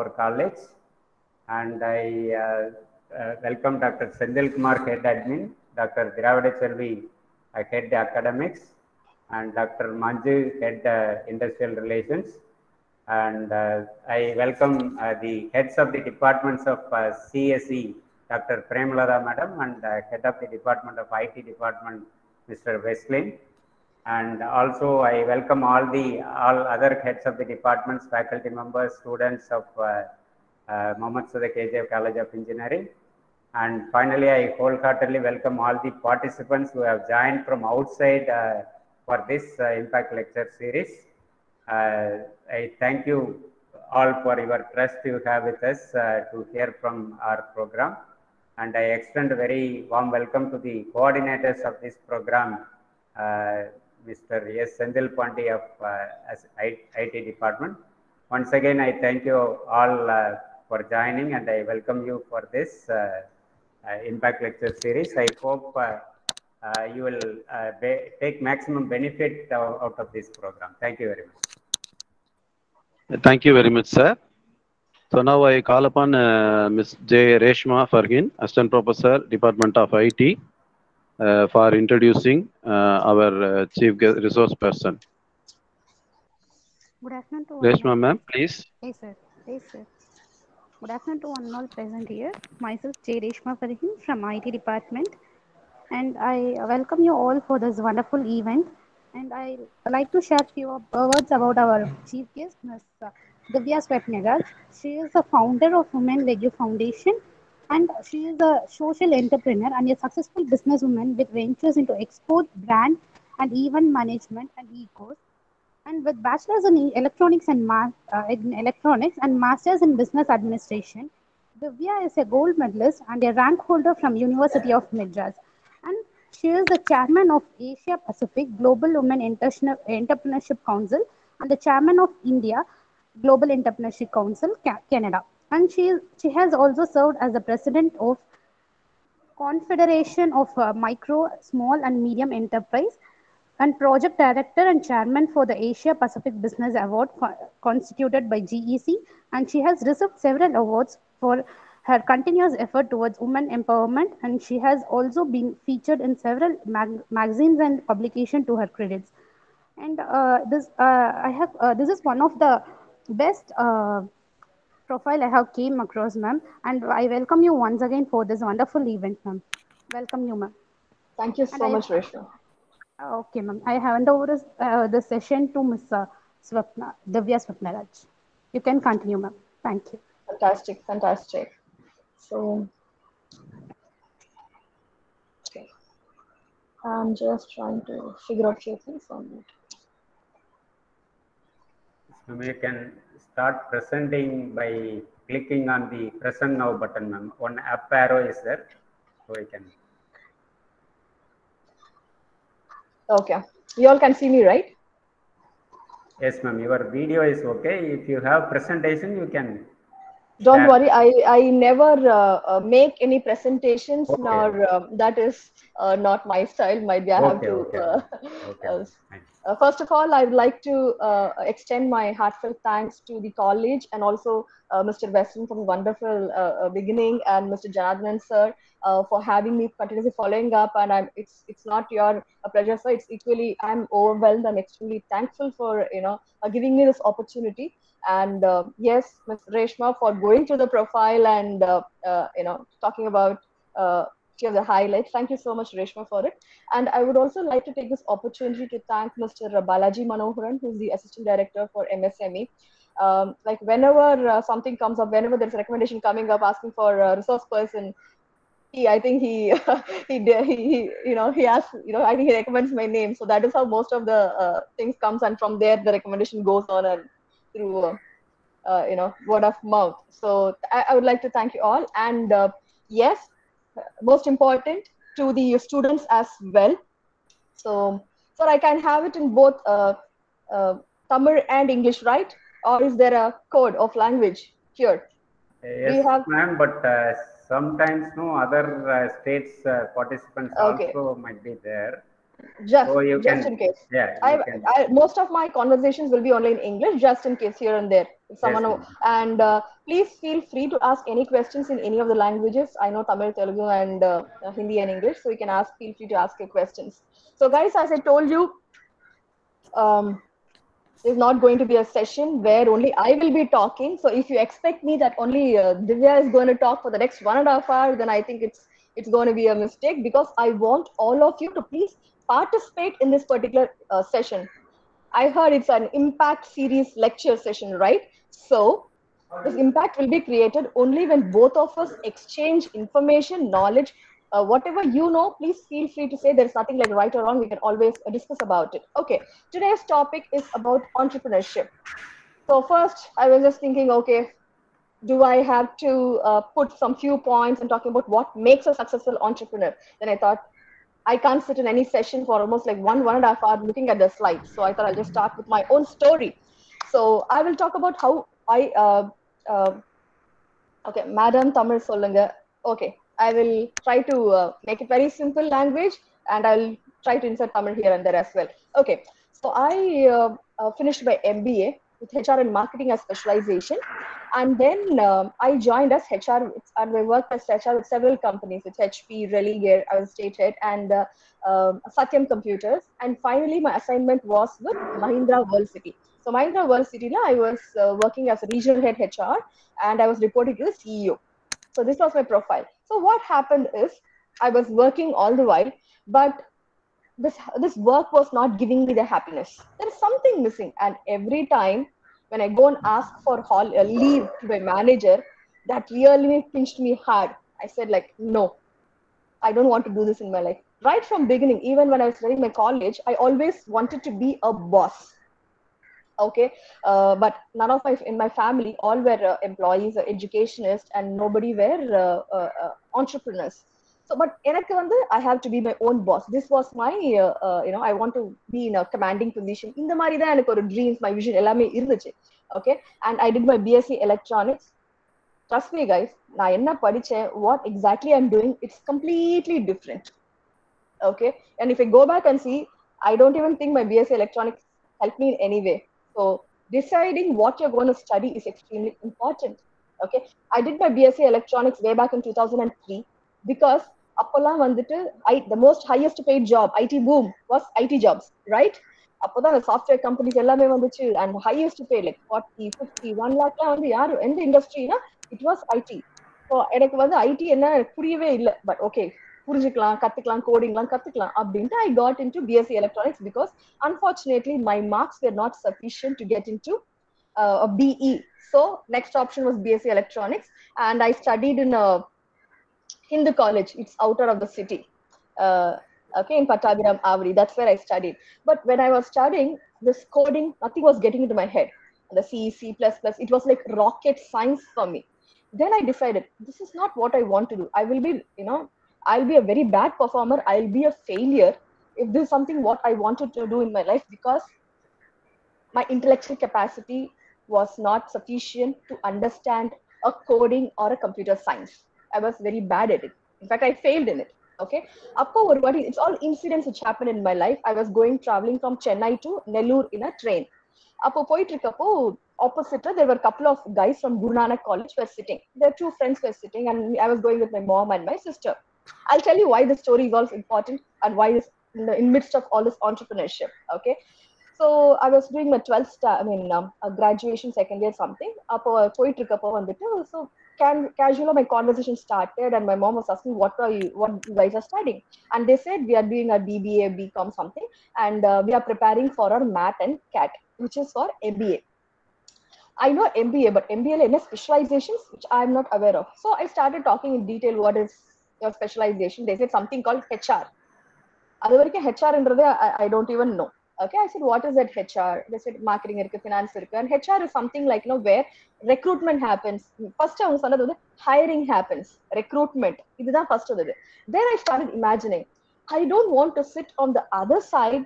our college. And I uh, uh, welcome Dr. Sendil Kumar, Head Admin, Dr. Diravade Selvi, uh, Head Academics, and Dr. Manju, Head Industrial Relations. And I welcome the heads of the departments of CSE, Dr. Premlada Madam, and Head of the Department of IT Department, Mr. Westlin. And also I welcome all the all other heads of the departments, faculty members, students of uh, uh, Mohammed KJF College of Engineering. And finally, I wholeheartedly welcome all the participants who have joined from outside uh, for this uh, Impact Lecture Series. Uh, I thank you all for your trust you have with us uh, to hear from our program. And I extend a very warm welcome to the coordinators of this program, uh, Mr. S. Sendil Pandi of uh, IT department. Once again, I thank you all uh, for joining and I welcome you for this uh, Impact Lecture Series. I hope uh, you will uh, take maximum benefit out of this program. Thank you very much. Thank you very much, sir. So now I call upon uh, Ms. J. Reshma Farhin, Assistant Professor, Department of IT, for introducing uh, our uh, Chief Resource Person. Good afternoon to all. Reshma ma'am, please. Yes, sir. Yes, sir. Good afternoon to one and all present here. Myself, J. Reshma Farhin from IT department. And I welcome you all for this wonderful event. And I like to share a few uh, words about our chief guest, Ms. Divya Swetnagaraj. She is the founder of Women Like Foundation. And she is a social entrepreneur and a successful businesswoman with ventures into export, brand, and event management and e-commerce. And with bachelor's in electronics and ma- uh, in electronics and master's in business administration divya is a gold medalist and a rank holder from university of madras. And she is the chairman of asia pacific global women entrepreneurship council and the chairman of india global entrepreneurship council canada and she she has also served as the president of confederation of uh, micro small and medium enterprise and project director and chairman for the Asia Pacific Business Award co- constituted by GEC, and she has received several awards for her continuous effort towards women empowerment, and she has also been featured in several mag- magazines and publication to her credits. And uh, this, uh, I have, uh, this is one of the best uh, profile I have came across, ma'am, and I welcome you once again for this wonderful event, ma'am. Welcome you, ma'am. Thank you so I- much, Reshma. Okay, ma'am. I hand over uh, the session to Ms. uh, Swapna, Divya Swapnaraj. You can continue, ma'am. Thank you. Fantastic, fantastic. So, okay. I'm just trying to figure out few things on it. So you can start presenting by clicking on the present now button, ma'am. One up arrow is there, so you can. Okay. You all can see me, right? Yes, ma'am. Your video is okay. If you have presentation, you can. Don't worry, I, I never uh, uh, make any presentations, Okay. nor uh, that is uh, not my style. Might be I have to. okay, Uh, Okay. uh. First of all, I would like to uh, extend my heartfelt thanks to the college and also uh, Mr. Weston for the wonderful beginning and Mr. Janardhan sir uh, for having me continuously following up. And I'm it's it's not your pleasure, sir. It's equally I'm overwhelmed. I'm extremely thankful for you know uh, giving me this opportunity. And uh, yes, Ms. Reshma for going through the profile and uh, uh, you know talking about uh, few of the highlights. Thank you so much, Reshma, for it. And I would also like to take this opportunity to thank Mr. Balaji Manoharan, who's the Assistant Director for MSME. Um, like whenever uh, something comes up, whenever there's a recommendation coming up asking for a resource person, he, I think he, he, he, he, you know, he asks, you know, I think he recommends my name. So that is how most of the uh, things comes, and from there the recommendation goes on and through, uh, uh, you know, word of mouth. So I, I would like to thank you all. And uh, yes, most important to the students as well. So, so I can have it in both uh, uh, Tamil and English, right? Or is there a code of language here? Yes, have- ma'am. But uh, sometimes no other uh, states uh, participants Okay. also might be there. Just So just can- in case. Yeah. I, I most of my conversations will be only in English, just in case here and there. If someone Yes, who- and uh, please feel free to ask any questions in any of the languages. I know Tamil, Telugu, and uh, uh, Hindi and English, so you can ask. Feel free to ask your questions. So, guys, as I told you, um, is not going to be a session where only I will be talking. So if you expect me that only uh, Divya is going to talk for the next one and a half hour, then I think it's it's going to be a mistake because I want all of you to please participate in this particular uh, session. I heard it's an impact series lecture session, right? So this impact will be created only when both of us exchange information, knowledge, uh, whatever you know. Please feel free to say there's nothing like right or wrong. We can always discuss about it. Okay, today's topic is about entrepreneurship. So first, I was just thinking, okay, do I have to uh, put some few points and talking about what makes a successful entrepreneur? Then I thought I can't sit in any session for almost like one one and a half hour looking at the slides. So I thought I'll just start with my own story. So I will talk about how I. Uh, uh, okay, Madam Tamil Solunga. Okay, I will try to uh, make it very simple language, and I'll try to insert Tamil here and there as well. Okay, so I uh, uh, finished my MBA with HR and marketing as specialization, and then um, I joined as HR and I worked as HR with several companies, with HP, Religare, I was state head, and uh, um, Satyam Computers, and finally my assignment was with Mahindra World City. So Mahindra World City, I was uh, working as a regional head HR, and I was reporting to the CEO. So this was my profile. So what happened is I was working all the while, but this this work was not giving me the happiness. There is something missing, and every time when I go and ask for hall, uh, leave to my manager, that really pinched me hard. I said like, no, I don't want to do this in my life. Right from beginning, even when I was studying my college, I always wanted to be a boss okay uh, but none of my in my family all were uh, employees uh, educationists and nobody were uh, uh, uh, entrepreneurs so but எனக்கு வந்து i have to be my own boss this was my uh, uh, you know i want to be in a commanding position இந்த மாதிரி தான் எனக்கு ஒரு dreams my vision எல்லாமே இருந்துச்சு okay and i did my bsc electronics trust me guys நான் என்ன படிச்சேன் what exactly i'm doing it's completely different okay and if i go back and see i don't even think my bsc electronics helped me in any way so deciding what you're going to study is extremely important. Okay. I did my BSc electronics way back in 2003 because அப்போல்லாம் வந்துட்டு I the most highest paid job IT boom was IT jobs right அப்போதான் அந்த software companies எல்லாமே வந்துச்சு and highest pay like forty fifty one லேக்லாம் வந்து யார் எந்த இண்டஸ்ட்ரினா இட் வாஸ் ஐடி ஸோ எனக்கு வந்து ஐடி என்ன எனக்கு புரியவே இல்லை பட் ஓகே புரிஞ்சுக்கலாம் கத்துக்கலாம் கோடிங்லாம் கத்துக்கலாம் அப்படின்ட்டு I got in to BSc electronics because unfortunately my marks were not sufficient to get into uh, a be so next option was bsc electronics and i studied in a hindu college. It's outer of the city. Uh, okay in patabiram avri that's where i studied. But when i was studying this coding nothing was getting into my head. The c c++ it was like rocket science for me. Then i decided this is not what i want to do. I will be you know i'll be a very bad performer. I'll be a failure if this is something what I wanted to do in my life because my intellectual capacity was not sufficient to understand a coding or a computer science. I was very bad at it. In fact, I failed in it. Okay. அப்போ ஒரு வாட்டி it's all incidents which happened in my life. I was going traveling from Chennai to Nellore in a train. அப்போ போயிட்டு இருக்கப்போ opposite there were a couple of guys from Guru Nanak College were sitting. Their two friends were sitting and I was going with my mom and my sister. I'll tell you why the story is also important and why this in the in midst of all this entrepreneurship. Okay. So I was doing my 12th, sta- I mean, um, a graduation second year something. அப்போ போயிட்டு இருக்கப்போ வந்துட்டு so can casually my conversation started and my mom was asking what are you what you guys are studying and they said we are doing a BBA BCom something and uh, we are preparing for our MAT and CAT which is for MBA. I know MBA but MBA ல என்ன specializations which I am not aware of. So I started talking in detail what is your specialization. They said something called HR. அது வரைக்கும் ஹெச்ஆர்ன்றது ஐ don't even know okay I said what is that HR said marketing இருக்கு finance இருக்கு and HR is something like no where recruitment happens first அவங்க சொன்னது வந்து hiring happens recruitment இதுதான் first வந்தது then I start imagining I don't want to sit on the other side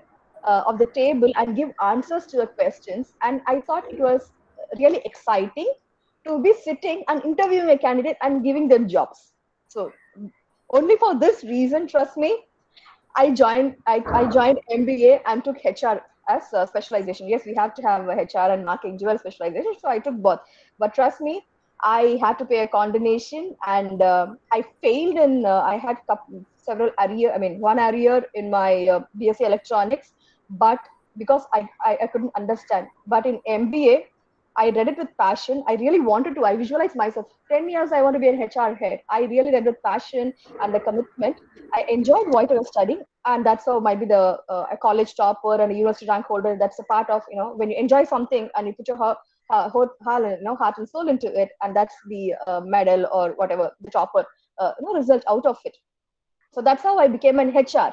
of the table and give answers to the questions and I thought it was really exciting to be sitting and interviewing a candidate and giving them jobs so only for this reason trust me I joined I, I joined MBA and took HR as a specialization. Yes, we have to have HR and marketing dual specialization, so I took both. But trust me, I had to pay a condemnation, and um I failed in. Uh, I had couple, several area. I mean, one area in my uh, BSc electronics, but because I, I I couldn't understand. But in MBA, I read it with passion. I really wanted to. I visualized myself. Ten years, I want to be an HR head. I really read with passion and the commitment. I enjoyed what I was studying, and that's how might be the uh, a college topper and a university rank holder. That's a part of you know when you enjoy something and you put your heart, uh, heart, heart, you know, heart and soul into it, and that's the uh, medal or whatever the topper uh, you know result out of it. So that's how I became an HR.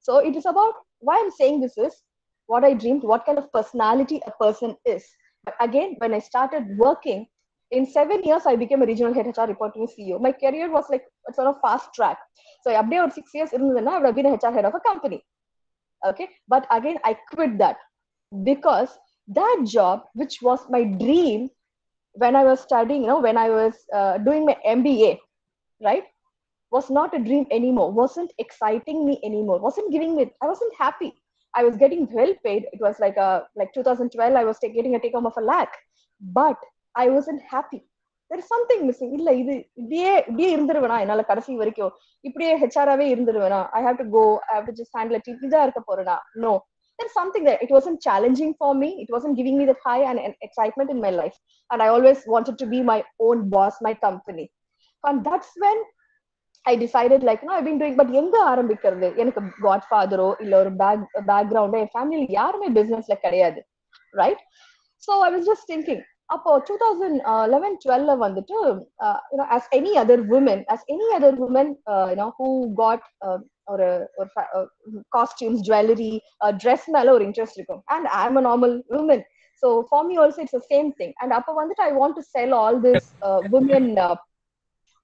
So it is about why I'm saying this is what I dreamed, what kind of personality a person is. But again, when I started working, in seven years, I became a regional head HR reporting CEO. My career was like sort of fast track. So I updated six years, I would have been a head of a company. Okay. But again, I quit that because that job, which was my dream when I was studying, you know, when I was uh, doing my MBA, right, was not a dream anymore, wasn't exciting me anymore, wasn't giving me, I wasn't happy. I was getting well paid. It was like a like 2012. I was getting a take home of a lakh, but I wasn't happy. There is something missing. இல்ல இது இப்படியே இப்படியே இருந்துருவேனா என்னால கடைசி வரைக்கும் இப்படியே ஹெச்ஆராவே இருந்துருவேனா I have to go I have to just handle it இப்படிதான் இருக்க போறேனா no there's something that it wasn't challenging for me. It wasn't giving me that high and, and excitement in my life. And I always wanted to be my own boss, my company. And that's when I decided like நான் been doing but எங்க ஆரம்பிக்கிறது எனக்கு God ஃபாதரோ இல்ல ஒரு back பேக்ரவுண்டோ என் ஃபேமிலியில யாருமே பிசினஸ்ல கிடையாது right so I was just thinking அப்போ டூ தௌசண்ட் லெவன் டுவெல்ல வந்துட்டு you know as any other woman as any other woman you know who got ஒரு ஒரு காஸ்டியூம்ஸ் ஜுவல்லரி ட்ரெஸ் மேல ஒரு இன்ட்ரெஸ்ட் இருக்கும் and I am a normal woman so for me also it's same thing and அப்போ வந்துட்டு I want to sell all this woman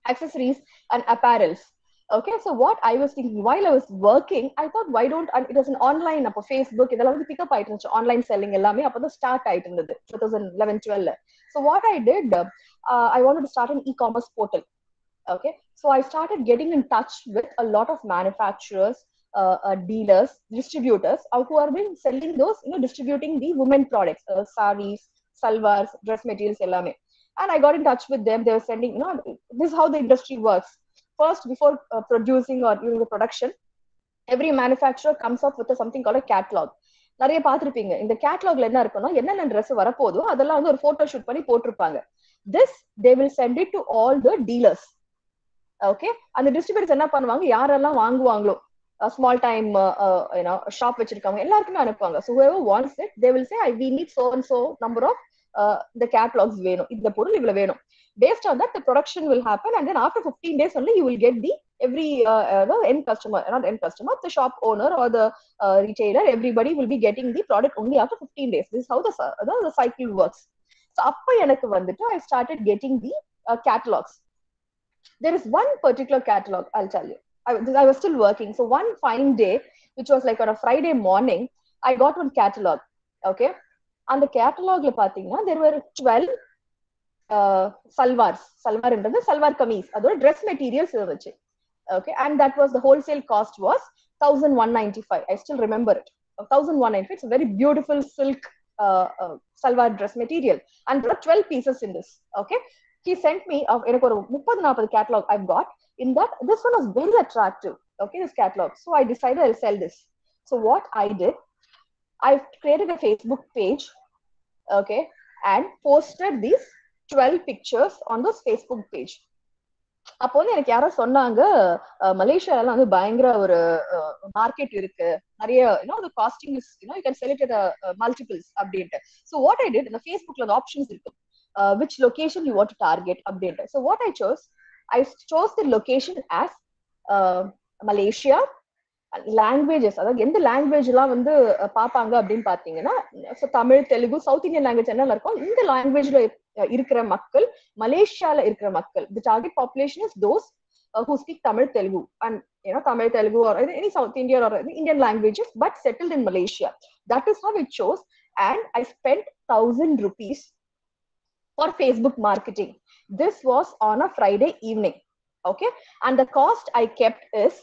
accessories and apparels okay so what i was thinking while i was working i thought why don't and it was an online அப்போ facebook இதெல்லாம் வந்து pickup ஆயிட்டு இருந்துச்சு online selling எல்லாமே அப்போ தான் start ஆயிட்டு இருந்தது two thousand eleven twelve so what I did I want to start an e commerce portal okay so i started getting in touch with a lot of manufacturers uh, uh, dealers distributors uh, who are been selling those you know distributing the women products uh, saris salwars dress materials எல்லாமே And I got in touch with them. They were sending, you know, this is how the industry works. First, before uh, producing or during the production, every manufacturer comes up with a, something called a catalog. நிறைய பார்த்துருப்பீங்க இந்த கேட்லாக்ல என்ன இருக்குன்னா என்னென்ன dress வரப்போதோ அதெல்லாம் வந்து ஒரு photo shoot பண்ணி போட்டிருப்பாங்க this they will send it to all the dealers okay அந்த டிஸ்ட்ரிபியூட்டர்ஸ் என்ன பண்ணுவாங்க யாரெல்லாம் வாங்குவாங்களோ ஸ்மால் டைம் ஷாப் வச்சிருக்காங்க எல்லாருக்குமே அனுப்புவாங்க so whoever wants it they will say I we need so and so number of இந்த கேட்லாக்ஸ் வேணும் இந்த பொருள் இவ்வளவு வேணும் based on that the production will happen and then after 15 days only you will get the every uh, uh, the end customer not end customer the shop owner or the uh, retailer everybody will be getting the product only after 15 days this is how the, the, the cycle works so அப்ப எனக்கு வந்துட்டு i started getting the uh, catalogs there is one particular catalog i'll tell you I, I was still working so one fine day which was like on a friday morning i got one catalog okay அந்த கேட்டலாக்ல பாத்தீங்கன்னா there were twelve salwars சல்வார்ன்றது சல்வார் கமீஸ் அதோட dress materials இருந்துச்சு okay and that was the wholesale cost was thousand one ninety five I still remember it thousand one ninety it's very beautiful silk salwar dress material and twelve pieces in this okay he sent me எனக்கு ஒரு முப்பது நாற்பது catalogue I got in that this one was very attractive okay this catalogue so I decide I sell this so what I did I've created a Facebook page, okay, and posted these 12 pictures on this Facebook page. அப்போ வந்து எனக்கு யாரோ சொன்னாங்க மலேசியால வந்து பயங்கர ஒரு market இருக்கு. நிறைய you know costing is you know you can select multiples அப்படின்ட்டு. ஸோ வாட் ஐ டிட் இந்த ஃபேஸ்புக்ல அந்த ஆப்ஷன்ஸ் இருக்கு. Which location you what target அப்படின்ட்டு. So what I chose I chose the location as Malaysia languages அதாவது எந்த language எல்லாம் வந்து பார்ப்பாங்க அப்படின்னு பாத்தீங்கன்னா Tamil Telugu south Indian language என்ன இருக்கும் இந்த லாங்குவேஜ்ல இருக்கிற மக்கள் மலேசியால இருக்கிற மக்கள் the target population is those who speak Tamil Telugu and you know Tamil Telugu or any South Indian or Indian languages but settled in Malaysia. That is how it chose. And I spent thousand rupees for Facebook marketing. This was on a Friday evening. Okay. And the cost I kept is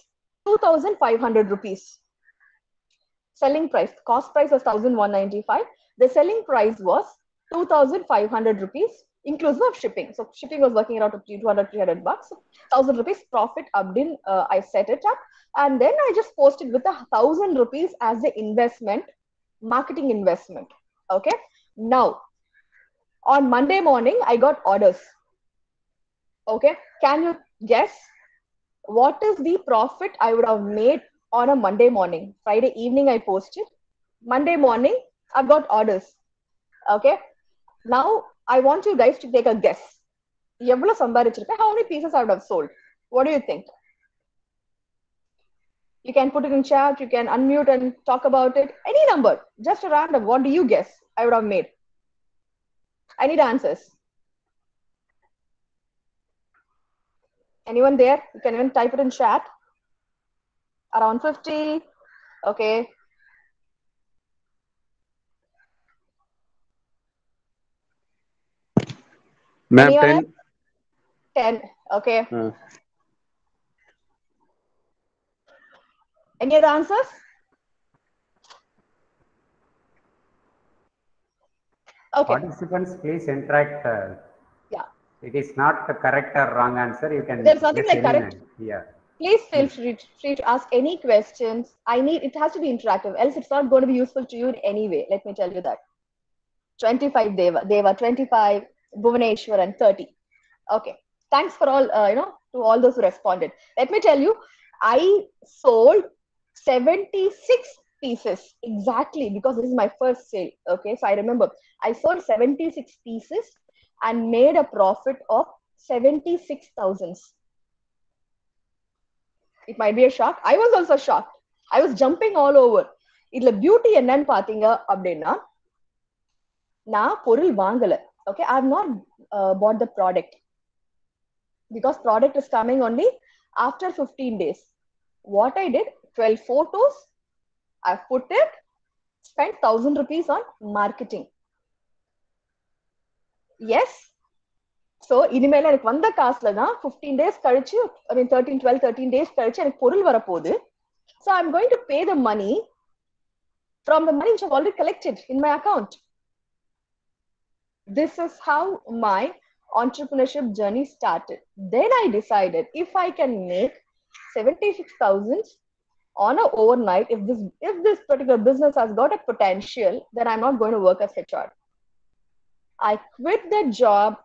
2500 rupees. Selling price cost price was 1195 the selling price was 2500 rupees inclusive of shipping. So shipping was working around to 200 300 bucks. 1000 rupees profit abdin uh, i set it up. And then i just posted with a thousand rupees as the investment marketing investment. Okay? Now on monday morning i got orders. Okay? Can you guess what is the profit i would have made on a monday morning friday evening i posted monday morning i got orders okay now i want you guys to take a guess எவ்வளவு சம்பாதிச்சிருப்பேன் how many pieces i would have sold what do you think you can put it in chat you can unmute and talk about it any number just a random what do you guess i would have made i Anyone there you can even type it in chat around 50 okay Ma'am, 10. 10 okay Uh, any other answers okay Participants, please interact. uh, Yeah. It is not the correct or wrong answer. You can. There's nothing like correct. Yeah. please feel free, free to ask any questions i need it has to be interactive else it's not going to be useful to you in any way let me tell you that 25 deva deva 25 bhuvaneshwar and 30 okay thanks for all uh, you know to all those who responded let me tell you i sold 76 pieces exactly because this is my first sale okay so i remember i sold 76 pieces and made a profit of 76000 it might be a shock i was also shocked i was jumping all over இதுல beauty என்னன்னு பாத்தீங்க அப்படின்னா நான் பொருள் வாங்கல okay I have not bought the product because product is coming only after fifteen days what I did twelve photos I put it spend thousand rupees on marketing yes so இனிமேல் எனக்கு வந்த காசுல தான் ஃபிஃப்டீன் டேஸ் கழிச்சு I mean thirteen twelve thirteen days கழிச்சு எனக்கு பொருள் வரப்போகுது so I'm going to pay the money from the money which I've already collected in my account. This is how my entrepreneurship journey started. Then I decided if I can make 76,000 on a overnight, if this if this particular business has got a potential, then I'm not going to work as HR. I quit that job.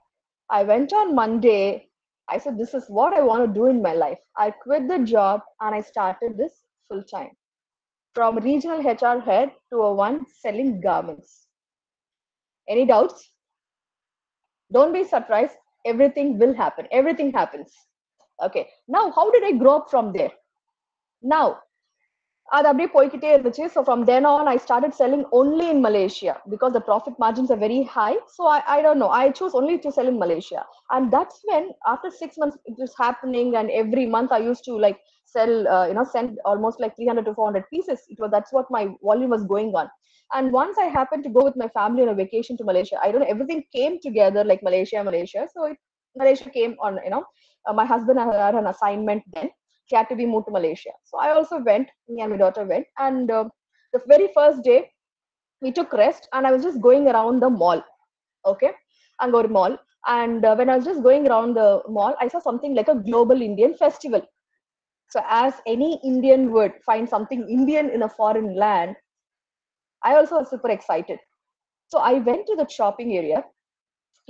I went on Monday. I said, This is what I want to do in my life. I quit the job and I started this full time from regional HR head to a one selling garments. Any doubts? Don't be surprised. Everything will happen. Everything happens. Okay. Now, how did I grow up from there? Now, அது அப்படியே போய்கிட்டே இருந்துச்சு so from then on I started selling only in Malaysia because the profit margins are very high so I I don't know I choose only to sell in Malaysia and that's when after six months it is happening and every month I use to like sell uh, you know send almost like 300 to 400 pieces it was that's what my volume was going on and once i happened to go with my family on a vacation to malaysia i don't know everything came together like malaysia malaysia so it, malaysia came on you know uh, my husband had an assignment then he had to be moved to malaysia so i also went me and my daughter went and uh, the very first day we took rest and i was just going around the mall okay angkor mall and uh, when i was just going around the mall i saw something like a global indian festival so, as any Indian would find something Indian in a foreign land, I also was super excited. So, I went to the shopping area.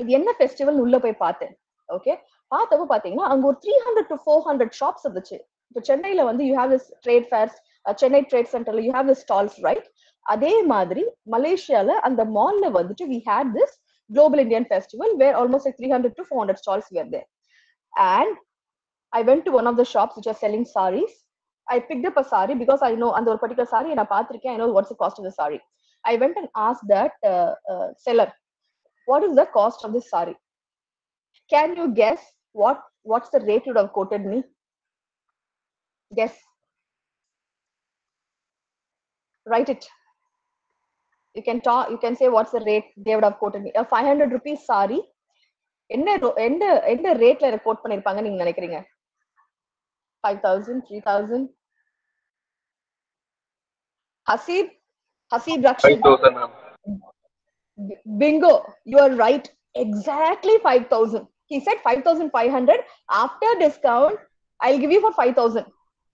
இது என்ன festival உள்ள போய் பார்த்தேன் okay பார்த்தப்ப பாத்தீங்கன்னா அங்க ஒரு three hundred to four hundred shops இருந்துச்சு இப்போ சென்னையில வந்து you have this trade fairs Chennai trade சென்டர்ல you have this stalls right அதே மாதிரி மலேசியால அந்த மால்ல வந்துட்டு we had this global Indian festival where almost like three hundred to four hundred stalls were there and I went to one of the shops which are selling saris. I picked up a sari because I know on the particular sari and I know what's the cost of the sari. I went and asked that uh, uh, seller, what is the cost of this sari? Can you guess what what's the rate you would have quoted me? Guess. Write it. You can talk. You can say what's the rate they would have quoted me. A 500 rupees sari. என்ன எந்த எந்த ரேட்ல code பண்ணிருப்பாங்க நீங்க நினைக்கிறீங்க five thousand three thousand Hasib, Hasib Rakshit. 5,000 ma'am. B- Bingo, you are right. Exactly 5,000. He said 5,500. After discount, I'll give you for 5,000.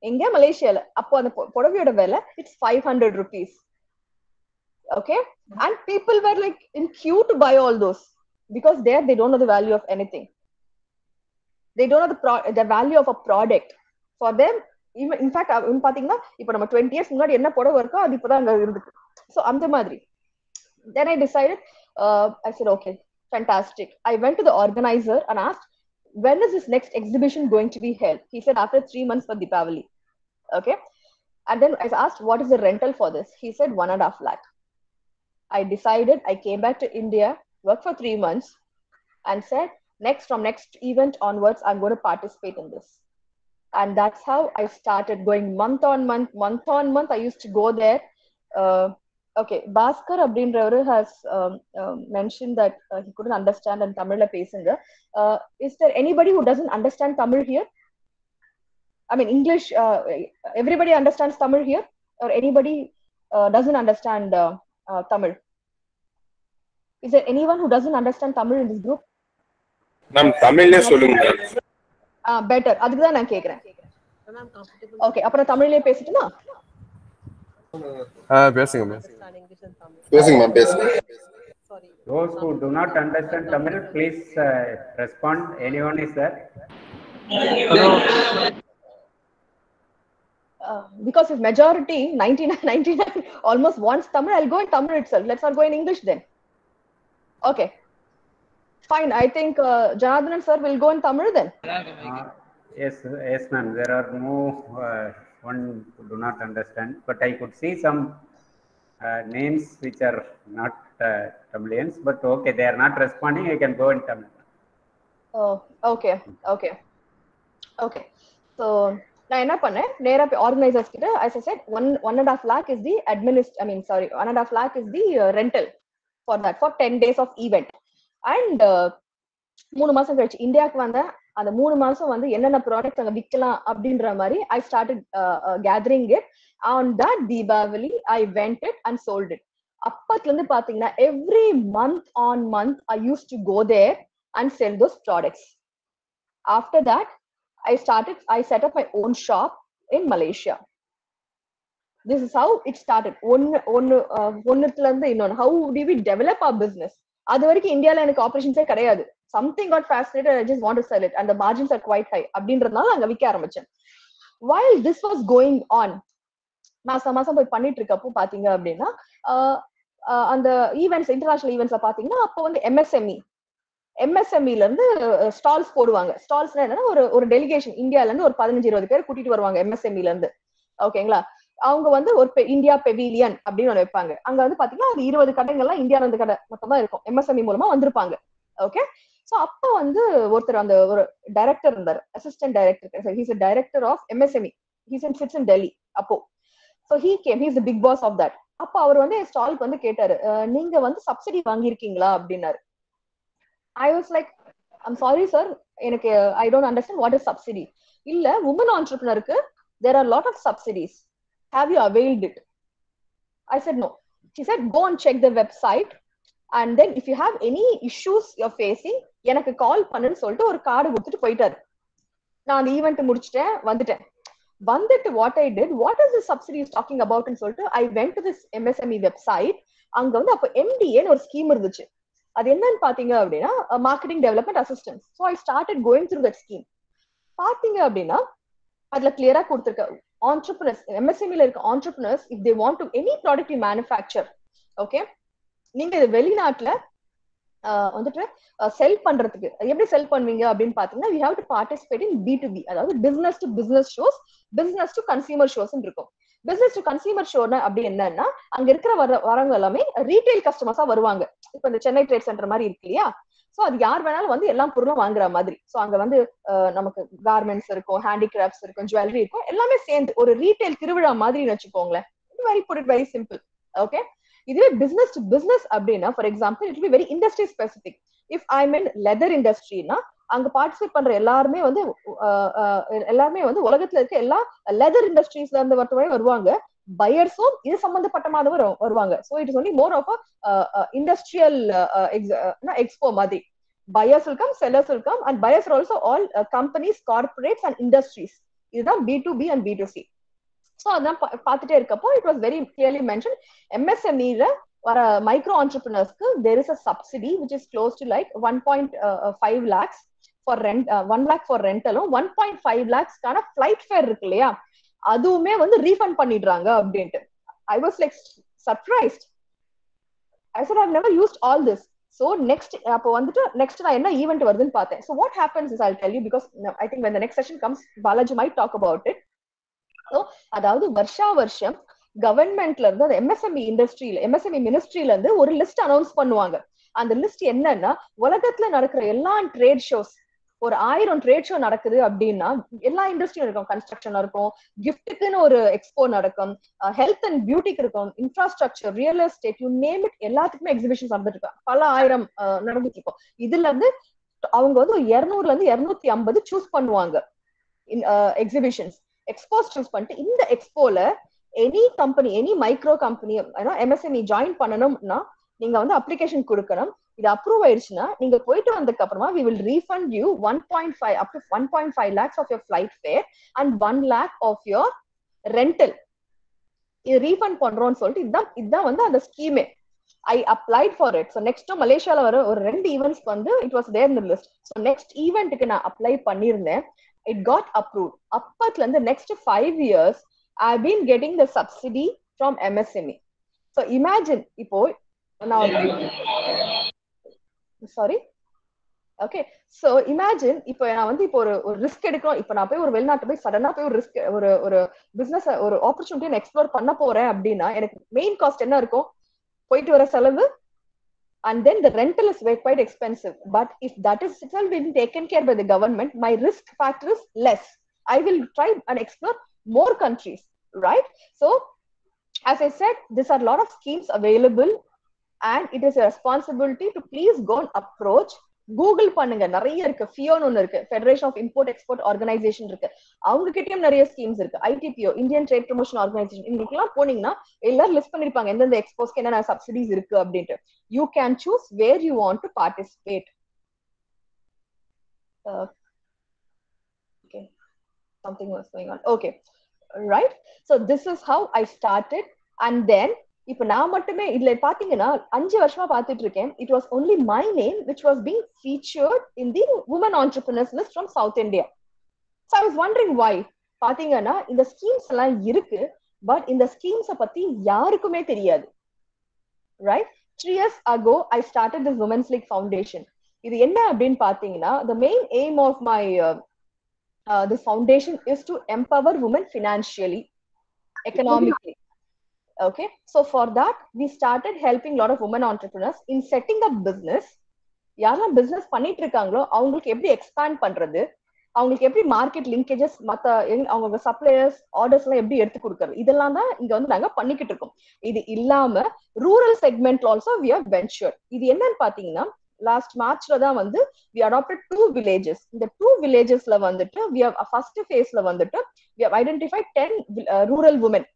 எங்க மலேசியால அப்போ அந்த பொ- புடவையோட விலை it's five hundred rupees okay and people were like in queue to buy all those because there they don't know the value of anything they don't know the value of a product for them in fact பாத்தீங்கன்னா இப்போ நம்ம twenty years முன்னாடி என்ன புடவை இருக்கோ அது இப்போதான் அங்க இருக்கு ஸோ அந்த மாதிரி then I decided, uh, I said, okay, fantastic. I went to the organizer and asked, when is this next exhibition going to be held? He said, after three months for Deepavali. Okay. And then I asked, what is the rental for this? He said, one and a half lakh. I decided, I came back to India, worked for three months, and said, next, from next event onwards, I'm going to participate in this. And that's how I started going month on month, month on month. I used to go there. Uh, okay bhaskar அப்படின்றவர் has um, um, mentioned that uh, he couldn't understand and தமிழ்ல பேசுங்க uh, is there anybody who doesn't understand tamil here i mean english uh, everybody understands tamil here or anybody uh, doesn't understand uh, uh, tamil is there anyone who doesn't understand tamil in this group ma'am தமிழ்லயே சொல்லுங்க uh, better அதுக்கு தான் நான் கேக்குறேன் okay அப்புறம் தமிழ்லயே பேசட்டுமா பேசுங்க ma'am பேசுங்க மேம் பேசுங்க Those who do not understand Tamil, please uh, respond. Anyone is there? uh, because if majority 99 99 almost wants tamil i'll go in tamil itself let's not go in english then okay fine i think uh, janardhanan sir will go in tamil then Uh, yes, yes, ma'am. There are no uh, one do not understand, but I could see some uh, names which are not uh, Tamilians. But okay, they are not responding. I can go in Tamil. oh okay okay okay so நான் என்ன பண்ணேன் நேரா போய் organisers கிட்ட as i said one one and a half lakh is the administ i mean sorry one and a half lakh is the uh, rental for that for 10 days of event and uh, மூணு மாசம் கழிச்சு இந்தியாவுக்கு வந்தேன் அந்த மூணு மாசம் வந்து என்னென்ன ப்ராடக்ட் அங்க விற்கலாம் அப்படின்ற மாதிரி I started gathering it on that Deepavali I went it and sold it அப்பத்துல இருந்து பாத்தீங்கன்னா every month on month I use to go there and sell those products after that I started I set up my own shop in Malaysia this is how it started ஒன்னு ஒன்னு ஒன்னுத்துல இருந்து இன்னொன்னு. How did we develop our business அது வரைக்கும் இந்தியால எனக்கு ஆபரேஷன்ஸே கிடையாது. Something got fascinated I just want to sell it அந்த மார்ஜின்ஸ் ஆர் குவைட் ஹை அப்படின்றதுனால அங்க விற்க ஆரம்பிச்சேன். While this was going on மாசம் மாசம் போய் பண்ணிட்டு இருக்கப்போ பாத்தீங்க அப்படின்னா ஆஹ் அந்த ஈவெண்ட்ஸ் இன்டர்நேஷனல் ஈவெண்ட்ஸ்ல பாத்தீங்கன்னா அப்போ வந்து எம்எஸ்எம்இ எம்எஸ்எம்இல இருந்து ஸ்டால்ஸ் போடுவாங்க. ஸ்டால்ஸ்னா என்னன்னா ஒரு ஒரு டெலிகேஷன் இந்தியால இருந்து ஒரு பதினஞ்சு இருபது பேர் கூட்டிட்டு வருவாங்க எம்எஸ்எம்இல இருந்து. ஓகேங்களா அவங்க வந்து ஒரு பெ- இந்தியா பெவிலியன் அப்படின்னு ஒண்ணு வைப்பாங்க. அங்க வந்து பாத்தீங்கன்னா அது இருபது கடைகள்லாம் இந்தியால இருந்து கடை மொத்தமா இருக்கும். எம்எஸ்எம்இ மூலமா வந்திருப்பாங்க. ஓகே சோ அப்போ வந்து ஒருத்தர் அந்த ஒரு டைரக்டர் இருந்தார் assistant director he's director of MSME he's and sits in Delhi அப்போ. So he came he's big boss of that அப்போ அவர் வந்து என் ஸ்டாலுக்கு வந்து கேட்டாரு நீங்க வந்து சப்சிடி வாங்கியிருக்கீங்களா? அப்படின்னாரு. I was like I'm sorry sir எனக்கு I don't understand what is subsidy இல்ல woman ஆண்டர்பிரினருக்கு there are lot of subsidies have you availed it I said no she said go and check the website and then if you have any issues you're facing எனக்கு call பண்ணுன்னு சொல்லிட்டு ஒரு card கொடுத்துட்டு போயிட்டாரு. நான் அந்த event முடிச்சிட்டேன் வந்துட்டேன். வந்துட்டு what I did what is the subsidy is talking அபவுட்னு சொல்லிட்டு I went to this MSME website அங்க வந்து அப்போ எம்டிஏன்னு ஒரு ஸ்கீம் இருந்துச்சு. அது என்னன்னு பாத்தீங்க அப்படின்னா marketing development assistance so I started going through that scheme பாத்தீங்க அப்படின்னா அதுல கிளியரா கொடுத்துருக்க ஆண்டர்பிரினர்ஸ் எம்எஸ்எம்இல இருக்க entrepreneurs if they want to any product you manufacture okay நீங்க இது வெளிநாட்டுல வந்துட்டு செல் பண்றதுக்கு. எப்படி செல் பண்ணுவீங்க அப்படின்னு பாத்தீங்கன்னா we have to participate in B to B அதாவது business to business shows business to consumer shows இருக்கும். பிசினஸ் டு கன்சியூமர் ஷோனா அப்படி என்னன்னா அங்க இருக்கிற வர வரவங்க எல்லாமே ரீட்டைல் கஸ்டமர்ஸா வருவாங்க. இப்ப இந்த சென்னை ட்ரேட் சென்டர் மாதிரி இருக்கு இல்லையா? சோ அது யார் வேணாலும் வந்து எல்லா பொருளும் வாங்குற மாதிரி. சோ அங்க வந்து நமக்கு கார்மெண்ட்ஸ் இருக்கும் ஹேண்டிகிராஃப்ட்ஸ் இருக்கும் ஜுவல்லரி இருக்கும். எல்லாமே சேர்ந்து ஒரு ரீட்டைல் திருவிழா மாதிரி வச்சுக்கோங்களேன். Very put it very simple okay இதுவே பிசினஸ் டு பிசினஸ் அப்படின்னா for example it be very industry specific if I mean leather இண்டஸ்ட்ரினா அங்க பார்ட்டிசிபேட் பண்ற எல்லாருமே வந்து எல்லாருமே வந்து உலகத்துல இருக்க எல்லா லெதர் இண்டஸ்ட்ரீஸ்ல இருந்து மட்டுமே வருவாங்க. பயர்ஸும் இது சம்பந்தப்பட்ட மாதிரி வருவாங்க. So it is only more of industrial expo மாதிரி. Buyers will sellers sellers and buyers also all companies also and industries இதுதான் B to B and B to C so அதான் பா- பார்த்துட்டே இருக்கப்போ it was very clearly mention எம்எஸ்எம்இல வர micro ஆண்டர்பிரினர்ஸ்க்கு there is a subsidy which is close to like one point five lakhs for rent one lakh for ரெண்டலும் one point five லேக்ஸ்க்கான flight fare இருக்கு இல்லையா? அதுவுமே வந்து ரீஃபண்ட் பண்ணிடுறாங்க அப்படின்ட்டு. I was like surprised I said I've never used all this so next அப்போ வந்துட்டு next நான் என்ன ஈவெண்ட் வருதுன்னு பார்த்தேன். So what happens is I'll tell you because I think when next session comes Balaji my talk about it அதாவது வருஷா வருஷம் கவர்மெண்ட்ல இருந்து அந்த எம்எஸ்எம்இ இண்டஸ்ட்ரியில எம்எஸ்எம்இ மினிஸ்ட்ரியில இருந்து ஒரு லிஸ்ட் அனௌன்ஸ் பண்ணுவாங்க. அந்த லிஸ்ட் என்னன்னா உலகத்துல நடக்கிற எல்லா ட்ரேட் ஷோஸ் ஒரு ஆயிரம் ட்ரேட் ஷோ நடக்குது அப்படின்னா எல்லா இண்டஸ்ட்ரியும் இருக்கும். கன்ஸ்ட்ரக்ஷன் இருக்கும் கிஃப்ட்டுக்குன்னு ஒரு எக்ஸ்போ நடக்கும் ஹெல்த் அண்ட் பியூட்டிக்கு இருக்கும் infrastructure real estate you name it எல்லாத்துக்குமே எக்ஸிபிஷன் நடந்துட்டு இருக்கும் பல ஆயிரம் நடந்துட்டு இருக்கும். இதுல இருந்து அவங்க வந்து ஒரு இருநூறுல இருந்து இருநூத்தி ஐம்பது சூஸ் பண்ணுவாங்க எக்ஸிபிஷன்ஸ் எக்ஸ்போஸ் சூஸ் பண்ணிட்டு இந்த எக்ஸ்போல any company any micro company MSME join பண்ணணும்னா நீங்க வந்து அப்ளிகேஷன் கொடுக்கணும். இது அப்ரூவ் ஆயிடுச்சுன்னா நீங்க போயிட்டு வந்ததுக்கு அப்புறமா we will refund you one point five up to one point five lakhs of your flight fare and one lakh of your rental இது ரீஃபண்ட் பண்றோம்னு சொல்லிட்டு இதுதான் இதுதான் வந்து அந்த ஸ்கீமே I applied for it so next மலேசியால வர ஒரு ரெண்டு ஈவெண்ட்ஸ் வந்து இட் வாஸ் தேர் இந்த லிஸ்ட் ஸோ நெக்ஸ்ட் ஈவெண்ட்டுக்கு நான் அப்ளை பண்ணியிருந்தேன். இட் காட் அப்ரூவ் அப்பத்துல இருந்து next five years I been getting the subsidy from MSME so imagine இப்போ நான் சாரி ஓகே சோ இமேஜின் இப்போ நான் வந்து இப்போ ஒரு ஒரு ரிஸ்க் எடுக்கிறோம். இப்போ நான் போய் ஒரு வெளிநாட்டு போய் சடனா போய் ஒரு ரிஸ்க் ஒரு ஒரு பிசினஸ் ஒரு ஆப்பர்ச்சுனிட்டி எக்ஸ்ப்ளோர் பண்ண போறேன் அப்படின்னா எனக்கு மெயின் காஸ்ட் என்ன இருக்கும்? போயிட்டு வர செலவு? And then the rental is quite expensive. But if that is itself being taken care by the government my risk factor is less. I will try and explore more countries right? So as i said these are a lot of schemes available and it is a responsibility to please go and approach Google பண்ணுங்க. நிறைய இருக்கு. ஃபியோன்னு ஒன்னு இருக்கு. Federation of import export organisation இருக்கு. அவங்க கிட்டயும் நிறைய ஸ்கீம்ஸ் இருக்கு. ITPO Indian trade promotion organisation இவங்களுக்குலாம் போனீங்கன்னா எல்லாரும் லிஸ்ட் பண்ணிருப்பாங்க. எந்தெந்த எக்ஸ்போஸ்க்கு என்னென்ன சப்சிடிஸ் இருக்கு அப்படின்ட்டு. You can choose where you want to participate okay. Something was going on. Okay. Right? So this is how i started. And then இப்ப நான் மட்டுமே இதுல பாத்தீங்கன்னா அஞ்சு வருஷமா பாத்துட்டு இருக்கேன் it was only my name which was being featured in the women entrepreneurs list from south India so I was wondering why பாத்தீங்கன்னா இந்த ஸ்கீம்ஸ் எல்லாம் இருக்கு பட் இந்த ஸ்கீம்ஸ பத்தி யாருக்குமே தெரியாது. Right three years ago I started this women's league foundation இது என்ன அப்படின்னு பாத்தீங்கன்னா the main aim of my this foundation is to empower women financially economically okay so for that we started helping a lot of women entrepreneurs in setting up business. யாரெல்லாம் business பண்ணிட்டு இருக்காங்களோ அவங்களுக்கு எப்படி expand பண்றது? அவங்களுக்கு எப்படி market linkages மத்த அவங்க சப்ளையர்ஸ் ஆர்டர்ஸ் எல்லாம் எப்படி எடுத்து கொடுக்கறது? இதெல்லாம் தான் இங்க வந்து நாங்க பண்ணிக்கிட்டு இருக்கோம். இது இல்லாம ரூரல் செக்மெண்ட்ல ஆல்சோ வி ஆர் வென்ச்சர் இது என்னன்னு பாத்தீங்கன்னா லாஸ்ட் மார்ச்ல தான் வந்து வி அடாப்டட் டூ வில்லேஜஸ் இந்த டூ வில்லேஜஸ்ல வந்துட்டு வி ஃபர்ஸ்ட் ஃபேஸ்ல வந்துட்டு we identify ten rural women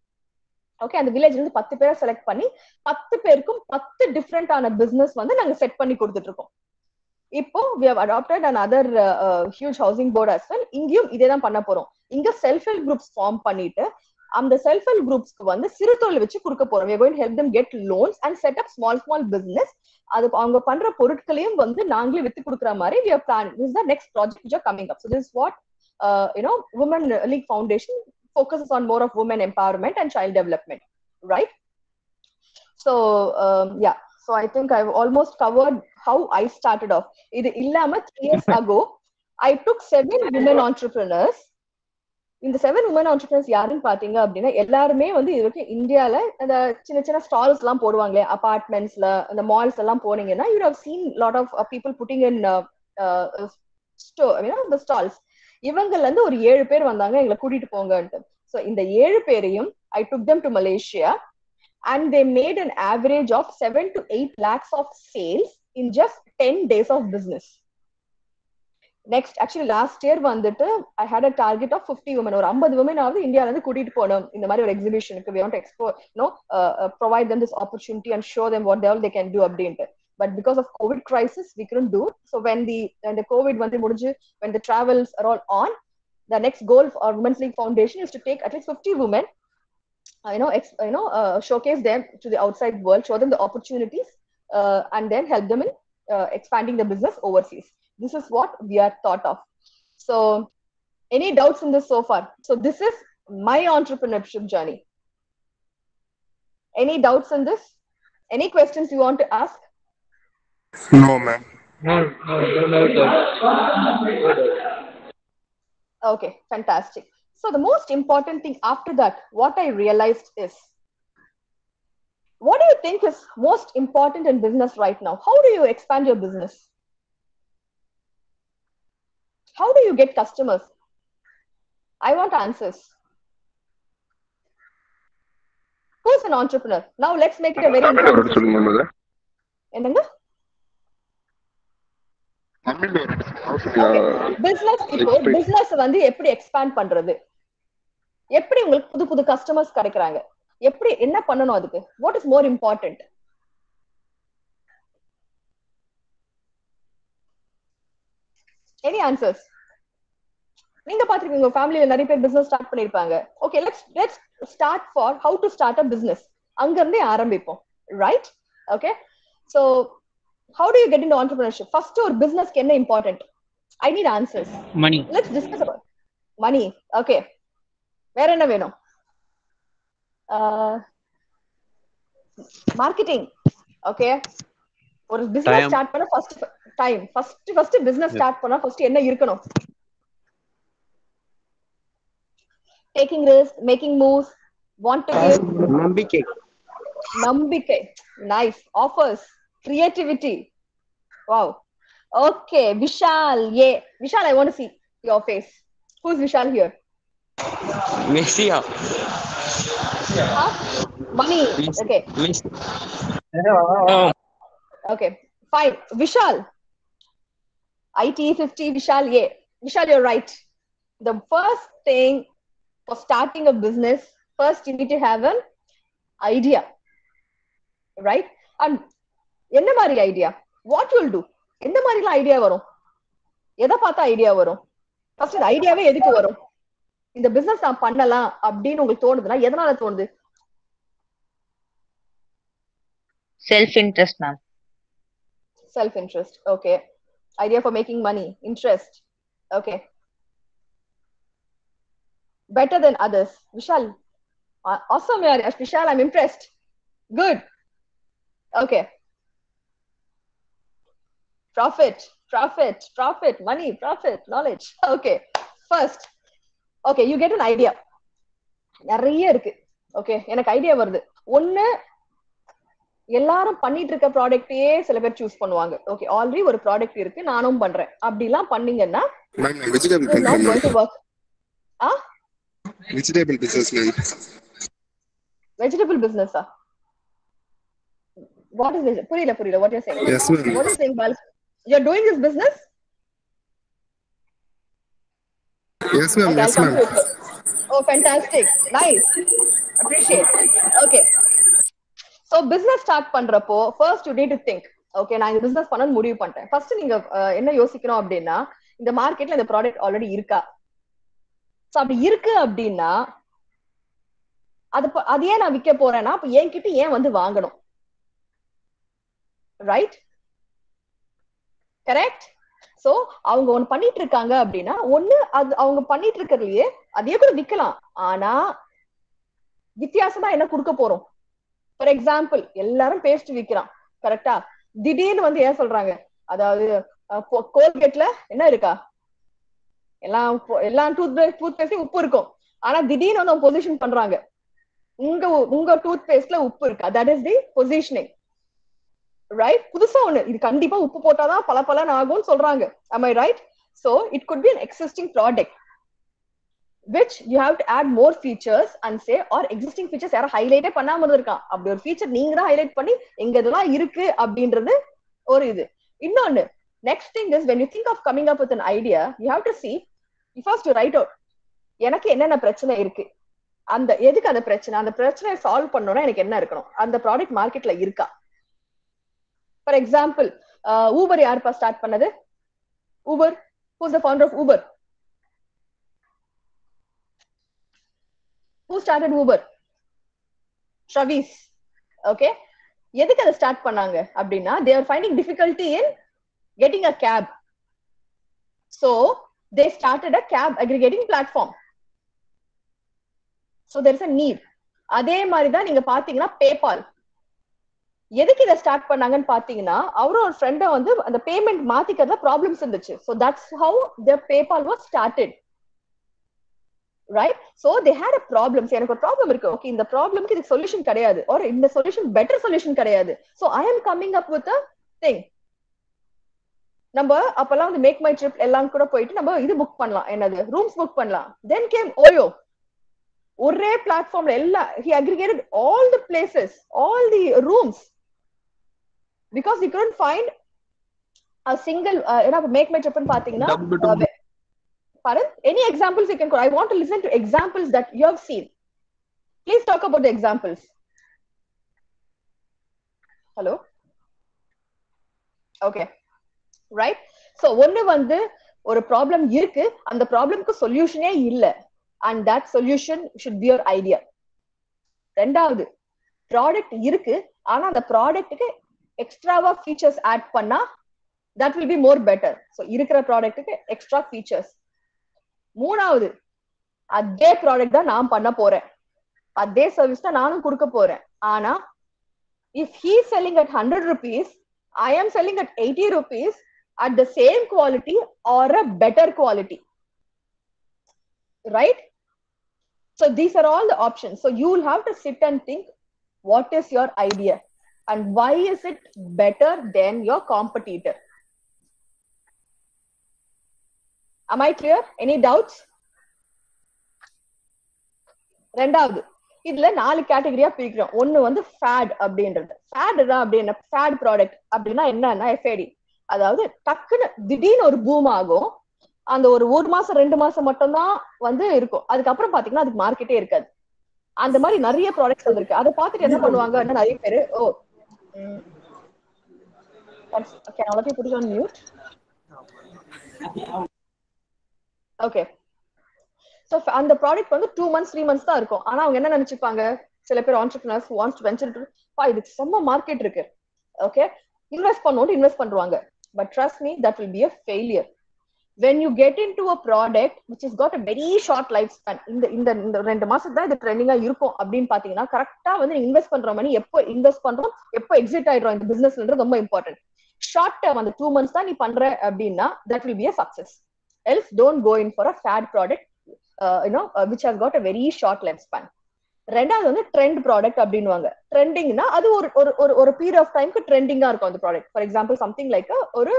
okay அந்த வில்லேஜ்ல இருந்து பத்து பேரை செலக்ட் பண்ணி பத்து பேருக்கும் பத்து டிஃப்ரெண்டான பிசினஸ் வந்து நாங்க செட் பண்ணி கொடுத்துட்டு இருக்கோம். இப்போ we have adopted and other huge housing board as well இங்கேயும் இதே தான் பண்ண போறோம். இங்க செல்ஃப் ஹெல்ப் குரூப்ஸ் ஃபார்ம் பண்ணிட்டு அந்த செல்ஃப் ஹெல்ப் குரூப்ஸ்க்கு வந்து சிறு தொழில் வச்சு கொடுக்க போறோம். We are help them get loans and loans small small business small அது அவங்க பண்ற பொருட்களையும் வந்து நாங்களே வித்து கொடுக்குற மாதிரி we have plan is the next project coming up so this what you know women league foundation uh, you know women league foundation focuses on more of women empowerment and child development right so um, yeah so i think i've almost covered how i started off இது இல்லாம three years ago i took seven women entrepreneurs இந்த seven women entrepreneurs யாருன்னு பாத்தீங்க அப்படின்னா எல்லாருமே வந்து இது வரைக்கும் இந்தியால அந்த சின்ன சின்ன ஸ்டால்ஸ் எல்லாம் போடுவாங்களே அபார்ட்மெண்ட்ஸ்ல அந்த மால்ஸ் எல்லாம் போனீங்கன்னா you have seen lot of people putting in ஸ்டோ இந்த ஸ்டால்ஸ் இவங்கல இருந்து ஒரு ஏழு பேர் வந்தாங்க எங்களை கூட்டிட்டு போங்கன்ட்டு. ஸோ இந்த ஏழு பேரையும் I took them to Malaysia and they made an average of seven to eight lakhs of sales in just ten days of business next actually last year வந்துட்டு I had a target of fifty women ஒரு ஐம்பது woman ஆகுது இந்தியால இருந்து கூட்டிட்டு போனோம் இந்த மாதிரி ஒரு எக்ஸிபிஷனுக்கு we expo know provide them this opportunity and show them what they'll they can do அப்படின்ட்டு. but because of covid crisis we couldn't do so when the when the covid when the travels are all on the next goal for women's league foundation is to take at least 50 women uh, you know you know uh, showcase them to the outside world show them the opportunities uh, and then help them in expanding the business overseas. This is what we are thought of. So any doubts in this so far? So this is my entrepreneurship journey. Any doubts on this? Any questions you want to ask? No, ma'am. Okay, fantastic. So the most important thing after that, what I realized is, what do you think is most important in business right now? How do you expand your business? How do you get customers? I want answers. Who's an entrepreneur? Now let's make it a very தமிழ்ல ஒரு important. சொல்லுங்க முதல்ல என்னங்க? Business இப்போ. Business வந்து எப்படி expand பண்றது? எப்படி உங்களுக்கு புது புது கஸ்டமர்ஸ் கிடைக்கிறாங்க? எப்படி என்ன பண்ணணும் அதுக்கு? What is more important any answers நீங்க பாத்துருக்கீங்க உங்க ஃபேமிலில நிறைய பேர் பிசினஸ் ஸ்டார்ட் பண்ணிருப்பாங்க. Okay let's let's start for how to start a business அங்க இருந்தே ஆரம்பிப்போம். Right okay so How do you get in entrepreneurship first ஒரு பிசினஸ்க்கு என்ன important I need answers money let's discuss about money okay வேற என்ன வேணும் marketing okay ஒரு business Time. Start பண்ண first time first first business start பண்ணா first என்ன இருக்கணும் taking risk making moves want to give நம்பிக்கை நம்பிக்கை nice offers Creativity. Wow. Okay, Vishal. Yeah. Vishal, I want to see your face. Who's Vishal here? Messi. Huh? Money. Okay. Okay. Fine. Vishal. IT 50 Vishal. Yeah. Vishal, you're right. The first thing for starting a business, first you need to have an idea. Right? And என்ன மாதிரி idea what will two எந்த மாதிரிலாம் idea வரும் எதை பார்த்தா idea வரும் first இந்த ஐடியாவே எதுக்கு வரும் இந்த பிசினஸ் நான் பண்ணலாம் அப்படின்னு உங்களுக்கு தோணுதுன்னா எதனால தோணுது interest ma'am self interest okay idea for making money interest okay better than others vishal Aw- awesome yaar vishal i'm impressed good okay profit profit profit money profit knowledge. Okay first okay you get an idea. நிறைய இருக்கு. Okay எனக்கு idea வருது. ஒண்ணு எல்லாரும் பண்ணிட்டு இருக்க ப்ராடக்ட்டையே சில பேர் சூஸ் பண்ணுவாங்க. ஓகே ஆல்ரெடி ஒரு ப்ராடக்ட் இருக்கு நானும் பண்றேன். அப்படிலாம் பண்ணீங்கன்னா மேம் நான் வெஜிடபிள் பிசினஸ் மேம் வெஜிடபிள் பிசினஸா வாட் இஸ் புரியல புரியல. What you saying what is saying you are doing this business yes ma'am Okay, to it. Oh, fantastic. Nice. Appreciate. Okay. So business start பண்றப்போ first you need to think. Okay நான் இந்த business பண்ண முடிவு பண்ணிட்டேன் first நீங்க என்ன யோசிக்கணும் அப்படின்னா இந்த மார்க்கெட்ல இந்த ப்ராடக்ட் ஆல்ரெடி இருக்கா சோ அப்படி இருக்கு அப்படின்னா அது அது ஏன் நான் விற்க போறேன்னா அப்ப என்கிட்ட ஏன் வந்து வாங்கணும் ரைட் கரெக்ட் சோ அவங்க ஒண்ணு பண்ணிட்டு இருக்காங்க அப்படின்னா ஒண்ணு அது அவங்க பண்ணிட்டு இருக்கிறதுலயே அதே கூட விக்கலாம். ஆனா வித்தியாசமா என்ன கொடுக்க போறோம்? ஃபார் எக்ஸாம்பிள் எல்லாரும் பேஸ்ட் விக்கிறான். கரெக்டா திடீர்னு வந்து ஏன் சொல்றாங்க? அதாவது கோல்கேட்ல என்ன இருக்கா? எல்லாம் எல்லா டூத் டூத் பேஸ்ட்லயும் உப்பு இருக்கும். ஆனா திடீர்னு வந்து பொசிஷன் பண்றாங்க. உங்க உங்க டூத் பேஸ்ட்ல உப்பு இருக்கா? That is the positioning right புதுசா ஒண்ணு. இது கண்டிப்பா உப்பு போட்டாதான் பல பலன் ஆகும்னு சொல்றாங்க. Am i right? So it could be an existing product which you have to add more features and say or existing features யாரும் ஹைலைட்டே பண்ணாம இருந்திருக்கான். அப்படி ஒரு ஃபீச்சர் நீங்க தான் ஹைலைட் பண்ணி எங்க இதெல்லாம் இருக்கு அப்படின்றது ஒரு இது. இன்னொன்னு next thing is when you think of coming up with an idea you have to see you to write out எனக்கு என்னென்ன பிரச்சனை இருக்கு? அந்த எதுக்கு அந்த பிரச்சனை? அந்த பிரச்சனையை சால்வ் பண்ணணும்னா எனக்கு என்ன இருக்கணும்? அந்த ப்ராடக்ட் மார்க்கெட்ல இருக்கா? ஃபார் எக்ஸாம்பிள் ஊபர் யாருப்பா ஸ்டார்ட் பண்ணது? Uber who's the founder of Uber who started Uber ஷவீஸ் okay எதுக்கு அதை ஸ்டார்ட் பண்ணாங்க அப்படின்னா they are finding difficulty in getting a cab so they started a cab aggregating platform so there is a need அதே மாதிரி தான் நீங்க பாத்தீங்கன்னா PayPal எதுக்கு இதை ஸ்டார்ட் பண்ணாங்கன்னு பாத்தீங்கன்னா அவரும் ஒரு ஃப்ரெண்டை வந்து அந்த பேமெண்ட் மாத்திக்கிறதுல ப்ராப்ளம்ஸ் இருந்துச்சு. So that's how the PayPal was started right so they had a problems எனக்கு ஒரு ப்ராப்ளம் இருக்கு. ஓகே இந்த ப்ராப்ளம்க்கு இதுக்கு சொல்யூஷன் கிடையாது. ஒரு இந்த சொல்யூஷன் பெட்டர் சொல்யூஷன் கிடையாது. So I am coming up with thing நம்ம அப்பெல்லாம் வந்து மேக் மை ட்ரிப் எல்லாம் கூட போயிட்டு நம்ம இது புக் பண்ணலாம். என்னது? ரூம்ஸ் புக் பண்ணலாம். தென் கேம் ஓயோ ஒரே பிளாட்ஃபார்ம்ல எல்லா he aggregated all the places all the rooms because you couldn't find a single uh, make my ட்ரிப்னு பாத்தீங்கன்னா uh, any examples you can quote i want to listen to examples that you have seen please talk about the examples hello okay right so ஒண்ணு வந்து ஒரு problem இருக்கு அந்த ப்ராப்ளம்க்கு சொல்யூஷனே இல்ல and that solution should be your idea ரெண்டாவது product இருக்கு ஆனா அந்த ப்ராடக்ட்டுக்கு எக்ஸ்ட்ராவா ஃபீச்சர்ஸ் ஆட் பண்ணா that will be more better so இருக்கிற ப்ராடக்ட்டுக்கு எக்ஸ்ட்ரா ஃபீச்சர்ஸ் மூணாவது அதே ப்ராடக்ட் தான் நான் பண்ண போறேன் அதே சர்வீஸ் தான் நானும் கொடுக்க போறேன் ஆனா if he selling at hundred rupees I am selling at eighty rupees at the same quality or a better quality right so these are all the option so you will have to sit and think what is your idea and why is it better then your competitor am i clear? Any doubts? ரெண்டாவது இதுல நாலு கேட்டகரியா பிரிக்கிறோம். ஒண்ணு வந்து fat அப்படின்றது. Fat தான் அப்படின்னா fat product அப்படின்னா என்னன்னா எஃப்ஏடி அதாவது டக்குன்னு திடீர்னு ஒரு பூம் ஆகும். அந்த ஒரு ஒரு மாசம் ரெண்டு மாசம் மட்டும்தான் வந்து இருக்கும். அதுக்கப்புறம் பாத்தீங்கன்னா அதுக்கு மார்க்கெட்டே இருக்காது. அந்த மாதிரி நிறைய ப்ராடக்ட்ஸ் வந்திருக்கு. அதை பார்த்துட்டு என்ன பண்ணுவாங்க? நிறைய பேரு ஓ ஓகே எல்லாத்தையும் பிடிச்ச மியூட் ஓகே ஸோ அந்த ப்ராடக்ட் வந்து டூ மந்த்ஸ் த்ரீ மந்த்ஸ் தான் இருக்கும். ஆனா அவங்க என்ன நினைச்சுப்பாங்க? சில பேர் ஆண்டர்பிரினர்ஸ் வாண்ட்ஸ் டு வெஞ்சர் பா இதுக்கு செம்ம மார்க்கெட் இருக்கு. ஓகே இன்வெஸ்ட் பண்ணோம் இன்வெஸ்ட் பண்ணுவாங்க but trust me that will be a failure when you get in to a product which is got a very short life span இந்த இந்த இந்த ரெண்டு மாசம் தான் இது ட்ரெண்டிங்கா இருக்கும் அப்படின்னு பாத்தீங்கன்னா கரெக்டா வந்து நீங்க இன்வெஸ்ட் பண்ற மணி எப்போ இன்வெஸ்ட் பண்றோம் எப்போ எக்ஸிட் ஆயிடும் இந்த பிசினஸ்ன்றது ரொம்ப இம்பார்ட்டன்ட் ஷார்ட் டேர்ம் அந்த டூ மந்த்ஸ் தான் நீ பண்ற அப்படின்னா that will be a success else don't go in for a fad product you know which has got a very short life very ரெண்டாவது வந்து ட்ரெண்ட் ப்ராடக்ட் அப்படின்வாங்க ட்ரெண்டிங்னா அது ஒரு ஒரு ஒரு ஒரு பீரியட் ஆஃப் டைம்க்கு ட்ரெண்டிங்கா இருக்கும் அந்த product for example something like ஒரு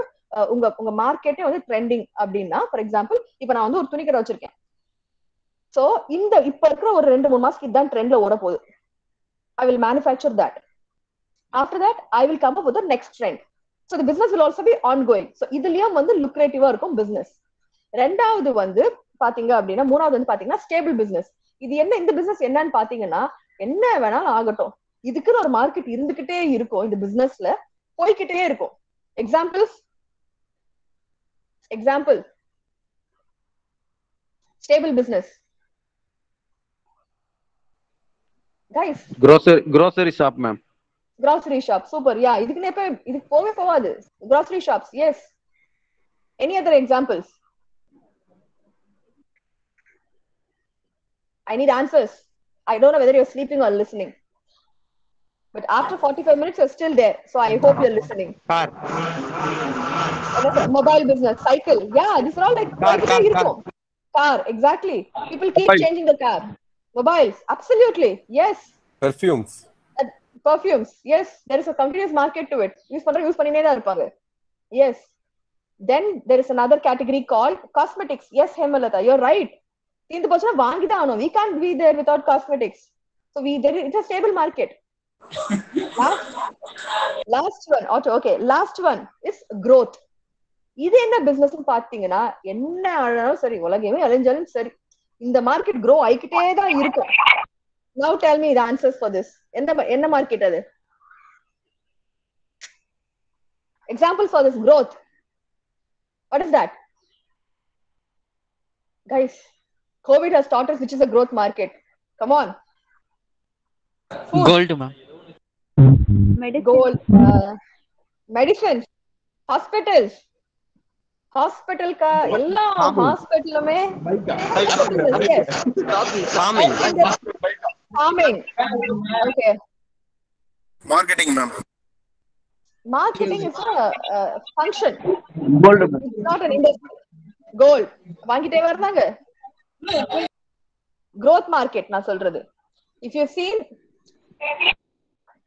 உங்க உங்க மார்க்கெட்டே வந்து ட்ரெண்டிங் அப்படின்னா ஃபார் எக்ஸாம்பிள் இப்ப நான் வந்து ஒரு துணிக்கடை வச்சிருக்கேன். சோ இந்த இப்ப இருக்கிற ஒரு ரெண்டு மூணு மாசத்துக்கு இதுதான் ட்ரெண்ட்ல ஓட போகுது I will manufacture that after that I will come up with next trend so the business will also be on going so இதுலயும் வந்து லுக்ரேட்டிவா இருக்கும் பிசினஸ் ரெண்டாவது வந்து பாத்தீங்க அப்படின்னா மூணாவது வந்து பாத்தீங்கன்னா ஸ்டேபிள் பிசினஸ் இது என்ன இந்த பிசினஸ் என்னன்னு பாத்தீங்கன்னா என்ன வேணாலும் ஆகட்டும். இதுக்குன்னு ஒரு மார்க்கெட் இருந்துகிட்டே இருக்கும் இந்த பிசினஸ்ல போய்கிட்டே இருக்கும். Examples Example stable business guys grocery grocery shop ma'am grocery shop super yeah இதுக்குன்னு எப்ப இதுக்கு போகவே போகாது grocery shops yes any other examples I need answers. I don't know whether you're sleeping or listening. But after 45 minutes, you're still there. So I hope you're listening. Car. Mobile business, cycle. Yeah, these are all like Car, car, car, car. exactly. People keep Mobile. changing the car. Mobiles, absolutely. Yes. perfumes Uh, perfumes. Yes, there is a continuous market to it. Use பண்ற use பண்ணினே தான் இருப்பாங்க. Yes. Then there is another category called cosmetics. Yes, Hemalata, you're right. தீர்ந்து போச்சுன்னா வாங்கி தான் ஆகணும் we can be there without cosmetics so we there it's a stable market last one okay okay last one is growth இது என்ன business பாத்தீங்கன்னா என்ன ஆனாலும் சரி உலகமே அழிஞ்சாலும் சரி இந்த மார்க்கெட் க்ரோ ஆயிக்கிட்டே தான் இருக்கும். Now tell me the answers for this எந்த என்ன மார்க்கெட் அது? Example for this growth. What is that? Guys covid has taught us which is a growth market. Come on. Food. Gold, ma'am. Medicine. gold uh, ka எல்லா marketing is a uh, function Gold, ma'am. it's not an industry gold வாங்கிட்டே வர்றாங்க growth market நான் சொல்றது if you've seen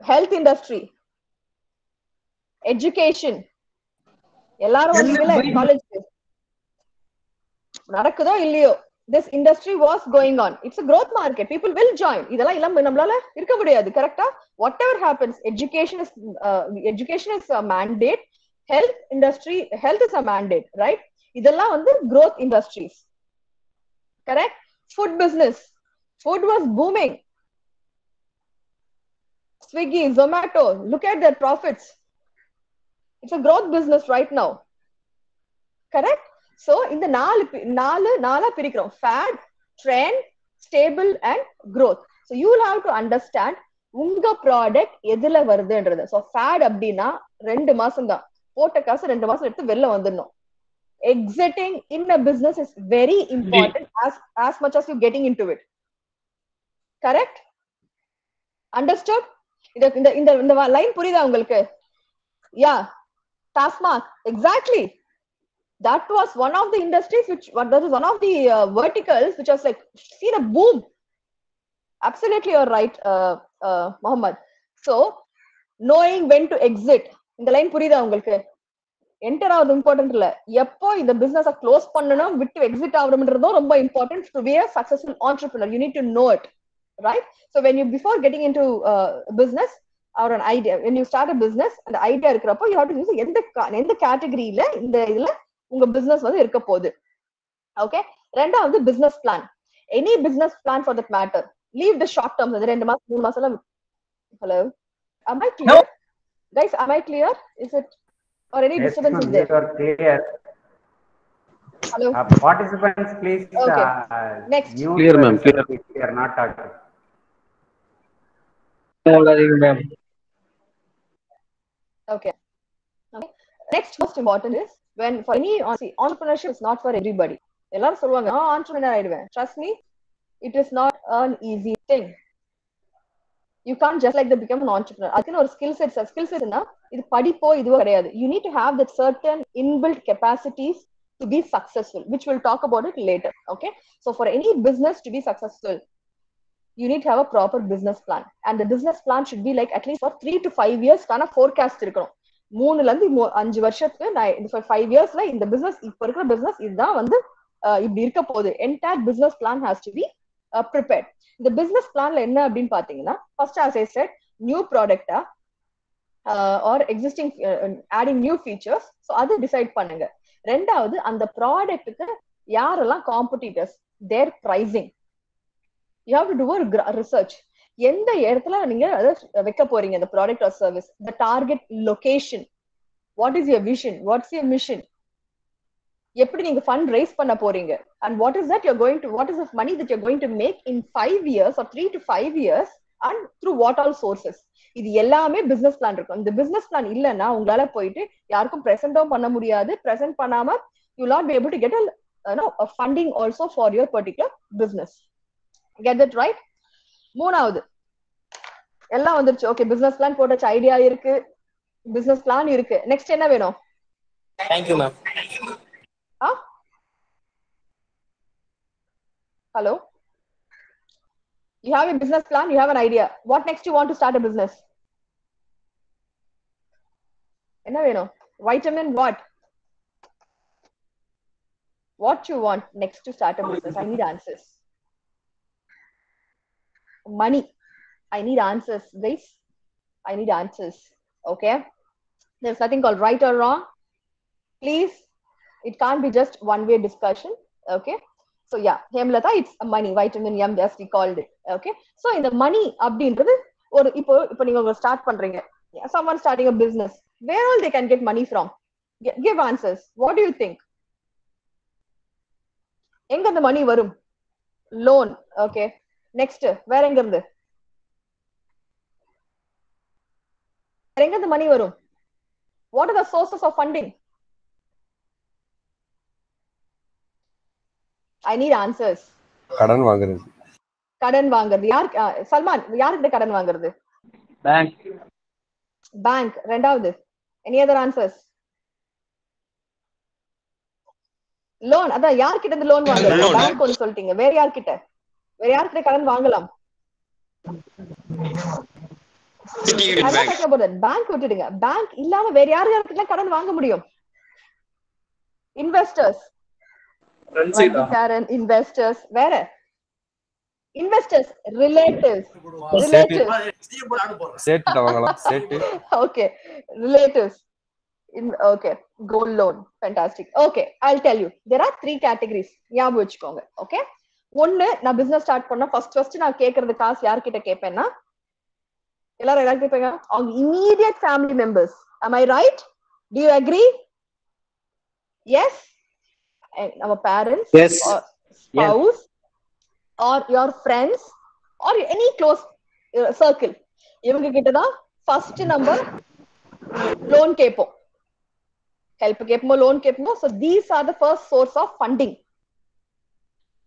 health industry education எல்லாரும் வந்தீங்களா college நடக்குதோ இல்லையோ this industry was going on it's a growth market people will join இதெல்லாம் இல்லாம நம்மளால இருக்க முடியாது கரெக்டா happens education is uh, education is a mandate health industry health is a mandate right இதெல்லாம் வந்து growth industries correct food business food was booming swiggy zomato look at their profits it's a growth business right now correct so இந்த நாலு நாலு நாலா பிரிக்கிறோம் fad trend stable and growth so you have to understand உங்க product எதுல வருதுன்றது so fat அப்படின்னா ரெண்டு மாசம் தான் போட்ட காசு ரெண்டு மாசம் எடுத்து வெளில வந்துடணும் exiting in a business is very important as as much as you getting in to it correct understood இந்த இந்த இந்த லைன் புரியுதா உங்களுக்கு yeah TASMAC exactly that was one of the industries which what that is one of the uh, verticals which was like seen a boom absolutely you're right uh, uh, Muhammad so knowing when to exit இந்த line புரியுதா உங்களுக்கு enter ஆகுது important இல்ல எப்போ இந்த business close பண்ணணும் விட்டு exit ஆகணும்ன்றதும் ரொம்ப important to be a successful entrepreneur you need to know it right so when you before getting in to business our an idea when you start a business அந்த idea இருக்கிறப்போ you have to use எந்த எந்த கேட்டகரியில இந்த இதுல உங்க business வந்து இருக்க போகுது ஓகே ரெண்டாவது business plan any business plan for that matter leave the short term அது ரெண்டு மாசம் மூணு மாசம் hello am i clear guys am i clear is it or any Yes, disturbance is there are clear. hello Uh, participants, please. Okay. Uh, Next. Clear, ma'am, are not talking. Okay. Next, most important is when for any see, entrepreneurship is not for everybody. எல்லாரும் சொல்லுவாங்க ஆ entrepreneur ஆயிடுவேன் trust me it is not an easy thing you can't just like that become an entrepreneur அதுக்குன்னு ஒரு skill sets skill setsனா இது படிப்போ இதுவோ கிடையாது you need to have that certain inbuilt capacities to be successful which we'll talk about it later okay so for any business to be successful you need to have a proper business plan and the business plan should be like at least for three to five years கான forecast இருக்கணும் மூணுல இருந்து மூ- அஞ்சு வருஷத்துக்கு நான் இந்த five இயர்ஸ்ல இந்த பிசினஸ் இப்ப இருக்கிற பிசினஸ் இதுதான் வந்து இப்படி இருக்க போகுது. Entire business plan has to be prepared இந்த பிசினஸ் பிளான்ல என்ன அப்படின்னு பாத்தீங்கன்னா first as I said new ப்ராடக்டா or existing adding new features so அது டிசைட் பண்ணுங்க. ரெண்டாவது அந்த ப்ராடக்ட்டுக்கு யாரெல்லாம் competitors their pricing you have to do research எந்த இடத்துல நீங்க அதை வைக்க போறீங்க? அந்த product or service the target location what is your vision what's your mission எப்படி நீங்க ஃபண்ட் ரைஸ் பண்ண போறீங்க? And what is that you're going to what is the money that you're going to make in five years or three to five years and through what all sources இது எல்லாமே business plan இருக்கும். இந்த business plan இல்லைன்னா உங்களால போயிட்டு யாருக்கும் பிரசென்டும் பண்ண முடியாது. பிரசென்ட் பண்ணாம you not be able to get funding also for your particular business get that right மூணாவது எல்லாம் வந்துருச்சு ஓகே பிசினஸ் பிளான் போட்டாச்சு ஐடியா இருக்கு பிசினஸ் பிளான் இருக்கு நெக்ஸ்ட் என்ன வேணும் you, ma'am. Ah hello you have a business plan you have an idea what next you want to start a business என்ன வேணும் vitamin what what you want next to start a business i need answers money i need answers guys i need answers okay there's nothing called right or wrong please it can't be just one way discussion okay so yeah hemlata it's money vitamin m as we called it okay so இந்த money அப்படின்றது ஒரு இப்போ இப்போ நீங்க start பண்றீங்க someone starting a business where all they can get money from Gi- give answers what do you think எங்க அந்த மணி வரும் லோன் ஓகே Next வேற எங்க இருந்து வேற எங்க இருந்து மணி வரும்? What are the sources of funding I need answers கடன் வாங்குறது. கடன் வாங்குறது. யார் அஹ், சல்மான் யார்கிட்ட கடன் வாங்குறது? பேங்க் பேங்க் ரெண்டாவது. எனி அதர் ஆன்சர்ஸ் லோன் அதான் யார்கிட்ட இருந்து லோன் வாங்குறது. பேங்க் ஒன்னு சொல்லிட்டீங்க. வேற யார்கிட்ட? வேற யார்கிட்ட கடன் வாங்கலாம்? பேங்க் பேங்க் விட்டுடுங்க. பேங்க் இல்லாம வேற யார் யார்கிட்ட கடன் வாங்க முடியும்? இன்வெஸ்டர்ஸ் இன்வெஸ்டர்ஸ் வேற? Investors relatives relatives relatives. In okay. Gold loan. Fantastic. Okay. I'll tell you. There are three categories. ஞாபகம் வச்சுக்கோங்க. Okay? ஒண்ணு நான் பிசினஸ் ஸ்டார்ட் பண்ண ஃபர்ஸ்ட் ஃபர்ஸ்ட் நான் கேக்குறது காசு யார்கிட்ட கேட்பேன்னா எல்லாரும் எல்லாரும் கேட்பேங்க? அவங்க immediate family members am i right? Do you agree? Yes? And our parents Yes. or spouse or your friends or any close uh, circle. இவங்க கிட்ட தான் ஃபர்ஸ்ட் நம்ம லோன் கேட்போம். ஹெல்ப் கேட்போம் லோன் கேட்போம்? So these are the first source of funding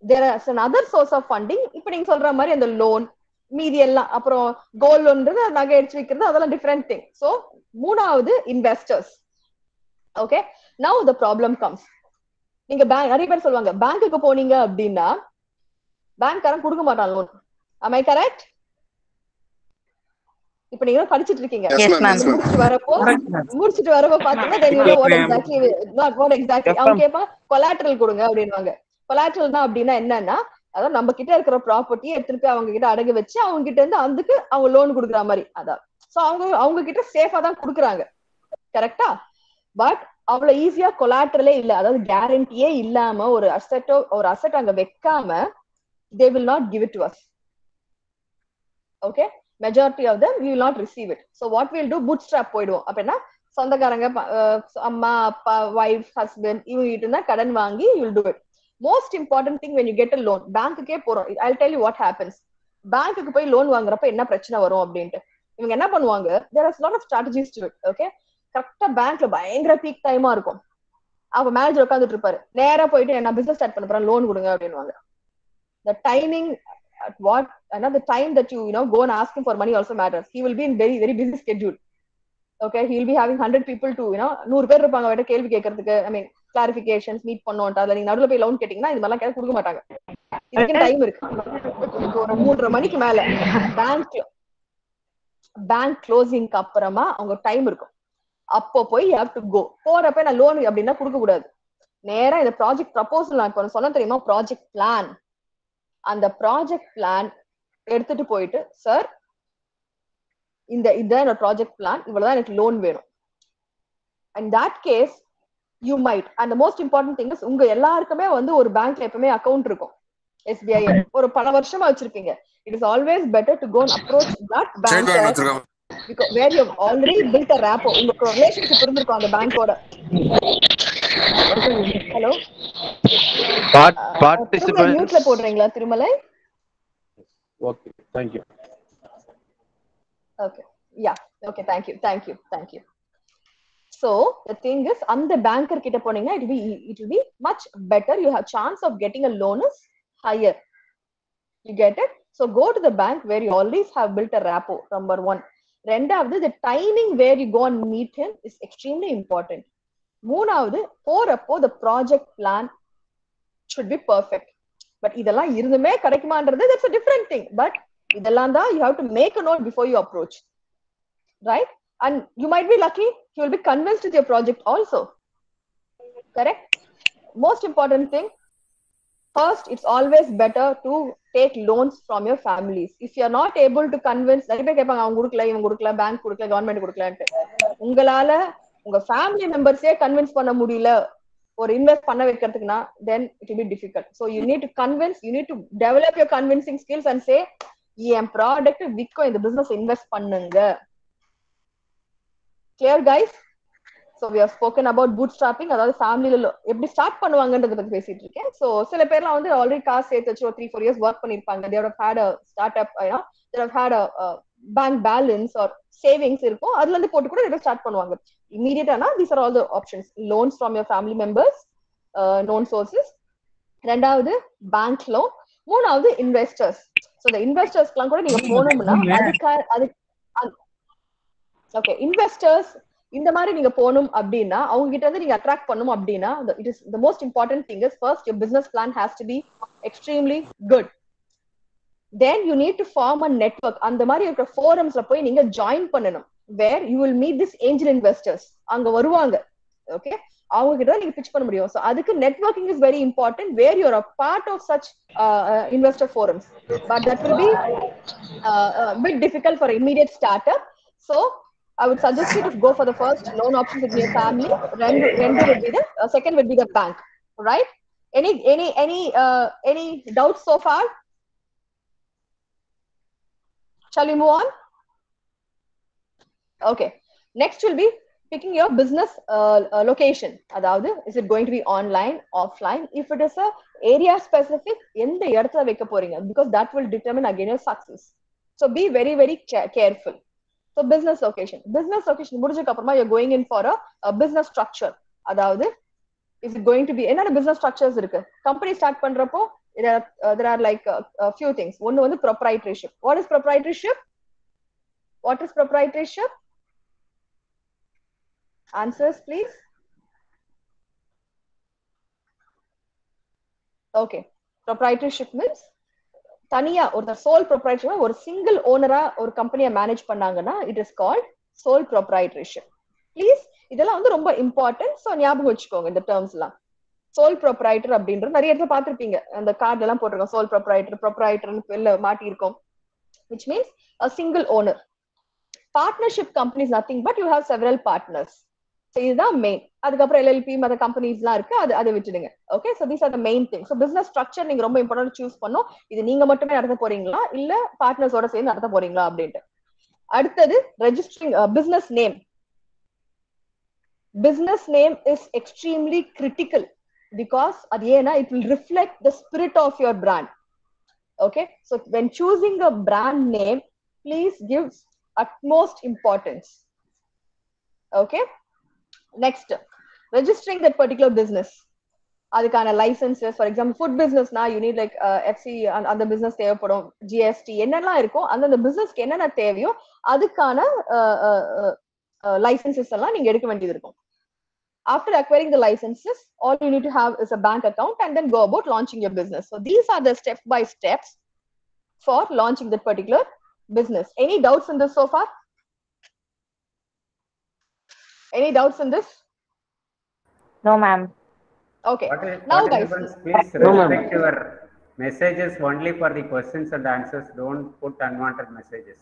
there are other source of funding இப்போ நீங்க சொல்ற மாதிரி அந்த லோன் மீதி எல்லாம் அப்புறம் கோல்ட் லோன்றது நகை அடிச்சு வைக்கிறது அதெல்லாம் டிஃப்ரெண்ட் திங் ஸோ மூணாவது investors okay now the problem comes நீங்க பேங்க் நிறைய பேர் சொல்லுவாங்க பேங்க்குக்கு போனீங்க அப்படின்னா பேங்க்காரன் கொடுக்க மாட்டான் லோன் am i கரெக்ட் இப்ப நீங்க படிச்சிட்டு இருக்கீங்க. முடிச்சிட்டு வரப்போ முடிச்சிட்டு வரப்போ பாத்தீங்கன்னா what exactly not what exactly. Yes, அவங்க ma'am. கேட்பாங்க கொலாட்ரல் கொடுங்க அப்படின்வாங்க கொலாட்ரல்னா அப்படின்னா என்னன்னா அதாவது நம்ம கிட்ட இருக்கிற ப்ராப்பர்ட்டியை எடுத்துட்டு போய் அவங்க கிட்ட அடகு வச்சு அவங்க கிட்ட இருந்து அதுக்கு அவங்க லோன் கொடுக்குற மாதிரி. அதான். சோ அவங்க அவங்க கிட்ட சேஃபா தான் கொடுக்குறாங்க. கரெக்டா பட் அவ்வளவு ஈஸியா கொலாட்ரலே இல்ல. அதாவது கேரண்டியே இல்லாம ஒரு அசெட்டோ ஒரு அசெட் அங்க வைக்காம they will not give it to us okay majority of them we will not receive it so what will do bootstrap போயிடுவோம் அப்படின்னா சொந்தக்காரங்க அம்மா அப்பா ஒய்ஃப் ஹஸ்பண்ட் இவங்க கிட்ட இருந்தா கடன் வாங்கி will do it most important thing when you get a loan பேங்க்குக்கே போறோம். I tell you what happens பேங்க்குக்கு போய் லோன் வாங்குறப்ப என்ன பிரச்சனை வரும் அப்படின்ட்டு. இவங்க என்ன பண்ணுவாங்க? There as lot of strategies to it okay கரெக்டா பேங்க்ல பயங்கர பீக் டைமா இருக்கும். அவங்க மேனேஜர் உட்காந்துட்டு இருப்பாரு. நேரா போயிட்டு நான் பிசினஸ் ஸ்டார்ட் பண்ண போறேன் லோன் கொடுங்க அப்படின்னுவாங்க. The timing at what another the time that you you know gone asking for money also matters he will be in very very busy schedule okay he will be having hundred having 100 people to you know நூறு பேர் இருப்பாங்க அவட்ட கேள்வி கேட்கறதுக்கு. ஐ மீன் clarifications meet பண்ணோம் அதுல நீங்க நடுவில் போய் லோன் கேட்டீங்கன்னா இது மாதிரிலாம் கேட்க கொடுக்க மாட்டாங்க. இதுக்கு டைம் இருக்கு. ஒரு மூன்றரை மணிக்கு மேல பேங்க் பேங்க் க்ளோசிங்க்கு அப்புறமா அவங்க டைம் இருக்கும். அப்போ போய் ஹேவ் டு கோ போறப்ப நான் லோன் அப்படின்னா கொடுக்க கூடாது. நேரா இந்த ப்ராஜெக்ட் ப்ரப்போசல் நான் இப்போ சொன்ன தெரியுமா? ப்ராஜெக்ட் பிளான் அந்த ப்ராஜெக்ட் பிளான் எடுத்துட்டு போயிட்டு சார் இந்த இதுதான் என்னோட ப்ராஜெக்ட் பிளான் இவ்வளவுதான் எனக்கு லோன் வேணும். And that case you might and most important thing உங்க எல்லாருக்குமே வந்து ஒரு பேங்க்ல எப்பவுமே அக்கௌண்ட் இருக்கும் எஸ்பிஐ ஒரு பல வருஷமா வச்சிருப்பீங்க it is always better to go approach that bank you have already built a rapport உங்களுக்கு ரிலேஷன்ஷிப் இருந்திருக்கும் அந்த பேங்கோட ஹலோ. மியூட்ல போடுறீங்களா Thirumalai Okay, thank you. Okay. Yeah. Okay. Thank you. Thank you. Thank you. So the thing is, அந்த banker கிட்ட போனீங்கன்னா it will be it will be much better. You have chance of getting a loan is higher. You get it? So go to the bank where you always have built a rapport. Number one. ரெண்டாவது the timing where you go and meet him is extremely important. மூணாவது போறப்போ the project plan should be perfect. But இதெல்லாம் இருந்துமே கிடைக்குமான்றது that's a different thing. But இதெல்லாம் தான் you have to make a note before you approach right and you might be lucky you will be convinced with your project also. Correct? Most important thing first it's always better to take loans from your families. If you are not able to convince நிறைய பேர் கேட்பாங்க அவங்க கொடுக்கல இவங்க கொடுக்கல bank கொடுக்கல government கொடுக்கலன்ட்டு. உங்களால உங்க ஃபேமிலி மெம்பர்ஸே கன்வின்ஸ் பண்ண முடியல ஒரு இன்வெஸ்ட் பண்ண வைக்கிறதுக்குனா then it be difficult so you need to convince you need to develop your convincing skills and say N product விற்கும் இந்த பிசினஸ் இன்வெஸ்ட் பண்ணுங்க. Clear guys so we have spoken about bootstrapping அதாவது ஃபேமிலியில எப்படி start பண்ணுவாங்கன்றத பத்தி பேசிட்டு இருக்கேன். So சில பேர்லாம் வந்து ஆல்ரெடி காசு சேர்த்து வச்சு ஒரு த்ரீ ஃபோர் இயர்ஸ் ஒர்க் பண்ணிருப்பாங்க. They had a start up had a bank balance or savings இருக்கும். அதுல இருந்து போட்டு கூட இதை ஸ்டார்ட் பண்ணுவாங்க. இமீடியட்டானா these are all the options loans from your family members known sources ரெண்டாவது பேங்க் லோன் மூணாவது இன்வெஸ்டர்ஸ் ஸோ இந்த இன்வெஸ்டர்ஸ்க்குலாம் கூட நீங்க போனோம்னா அதுக்காக அது ஓகே இன்வெஸ்டர்ஸ் இந்த மாதிரி நீங்க போகணும் அப்படின்னா அவங்க கிட்ட இருந்து நீங்க அட்ராக்ட் பண்ணும் அப்படின்னா it is the most important thing is first your business plan has to be extremely good then you need to form a network அந்த மாதிரி இருக்கிற ஃபோரம்ஸ்ல போய் நீங்க ஜாயின் பண்ணணும் where you will meet this angel investors அங்க வருவாங்க okay அவங்க கிட்ட நீங்க பிச் பண்ண முடியும் ஸோ அதுக்கு networking is very important where your a part of such investor forums but that will be bit difficult for immediate start up so I would suggest you to go for the first loan option with your family. Rendu, rendu would be the uh, second would be the bank, right? Any any any uh, any doubts so far? Shall we move on? Okay. Next will be picking your business uh, uh, location. அதாவது is it going to be online, offline? If it is a area specific, எந்த இடத்துல வைக்க போறீங்க because that will determine again your success. So be very very careful. so business location business location முடிஞ்சதுக்கு அப்புறமா you going in for a business structure அதாவது is it going to be என்னென்ன business structures இருக்கு company start பண்றப்போ there are like few things ஒன்னு வந்து proprietorship what is proprietorship what is proprietorship answers please okay proprietorship means தனியா ஒருத்தர் sole proprietor ஒரு single ஓனரா ஒரு கம்பெனியை மேனேஜ் பண்ணாங்கன்னா it is called sole proprietorship please இதெல்லாம் வந்து ரொம்ப இம்பார்ட்டன்ட் ஸோ ஞாபகம் வச்சுக்கோங்க இந்த டேர்ம்ஸ் எல்லாம் சோல் ப்ரொப்ரைட்டர் அப்படின்றது நிறைய இடத்துல பார்த்துருப்பீங்க. அந்த கார்டு எல்லாம் போட்டிருக்கோம். சோல் ப்ரொப்ரைட்டர் ப்ரொப்ரைட்டர்னு வெளில மாட்டியிருக்கோம். Which means a single owner partnership companies nothing but you have several partners இதுதான் மெயின் அதுக்கப்புறம் எல்எல்பி மற்ற கம்பெனிஸ்லாம் இருக்கு அது அதை விட்டுடுங்க. Okay so these are the main thing so business structure நீங்க ரொம்ப இம்பார்ட்டன்ட் சூஸ் பண்ணும் இது நீங்க மட்டுமே நடத்த போறீங்களா? இல்ல பார்ட்னர்ஸோட சேர்ந்து நடத்த போறீங்களா? அப்படின்ட்டு. அடுத்தது registering business name business name is extremely critical because அது ஏன்னா it will reflect the spirit of your brand okay so when choosing a brand name please give utmost importance okay next registering that particular business அதுக்கான licences for example food பிசினஸ்னா you need like FC அந்த business தேவைப்படும் GST என்னெல்லாம் இருக்கும் அந்தந்த பிசினஸ்க்கு என்னென்ன தேவையோ அதுக்கான லைசன்சஸ் எல்லாம் நீங்க எடுக்க வேண்டியது இருக்கும் after acquiring the licenses all you need to have is a bank account and then go about launching your business so these are the step by steps for launching that particular business any doubts in this so far any doubts in this no ma'am Okay. What is, now, what guys. Is, please No, ma'am. restrict your messages only for the questions and answers. Don't put unwanted messages.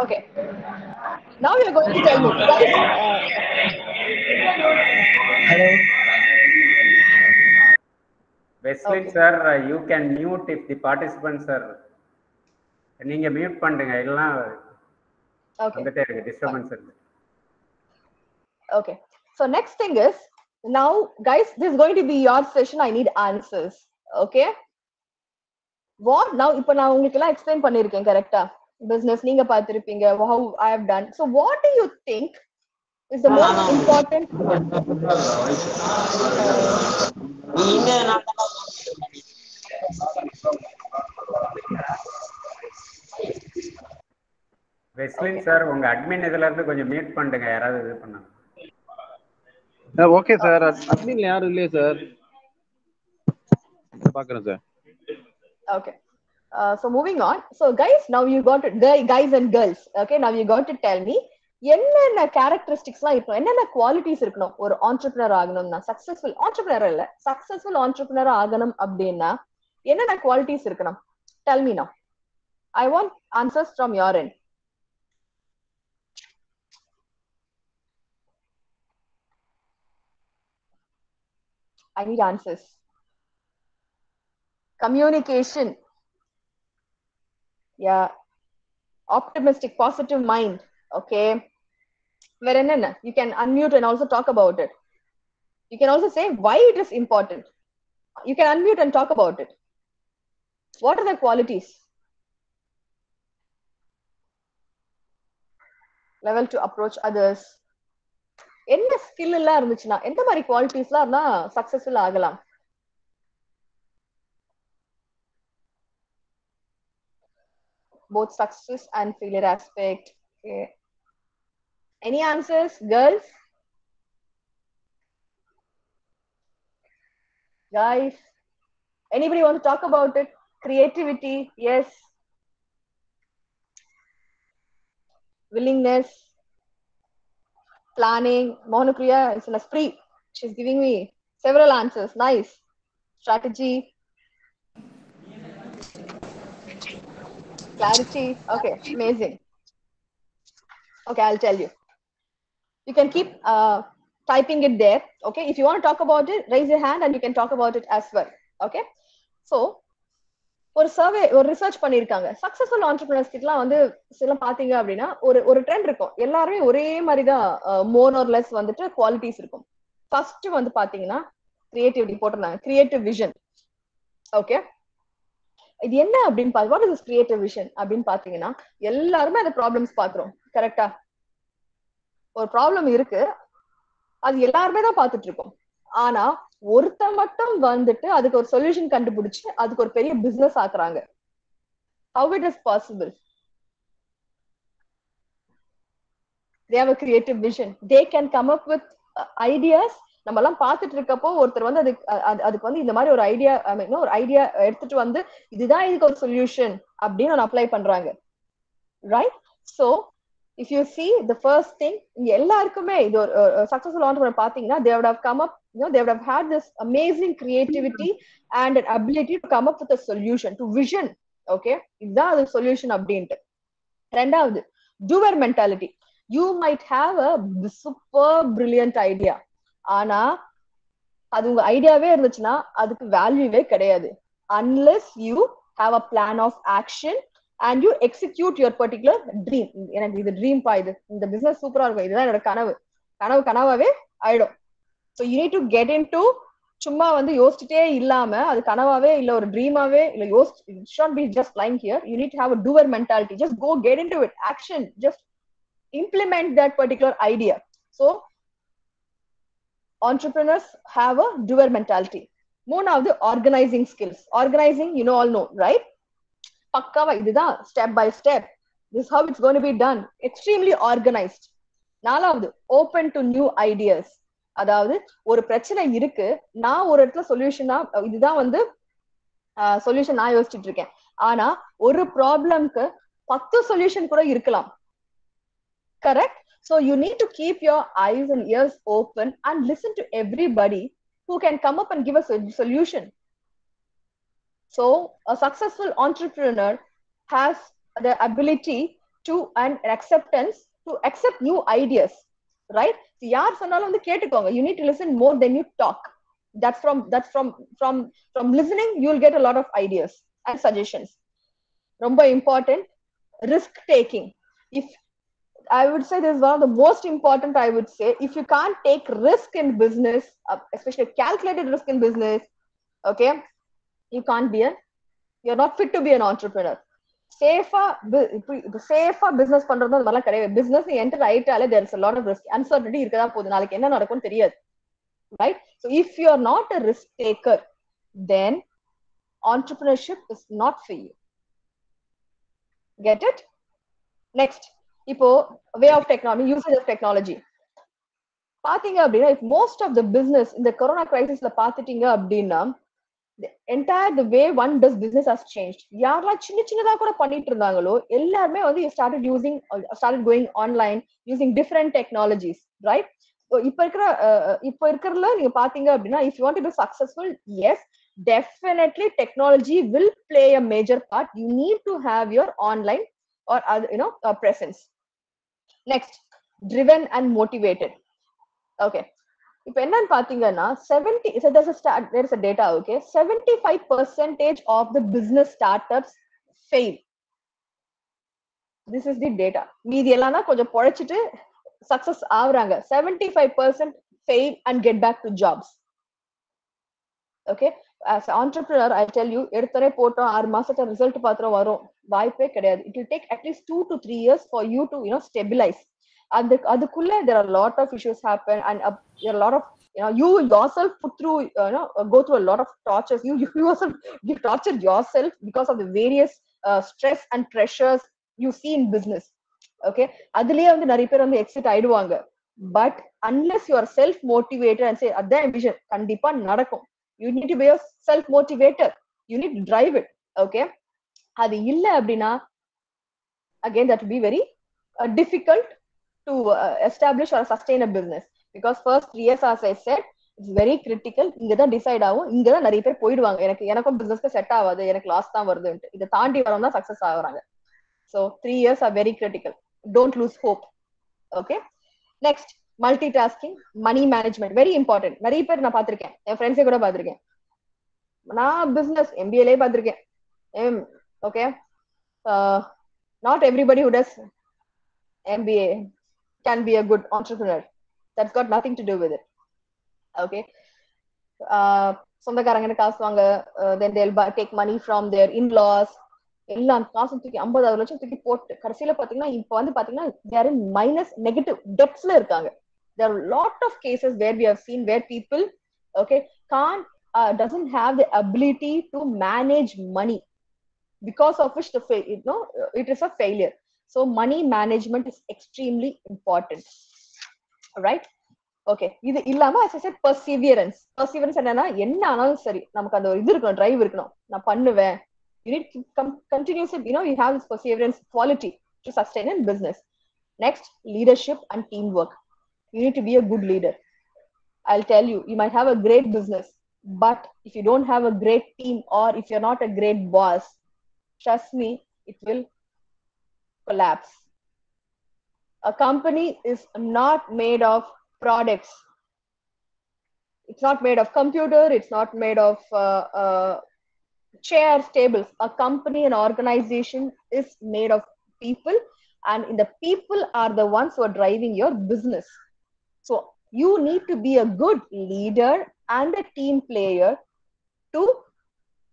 Okay. Now you're going to tell me, guys. Uh, Wesley Okay. sir, uh, you can mute if the participants are. நீங்க mute பண்ணுங்க எல்லாம் okay. வந்துட்டே இருக்கு disturbance இருக்கு Okay. So next thing is now, guys, this is going to be your session. I need answers. Okay. What now? இப்போ நான் உங்களுக்கு எல்லாம் எக்ஸ்பிளைன் பண்ணிருக்கேன் கரெக்டா பிசினஸ் நீங்க பார்த்திருப்பீங்க how I have done. So what do you think is the most important? வெஸ்லின் sir உங்க அட்மின் இதுல இருந்து கொஞ்சம் மியூட் பண்ணுங்க யாராவது இது பண்ணாங்க. Okay sir. அட்மின்ல யாரும் இல்லையே சார். பாக்குறேன் sir. Okay. Uh, so moving on. So guys, now you got to, guy- guys and girls. Okay, now you got to tell me என்னென்ன கேரக்டரிஸ்டிக்ஸ்லாம் இருக்கணும்? என்னென்ன குவாலிட்டிஸ் இருக்கணும்? ஒரு ஆண்டர்பிரினர் ஆகணும்னா சக்சஸ்ஃபுல் ஆண்டர்பிரினர் இல்ல சக்சஸ்ஃபுல் ஆண்டர்பிரினர் ஆகணும் அப்படின்னா என்னென்ன குவாலிட்டிஸ் இருக்கணும்? Tell me now. I want answers from your end. I need answers. Communication. Yeah. Optimistic, positive mind. Okay. You can unmute and also talk about it. You can also say why it is important. You can unmute and talk about it. What are the qualities? Level to approach others. என்ன skill எல்லாம் இருந்துச்சுன்னா எந்த மாதிரி qualities எல்லாம் இருந்தா successful ஆகலாம் both success and failure aspect okay any answers girls guys anybody want to talk about it creativity yes willingness planning. Monopriya is a spree. She's giving me several answers. Nice. Strategy. Clarity. Okay amazing. Okay i'll tell you. You can keep uh, typing it there. Okay if you want to talk about it raise your hand and you can talk about it as well. Okay? So ஒரு survey ஒரு research பண்ணிருக்காங்க successful entrepreneurs கிட்டலாம் வந்து சில பாத்தீங்க அப்படின்னா ஒரு ஒரு ட்ரெண்ட் இருக்கும். எல்லாருமே ஒரே மாதிரி தான் மோனோர்லெஸ் வந்துட்டு குவாலிட்டிஸ் இருக்கும். ஃபர்ஸ்ட் வந்து பாத்தீங்கன்னா கிரியேட்டிவிட்டி போட்டிருந்தாங்க. கிரியேட்டிவ் விஷன் ஓகே இது என்ன அப்படின்னு பாத்து வாட் இஸ் கிரியேட்டிவ் விஷன் அப்படின்னு பாத்தீங்கன்னா எல்லாருமே அந்த ப்ராப்ளம்ஸ் பாக்குறோம் கரெக்டா ஒரு ப்ராப்ளம் இருக்கு. அது எல்லாருமே தான் பாத்துட்டு இருக்கோம். ஆனா ஒருத்தன் மட்டும் வந்துட்டு அதுக்கு ஒரு சொல்யூஷன் கண்டுபிடிச்சு அதுக்கு ஒரு பெரிய business ஆக்குறாங்க. How it is possible they have creative vision they can come up with ideas நம்ம எல்லாம் பாத்துட்டு இருக்கப்போ ஒருத்தர் வந்து அதுக்கு அதுக்கு வந்து இந்த மாதிரி ஒரு ஐடியா ஐ மீன் ஒரு ஐடியா எடுத்துட்டு வந்து இதுதான் இதுக்கு ஒரு சொல்யூஷன் அப்படின்னு ஒன்று அப்ளை பண்றாங்க. Right so if you see the first thing இங்க எல்லாருக்குமே இது ஒரு சக்சஸ்ஃபுல் ஆண்டர் பாத்தீங்கன்னா தே would have come you know they would have had this amazing creativity and an ability to come up with a solution to vision. Okay? இதுதான் அது solution அப்படின்ட்டு. ரெண்டாவது doer mentality you might have a super brilliant idea ஆனா அது உங்க ஐடியாவே இருந்துச்சுன்னா அதுக்கு வேல்யூவே கிடையாது. Unless you have a plan of action and you execute your particular dream எனக்கு இது ட்ரீம் பா இது. இந்த பிசினஸ் சூப்பரா இருக்கும். இதுதான் என்னோட கனவு. கனவு கனவாவே ஆயிடும். So you need to get in to சும்மா வந்து யோசிச்சுட்டே இல்லாம அது கனவாவே இல்ல ஒரு ட்ரீமாவே இல்ல யோசி should be just lying here you need have a doer mentality just go get in to it action just implement that particular idea. So entrepreneurs have a doer mentality. மூணாவது organising skills organising you know all know right பக்காவா இதுதான் step by step this how it's gonna be done extremely organised நாலாவது open to new ideas அதாவது ஒரு பிரச்சனை இருக்கு நான் ஒரு இடத்துல சொல்யூஷனா இதுதான் வந்து சொல்யூஷன் நான் யோசிச்சுட்டு இருக்கேன் ஆனா ஒரு ப்ராப்ளம்க்கு பத்து சொல்யூஷன் கூட இருக்கலாம் correct so you need to keep your eyes and ears open and listen to everybody who can come up and give us a solution so a successful entrepreneur has the ability to and acceptance to accept new ideas right யார் சொன்னாலும் வந்து கேட்டுக்கோங்க you need to listen more than you talk that's from that's from from from listening you'll get a lot of ideas and suggestions ரொம்ப important risk taking if I would say this is one of the most important. I would say if you can't take risk in business, uh, especially calculated risk in business, okay, you can't be a, you're not fit to be an entrepreneur. சேஃபா சேஃபா business பண்றது அந்த மாதிரிலாம் கிடையாது. Business enter ஆயிட்டாலே there is lot of risk uncertainty இருக்கதா போகுது. நாளைக்கு என்ன நடக்கும்னு தெரியாது. Right so if you are not a risk taker then entrepreneurship is not for you get it next இப்போ way of technology usage of technology பாத்தீங்க அப்படின்னா if most of the business இந்த கொரோனா கிரைசிஸ்ல பாத்துட்டீங்க அப்படின்னா entire the way one does business has change யாரெல்லாம் சின்ன சின்னதா கூட பண்ணிட்டு இருந்தாங்களோ எல்லாருமே வந்து started using started going online using different technologies right இப்ப இருக்கிற இப்ப இருக்கிறதுல நீங்க பாத்தீங்க அப்படின்னா if you want to be successful yes definitely technology will play a major part you need to have your online or other, you know uh, presence next driven and motivated okay இப்போ என்னன்னு பாத்தீங்கன்னா seventy a data okay seventy five percentage of the business start ups fail this is the data மீதி எல்லாம் தான் கொஞ்சம் பொழைச்சிட்டு success ஆகுறாங்க. Seventy five percent fail and get back to jobs okay as entrepreneur I tell you எடுத்தரே போட்டோம் ஆறு மாசத்துல result பாத்திரம் வரும். வாய்ப்பே கிடையாது. It will take at least two to three years for you to you know stabilise அந்த அதுக்குள்ள there are lot of issues happen and there lot of you know you yourself put through you know uh, go through a lot of tortures. You, you yourself you tortured yourself because of the various uh, stress and pressures you see in business. Okay? அதுலயே வந்து நிறைய பேர் வந்து exit ஆயிடுவாங்க. But unless you are self motivated and say அதான் vision கண்டிப்பா நடக்கும். You need to be self motivator you need drive it okay அது இல்லை அப்படின்னா again that be very difficult to establish or a business. Business because first years as i said it's very critical இங்க தான் decide ஆகும். இங்க தான் நிறைய பேர் போயிடுவாங்க. எனக்கு எனக்கும் பிசினஸ்க்கு செட் ஆகாது. எனக்கு லாஸ் தான் வருதுன்ட்டு. இதை தாண்டி வரவங்க தான் சக்சஸ் ஆகுறாங்க. So three years are very critical don't lose hope okay next multitasking money management very important நிறைய பேர் நான் பார்த்திருக்கேன். என் ஃப்ரெண்ட்ஸே கூட பார்த்திருக்கேன். நான் பிசினஸ் எம்பிஏலே பார்த்திருக்கேன். Okay not everybody who does MBA can be a good entrepreneur that's got nothing to do with it okay uh சொந்தக்காரங்க காசு வாங்க then they'll take money from their in laws எல்லாம் காசு தூக்கி ஐம்பதாவது லட்சம் தூக்கி போட்டு கடைசியில பாத்தீங்கன்னா இப்ப வந்து பாத்தீங்கன்னா தேர் இன் மைனஸ் நெகட்டிவ் டெப்ஸ்ல இருக்காங்க there lot of cases where we have seen where people okay can doesn't have the ability to manage money because of which the you know it is a failure so money management is extremely important right okay இது இல்லாம perseverance perseverance என்னன்னா என்ன ஆனாலும் சரி நமக்கு அந்த ஒரு இது இருக்கணும் டிரைவ் இருக்கணும் நான் பண்ணுவேன் you need continues you know you have this perseverance quality to sustain in business next leadership and team work you need to be a good leader I tell you you might have a great business but if you don't have a great team or if you're not a great boss trust me it will collapse. A company is not made of products. It's not made of computer it's not made of uh, uh, chairs tables. A company an organization is made of people and in the people are the ones who are driving your business. So you need to be a good leader and a team player to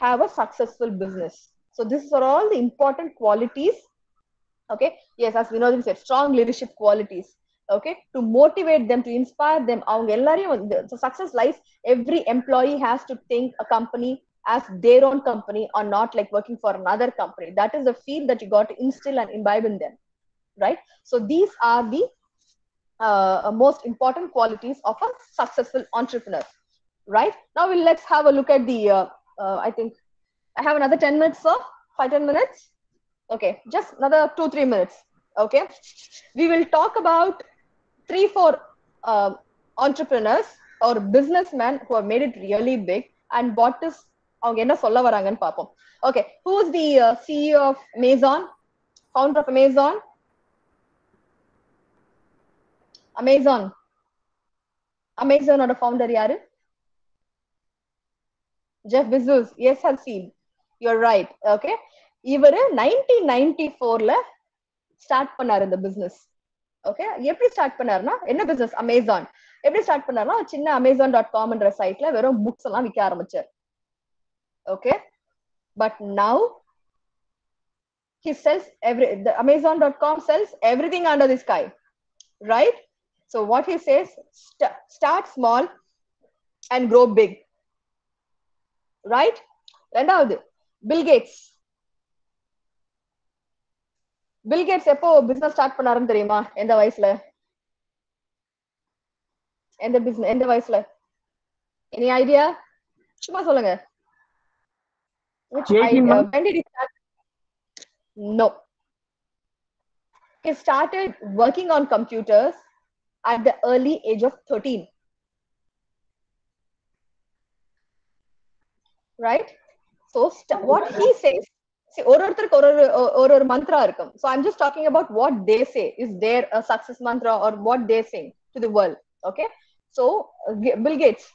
have a successful business. So these are all the important qualities Okay, yes, as Vinodin said, strong leadership qualities. Okay, to motivate them, to inspire them. So success lies every employee has to think a company as their own company or not like working for another company. That is the feel that you got to instill and imbibe in them. Right? So these are the uh, most important qualities of a successful entrepreneur right now we'll, let's have a look at the uh, uh, i think i have another 10 minutes sir 5 10 minutes okay just another two three minutes okay we will talk about three four uh, entrepreneurs or businessmen who have made it really big and what is அவங்க என்ன சொல்ல வராங்கன்னு பார்ப்போம் okay who is the CEO of Amazon founder of Amazon Amazon அமேசானோட founder யாரு Jeff Bezos yes have seen you're right okay இவரு nineteen ninety ஃபோர்ல start பண்ணாரு இந்த பிசினஸ் ஓகே எப்படி ஸ்டார்ட் பண்ணாருன்னா என்ன பிசினஸ் அமேசான் எப்படி ஸ்டார்ட் பண்ணாருன்னா சின்ன அமேசான் டாட் காம்ன்ற சைட்ல வெறும் புக்ஸ் எல்லாம் விற்க ஆரம்பிச்சார். Okay but now he sells every the amazon.com sells everything under the sky. Right? So what he says st- start small and grow big. Right? ரெண்டாவது Bill Gates Bill Gates எப்போ business start பண்ணாருன்னு தெரியுமா எந்த வயசுல எந்த business எந்த வயசுல any idea சும்மா சொல்லுங்க Which I, uh, when did he start? No. He started working on computers at the early age of 13. Right? So st- what he says, see, ஒரு ஒருத்தருக்கு ஒரு ஒரு ஒரு ஒரு மந்த்ரா இருக்கும் so i'm just talking about what they say is there a success mantra or what they say to the world okay so uh, G- bill gates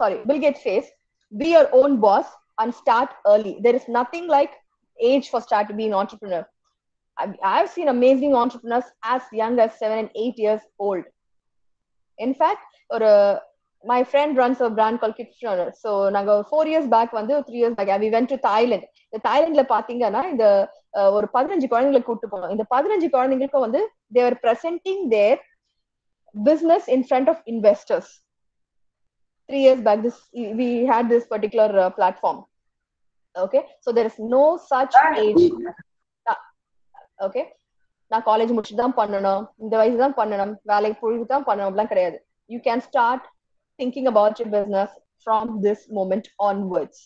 sorry bill gates says be your own boss and start early there is nothing like age for start to be an entrepreneur I've, I've seen amazing entrepreneurs as young as seven and eight years old in fact ஒரு my friend runs a brand called Kitchener. So நாங்க four years back வந்து three years back we went to Thailand இந்த தாய்லாந்துல பாத்தீங்கன்னா இந்த ஒரு பதினஞ்சு குழந்தைங்களை கூட்டு போனோம். இந்த பதினஞ்சு குழந்தைங்களுக்கு வந்து their presenting their business in front of investors three years back this we had this particular platform okay so there is no such age okay நான் காலேஜ் முடிச்சுட்டு தான் பண்ணணும். இந்த வயசு தான் பண்ணணும். வேலைக்கு பொழுது தான் பண்ணணும். அப்படிலாம் கிடையாது. You can start thinking about your business from this moment onwards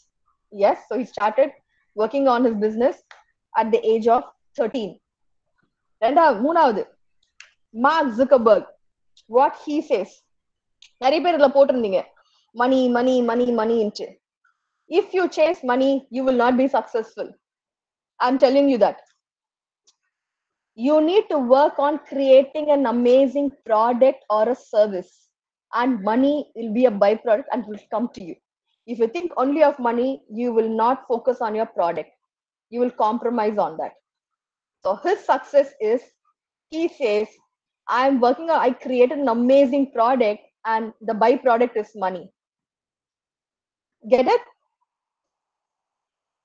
yes so he started working on his business at the age of thirteen ரெண்டாவது மூணாவது Mark Zuckerberg what he says நிறைய பேர் இதுல போட்டிருந்தீங்க மணி மணி மணி மணின்ட்டு if you chase money you will not be successful I am telling you that you need to work on creating an amazing product or a service and money will be a byproduct and will come to you. If you think only of money you will not focus on your product. You will compromise on that. So his success is he says i am working on i created an amazing product and the byproduct is money. Get it?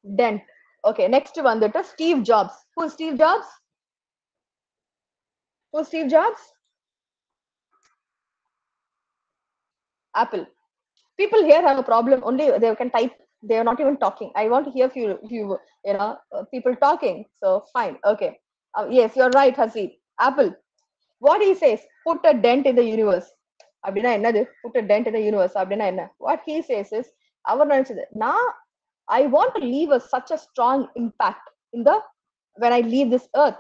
Then okay next one that is steve jobs. Who is steve jobs? Who is Steve Jobs? Apple. People here have a problem. Only they can type. They are not even talking. I want to hear few, few, you know, people talking. So fine, okay. Uh, yes, you're right, Hasib. Apple. What he says, put a dent in the universe. அப்படின்னா என்னது put a dent in அப்படின்னா என்ன what he says is அவர் நினைச்சது நான் I want to leave a, such a strong impact in the when I leave this earth.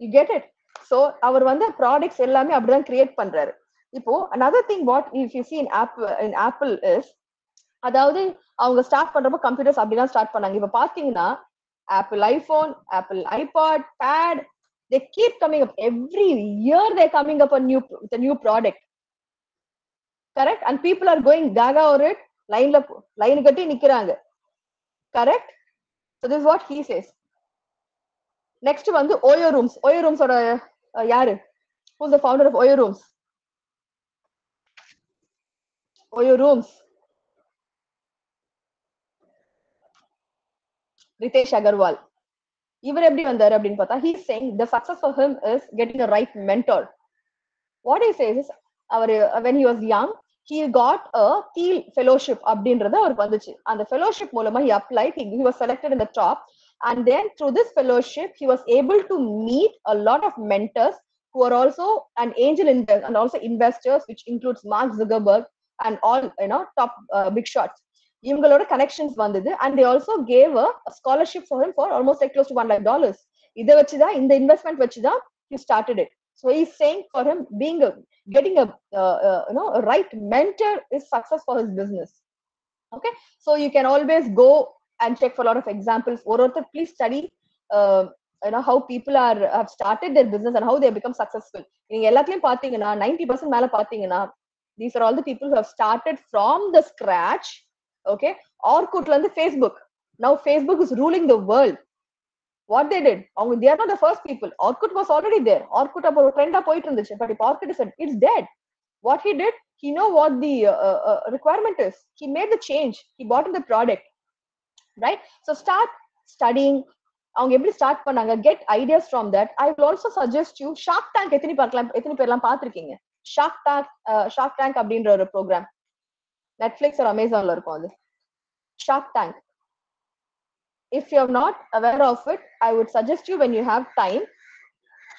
You get it? So அவர் வந்து products எல்லாமே அப்படிதான் create பண்றாரு இப்போ another thing what if you see in Apple in Apple is அதாவது அவங்க start பண்றப்போ computers அப்படிதான் start பண்ணாங்க. இப்ப பாத்தீங்கன்னா Apple iPhone Apple iPod pad they keep coming up every year they coming up new new product correct and people are going gaga ஒரு லைன்ல line கட்டி நிக்கிறாங்க. Correct so this what he says next வந்து OYO Rooms OYO ரூம்ஸோட யாரு? Who's the founder of OYO Rooms OYO rooms Ritesh Agarwal இவர் எப்படி வந்தாரு அப்படின்னு பார்த்தா he says the success for him is getting a right mentor what is says our when he was young he got a Thiel fellowship அப்படின்றது அவருக்கு வந்துச்சு அந்த fellowship மூலமா he applied he was selected in the top and then through this fellowship he was able to meet a lot of mentors who are also an angel investor and also investors which includes mark zuckerberg and all you know top uh, big shots இவங்களோட connections வந்தது and they also gave a scholarship for him for almost like close to one lakh dollars இதை வச்சுதான் இந்த investment வச்சுதான் he started it so is saying for him being getting a you know right mentor is success for his business okay so you can always go and check for a lot of examples. Or please study uh, you know how people are have started their business and how they have become successful. நீங்க எல்லாத்துலயும் பாத்தீங்கன்னா ninety percent மேல பாத்தீங்கன்னா these are all the people have started from the scratch okay ஆர்கூட்ல இருந்து Facebook now Facebook is ruling the world what they did அவங்க they're not the first people Orkut was already there Orkut அப்போ ஒரு ட்ரெண்டா போயிட்டு இருந்துச்சு. But இப்போ Orkut is it's dead what he did he know what the requirement is he made the change he put in the product right so start studying அவங்க எப்படி start பண்ணாங்க? Get ideas from that I will also suggest you Shark Tank எத்தனை பார்க்கலாம் எத்தனை பேர்லாம் பார்த்துருக்கீங்க? Shark talk shark tank அப்படின்ற ஒரு ப்ரோக்ராம் நெட்ஃபிளிக்ஸ் ஒரு அமேசான்ல இருக்கும் அது. Shark Tank if you not aware of it I would suggest you when you have time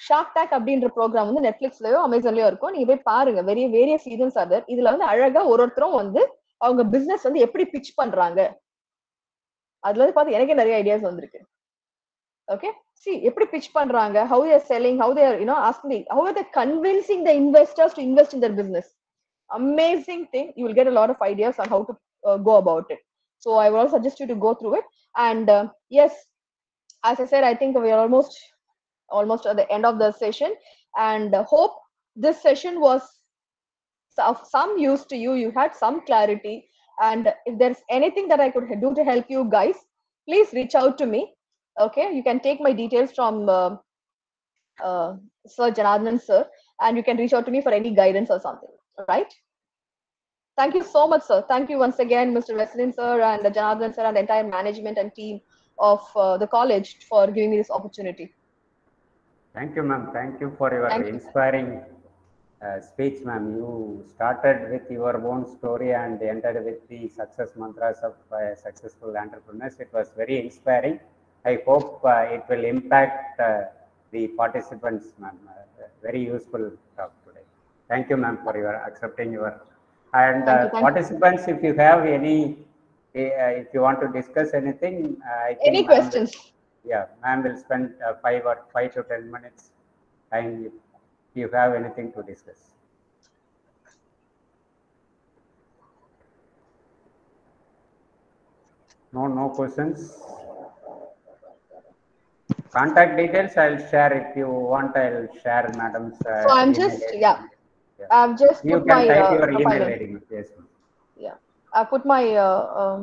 Shark Tank அப்படின்ற ப்ரோக்ராம் வந்து நெட்ஃபிளிக்ஸ்லயோ அமேசான்லயோ இருக்கும். நீங்க போய் பாருங்க. வெரிய வேரிய சீசன்ஸ் அதர் இதுல வந்து அழகா ஒரு ஒருத்தரும் வந்து அவங்க பிசினஸ் வந்து எப்படி பிச் பண்றாங்க. அதுல வந்து பார்த்து எனக்கே நிறைய ஐடியாஸ் வந்திருக்கு. ஓகே சி எப்படி பிச் பண்றாங்க how they're selling how they're you know asking how they're convincing the investors to invest in their business amazing thing you will get a lot of ideas on how to go about it so I will suggest you to go through it and yes as I said, I think we are almost almost at the end of the session, and uh, hope this session was of some use to you you had some clarity and if there's anything that i could do to help you guys please reach out to me okay you can take my details from uh, uh, sir janardhan sir and you can reach out to me for any guidance or something right thank you so much sir thank you once again mr Weslin sir and janardhan sir and the entire management and team of uh, the college for giving me this opportunity Thank you, ma'am. Thank you for your Thank inspiring uh, speech, ma'am. You started with your own story and ended with the success mantras of uh, successful entrepreneurs. It was very inspiring. I hope uh, it will impact uh, the participants, ma'am. Uh, very useful talk today. Thank you, ma'am, for your accepting your. And Thank uh, you, thank you. participants, if you have any, uh, if you want to discuss anything, uh, any ma'am will- questions yeah, ma'am will spend uh, five or five to ten minutes time if you have anything to discuss. No, no questions. Contact details I'll share if you want. I'll share madam's. Uh, So I'm email just- ID. yeah. i've just You put can my type uh, your profile email name. ID. Yes, ma'am. yeah i put my uh, um,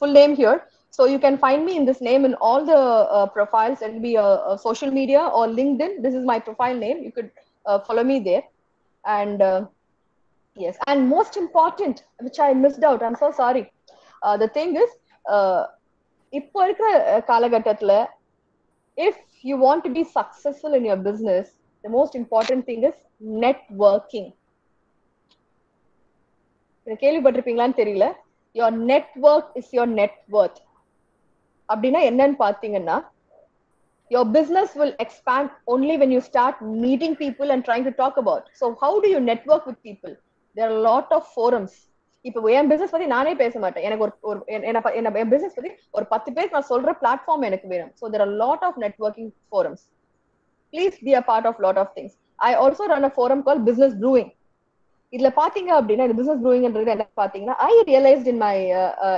full name here so you can find me in this name in all the uh, profiles it'll be uh, uh, social media or linkedin this is my profile name you could uh, follow me there and uh, yes and most important which i missed out i'm so sorry uh, the thing is uh, இப்போ இருக்கிற அஹ், காலகட்டத்துல if you want to be successful in your business the most important thing is networking இதை கேள்விப்பட்டிருப்பீங்களான்னு தெரியல your network is your net worth அப்படின்னா என்னன்னு பாத்தீங்கன்னா your business will expand only when you start meeting people and trying to talk about so how do you network with people there are a lot of forums இப்ப என் business பத்தி நானே பேச மாட்டேன். எனக்கு ஒரு ஒரு என் பிசினஸ் பத்தி ஒரு பத்து பேர் நான் சொல்ற பிளாட்ஃபார்ம் எனக்கு வேணும். So there are lot of networking forums please be a part of lot of things I also run a forum call Business Brewing இதுல பாத்தீங்க அப்படின்னா இந்த பிசினஸ் ப்ரூவிங்ன்றது என்ன பாத்தீங்கன்னா I realised in my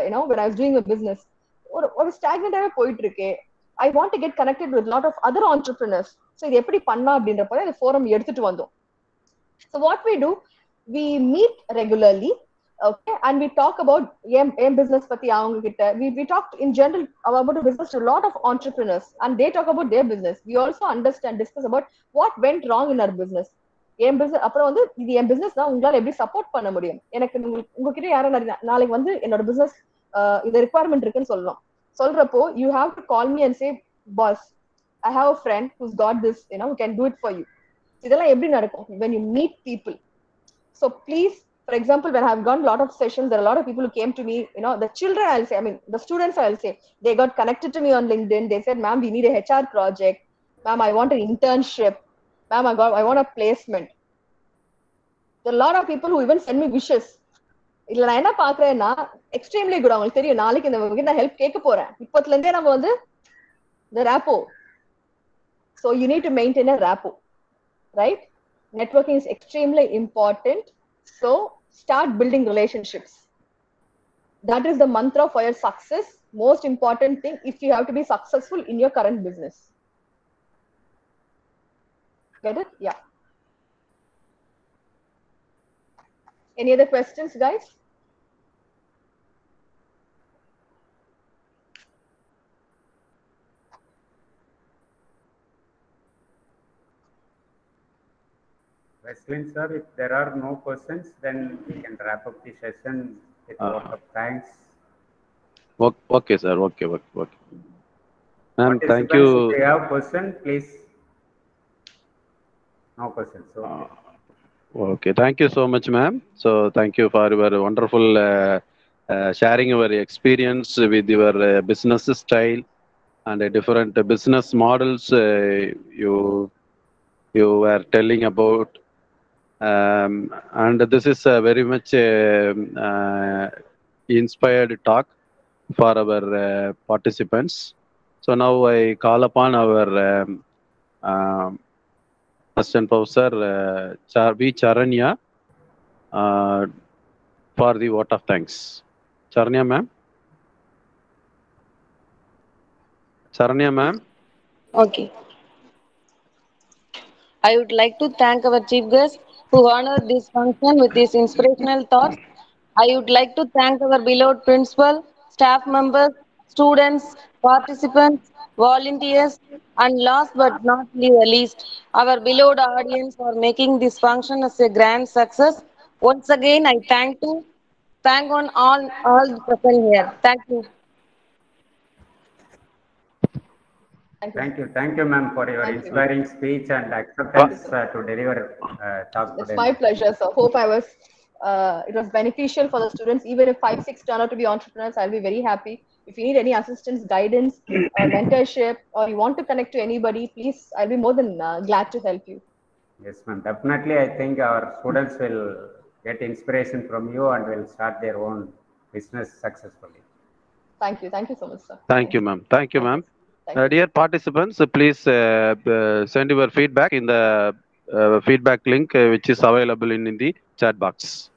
you know when I was doing a ஒரு ஒரு ஸ்டாக்னட்டாவே போயிட்டு இருக்கு I want to get connected with lot of other entrepreneurs so இது எப்படி பண்ணலாம் அப்படின்றப்ப இந்த ஃபோரம் எடுத்துட்டு வந்தோம். So what we do we meet regularly okay and we talk about ஏன் ஏன் பிசினஸ் பத்தி அவங்க கிட்ட we we talk in general about business to lot of entrepreneurs and they talk about their business we also understand discuss about what went wrong in our business N business அப்புறம் வந்து இது என் business தான் உங்களால் எப்படி support பண்ண முடியும் எனக்கு உங்ககிட்ட யாரும் நாளைக்கு வந்து என்னோட பிசினஸ் இந்த ரிக்குவயர்மெண்ட் இருக்குன்னு சொல்லலாம் சொல்றப்போ you have to call me and say boss I have a friend who's got this you know can do it for you இதெல்லாம் எப்படி நடக்கும் when you meet people so please for example when i've gone a lot of sessions there are a lot of people who came to me you know the children i'll say i mean the students i'll say they got connected to me on linkedin they said ma'am we need a hr project ma'am i want an internship ma'am i got i want a placement there are a lot of people who even send me wishes இதுல நான் என்ன பாக்குறேன்னா extremely good அவங்களுக்கு தெரியும் நாளைக்கு இந்த கிட்ட நான் help கேட்க போறேன் இப்பத்துல இருந்தே நம்ம வந்து the rapport so you need to maintain a rapport right networking is extremely important so start building relationships. That is the mantra for your success. Most important thing if you have to be successful in your current business. Get it? Yeah. Any other questions guys Weslin sir, if there are no questions, then we can wrap up the session with a lot of thanks. Okay, sir. Okay, okay, okay. Ma'am, thank you. If you have question, please. No questions. Okay. Okay, thank you so much, ma'am. So, thank you for your wonderful uh, uh, sharing your experience with your uh, business style and the different uh, business models uh, you you were telling about. Um, and this is a very much uh, uh, inspired talk for our uh, participants. So now I call upon our um, um, Assistant Professor uh. Charanya uh, for the vote of thanks. Charanya ma'am. Charanya ma'am. Okay. I would like to thank our chief guest, who honored this function with his inspirational thoughts. I would like to thank our beloved principal, staff members, students, participants, volunteers, and last but not least, our beloved audience for making this function as a grand success. Once again, I thank you, thank on all all present here. Thank you. Thank you, thank you, ma'am, for your Thank you. inspiring speech and acceptance uh, to deliver uh, talk It's today. my pleasure, sir. Hope I was, uh, it was beneficial for the students. Even if five, six turn out to be entrepreneurs, I'll be very happy. If you need any assistance, guidance, or mentorship, or you want to connect to anybody, please, I'll be more than uh, glad to help you. Yes, ma'am. Definitely, I think our students will get inspiration from you and will start their own business successfully. Thank you. Thank you so much, sir. Thank you, ma'am. Thank you, ma'am. Uh, dear participants, uh, please uh, uh, send your feedback in the uh, feedback link uh, which is available in, in the chat box.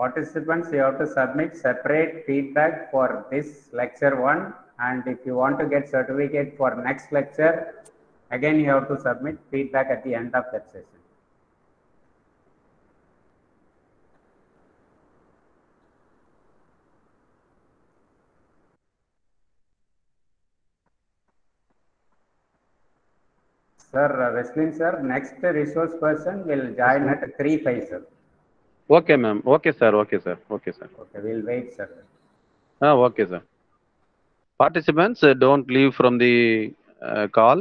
Participants, you have to submit separate feedback for this lecture one. And if you want to get certificate for next lecture, again, you have to submit feedback at the end of that session. Sir, uh, Wesley sir, next resource person will join at 3 5, sir. Okay, ma'am. Okay, sir. Okay, sir. Okay, sir. Okay, we'll wait, sir. ಹಾಂ okay, sir. Participants uh, don't leave from the uh, call.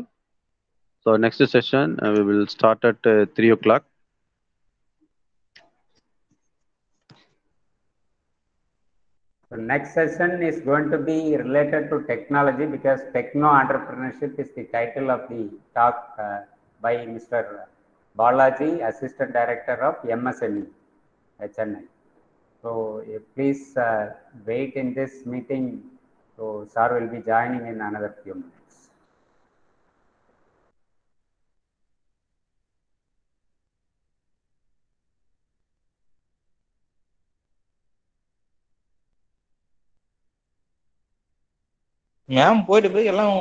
So next session uh, we will start at three o'clock. The next session is going to be related to technology because techno entrepreneurship is the title of the talk uh, by Mr. Balaji, Assistant Director of MSME. HNI. So uh, please uh, wait in this meeting. So sir will be joining in another few minutes. Ma'am போயிட்டு போய் எல்லாம்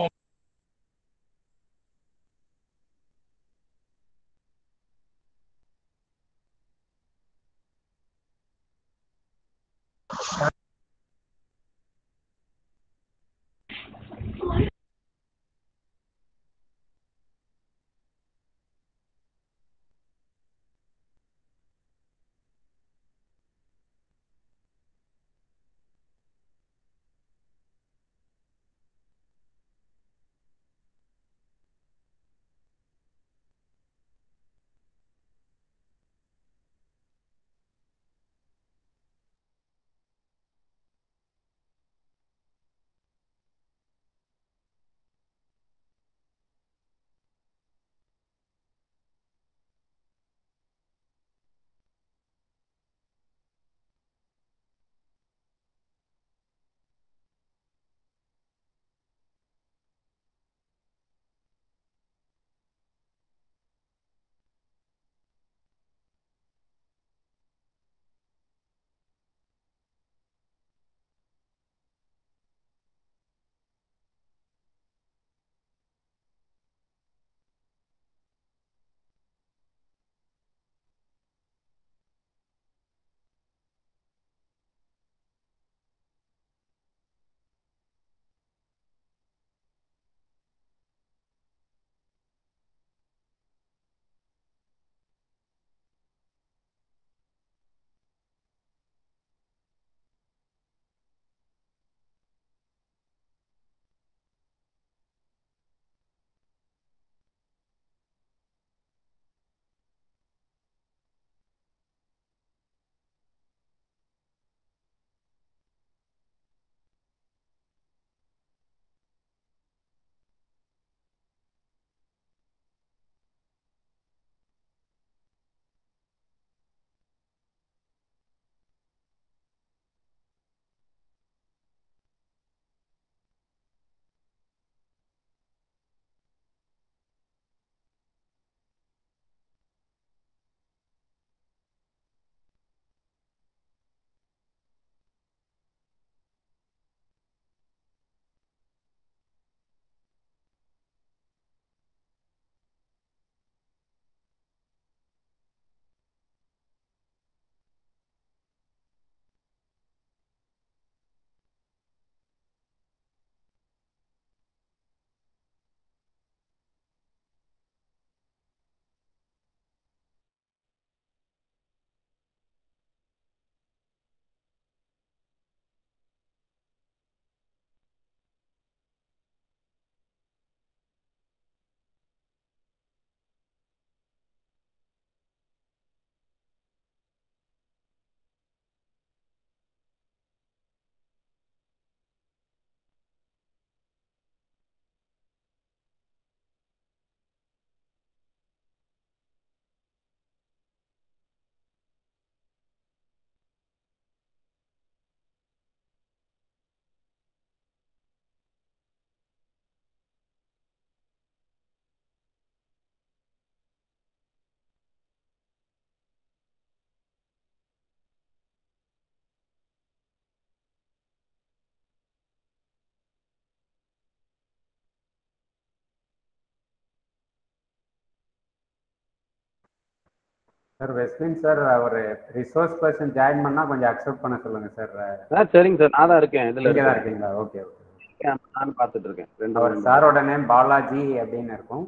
sir வெஸ்லின் sir ஒரு resource person join பண்ணா கொஞ்சம் accept பண்ண சொல்லுங்க sir. ஆ சரிங்க sir. நான் தான் இருக்கேன். இதில் நீங்க தான் இருக்கீங்களா? ஓகே ஓகே நான் பார்த்துட்டு இருக்கேன். ரெண்டு அவர் சாரோட நேம் பாலாஜி அப்படின்னு இருக்கும்.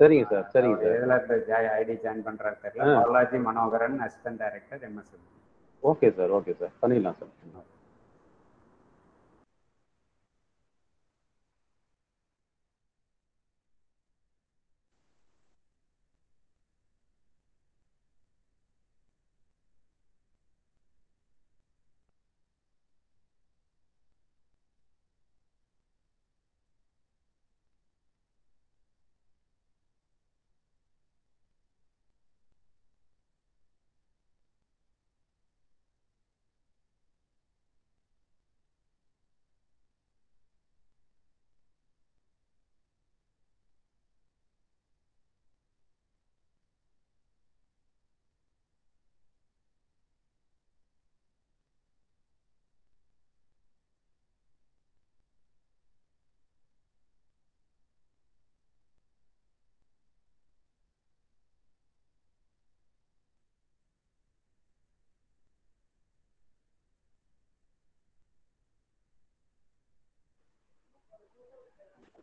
சரிங்க சார் சரிங்க சார். இருந்து ஐடி ஜாயின் பண்றாரு தெரியல. Balaji Manoharan assistant director MSM okay sir okay sir பண்ணிடலாம் sir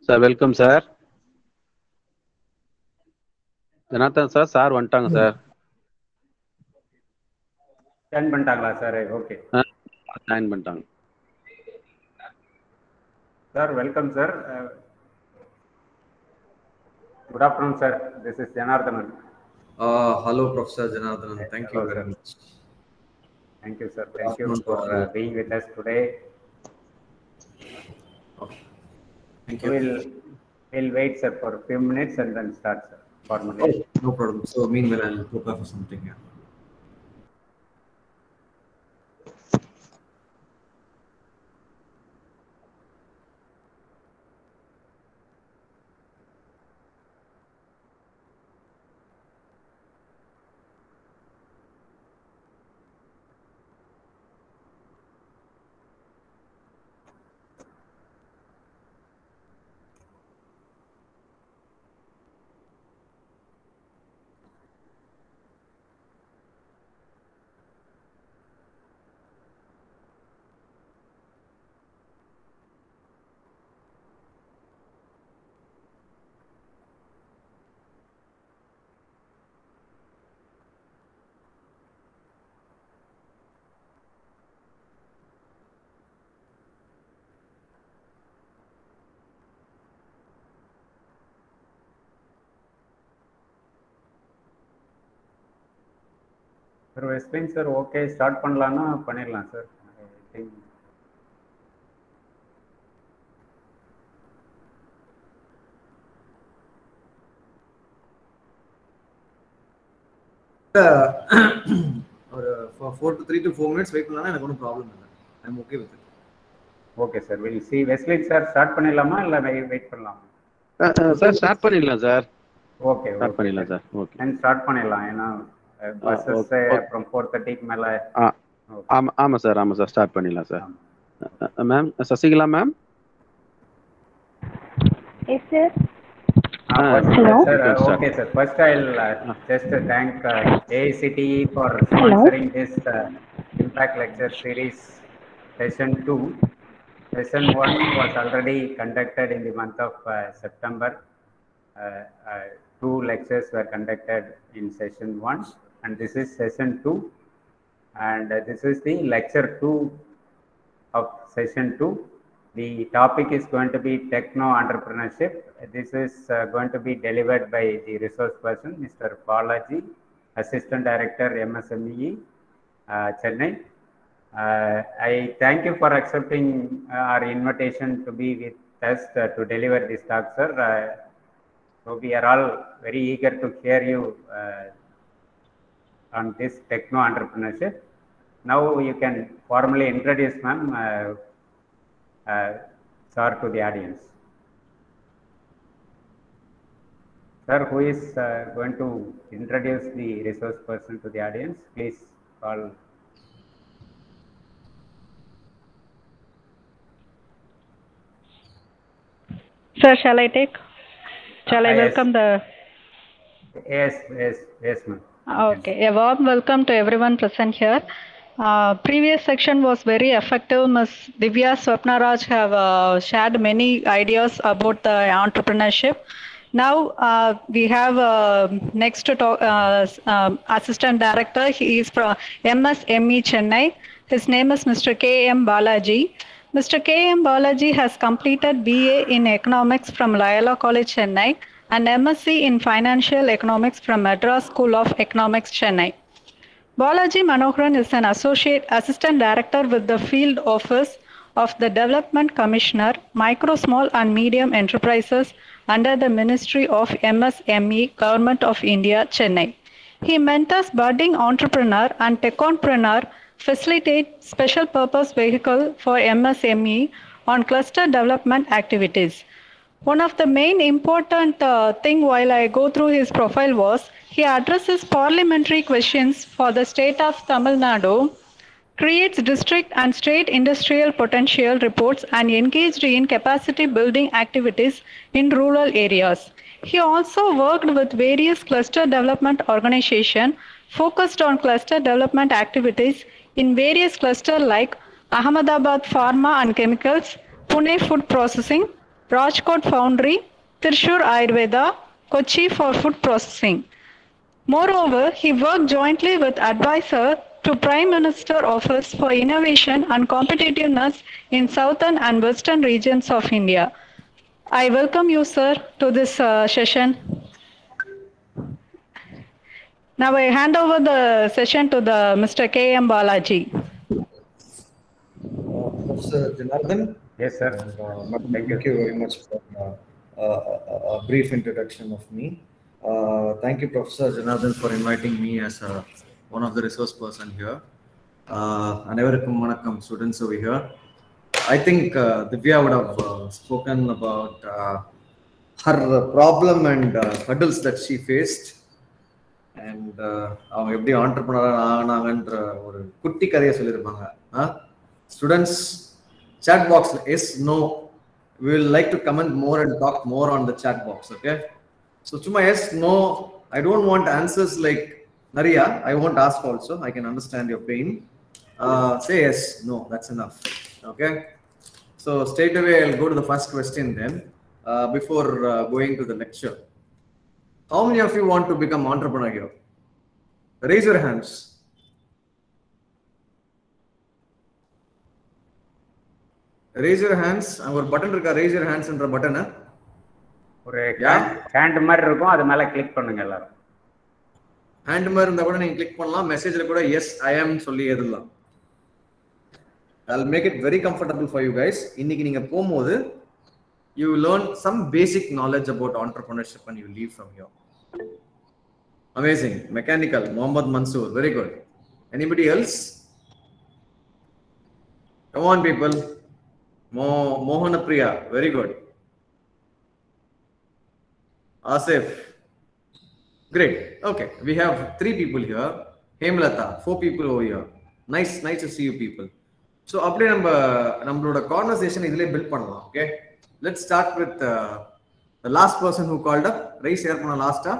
sir welcome sir Janardhan sir sir வந்துட்டாங்க சார் ஜாயின் பண்ணிட்டாங்களா சார் ஓகே ஜாயின் பண்ணிட்டாங்க sir welcome sir good afternoon sir this is Janardhanan Uh, hello, Professor Janardhan. Thank you Hello, very sir. much. Thank you, sir. Thank you afternoon, for Professor. Thank you. We'll, we'll wait, sir, for a few minutes and then start, sir, formally. Oh, no problem. So, meanwhile, I'll prepare for something. Yeah. Sir வெஸ்ட்லின் sir okay start பண்ணலான்னா பண்ணிடலாம் sir ஒரு four to three to four minutes wait பண்ணலாம் எனக்கு ஒன்றும் problem இல்லை. I'm okay with okay sir will see வெஸ்ட்லின் sir start பண்ணிடலாமா இல்லை wait பண்ணலாமா? சார் ஸ்டார்ட் பண்ணிடலாம் சார் ஓகே ஸ்டார்ட் பண்ணிடலாம் சார் ஓகே ஸ்டார்ட் பண்ணிடலாம் ஏன்னா பஸ்ஸஸ் okay. அப்புறம் ஃபோர் தேர்ட்டிக்கு மேலே ஆ ஆமாம் ஆமாம் சார் ஆமாம் சார் ஸ்டார்ட் பண்ணிடலாம் sir ma'am Sasikala ma'am Yes, sir. Uh, first, Hello? Sir, uh, Yes, sir. okay, sir. First, I'll uh, just uh, thank uh, AICTE for sponsoring this uh, Impact Lecture Series Session 2. Session 1 was already conducted in the month of uh, September. Uh, uh, two lectures were conducted in Session 1, and this is Session 2. And uh, this is the Lecture 2 of Session 2. The topic is going to be techno entrepreneurship. This is uh, going to be delivered by the resource person, Mr. Balaji, Assistant Director, MSME, uh, Chennai. Uh, I thank you for accepting uh, our invitation to be with us uh, to deliver this talk, sir. Uh, so we are all very eager to hear you uh, on this techno entrepreneurship. Now you can formally introduce, ma'am, uh, uh, sir, to the audience. Sir, who is uh, going to introduce the resource person to the audience? Please call. Sir, shall I take? Shall I Ah, yes. welcome the? Yes, yes, yes, ma'am. Okay, a warm welcome to everyone present here. Uh, previous section was very effective. Ms. Divya Swapnaraj have uh, shared many ideas about the entrepreneurship. Now uh, we have uh, next to talk, uh, um, assistant director. He is from MSME Chennai. His name is Mr. K. M. Balaji. Mr. K. M. Balaji has completed BA in economics from Loyola College, Chennai, and MSc in financial economics from Madras School of Economics, Chennai. Balaji Manoharan is an associate assistant director with the field office of the Development Commissioner, Micro, Small and Medium Enterprises under the Ministry of MSME, Government of India, Chennai. He mentors budding entrepreneur and techonpreneur, facilitate special purpose vehicle for MSME on cluster development activities. One of the main important uh, thing while I go through his profile was he addresses parliamentary questions for the state of Tamil Nadu, creates district and state industrial potential reports and engaged in capacity building activities in rural areas. He also worked with various cluster development organizations focused on cluster development activities in various clusters like Ahmedabad Pharma and Chemicals, Pune Food Processing, Rajkot Foundry, Tirshur Ayurveda, Kochi for food processing. Moreover, he worked jointly with advisor to Prime Minister Office for Innovation and Competitiveness in southern and western regions of India. I welcome you, sir, to this uh, session. Now I hand over the session to the Mr. K. M. Balaji. Professor Janardhan. Yes, sir. And, uh, madam, thank, you very much for uh, uh, a brief introduction of me. Uh, thank you, Professor Janardhan, for inviting me as a, one of the resource person here. Uh, அனைவருக்கும் வணக்கம் students over here. I think uh, Divya would have uh, spoken about uh, her problem and uh, hurdles that she faced. And uh, அவங்க எப்படி ஆண்டர்பனர் ஆனாங்கன்ற ஒரு குட்டி கதையை சொல்லியிருப்பாங்க students chat box yes no. We will like to comment more and talk more on the chat box okay? So chuma yes no. I don't want answers like naria i won't ask also. I can understand your pain. Uh, say yes no that's enough okay? So straight away i'll go to the first question then uh, before uh, going to the lecture. How many of you want to become entrepreneur here? Raise your hands your hands அங்க ஒரு button இருக்கா hands என்ற பட்டனை ஒரு hand மாதிரி இருக்கும் அது மேல கிளிக் பண்ணுங்க எல்லாரும் ஹேண்ட் மாதிரி இருந்தா கூட நீங்க கிளிக் பண்ணலாம் மெசேஜ்ல கூட எஸ் ஐ ஆம் சொல்லி எழுதலாம் I'll make it very comfortable for you guys இன்னைக்கு நீங்க போகும்போது you learn some basic knowledge about entrepreneurship and you leave from here amazing mechanical Mohammad Mansoor very good anybody else come on மோ Mohanapriya very good Asif great okay we have three people here Hemlatha four people oh here nice nice to see you people so அப்படியே நம்ம நம்மளோட conversation இதிலே build பண்ணலாம் okay let start with the last person who called up raise your பண்ண லாஸ்டா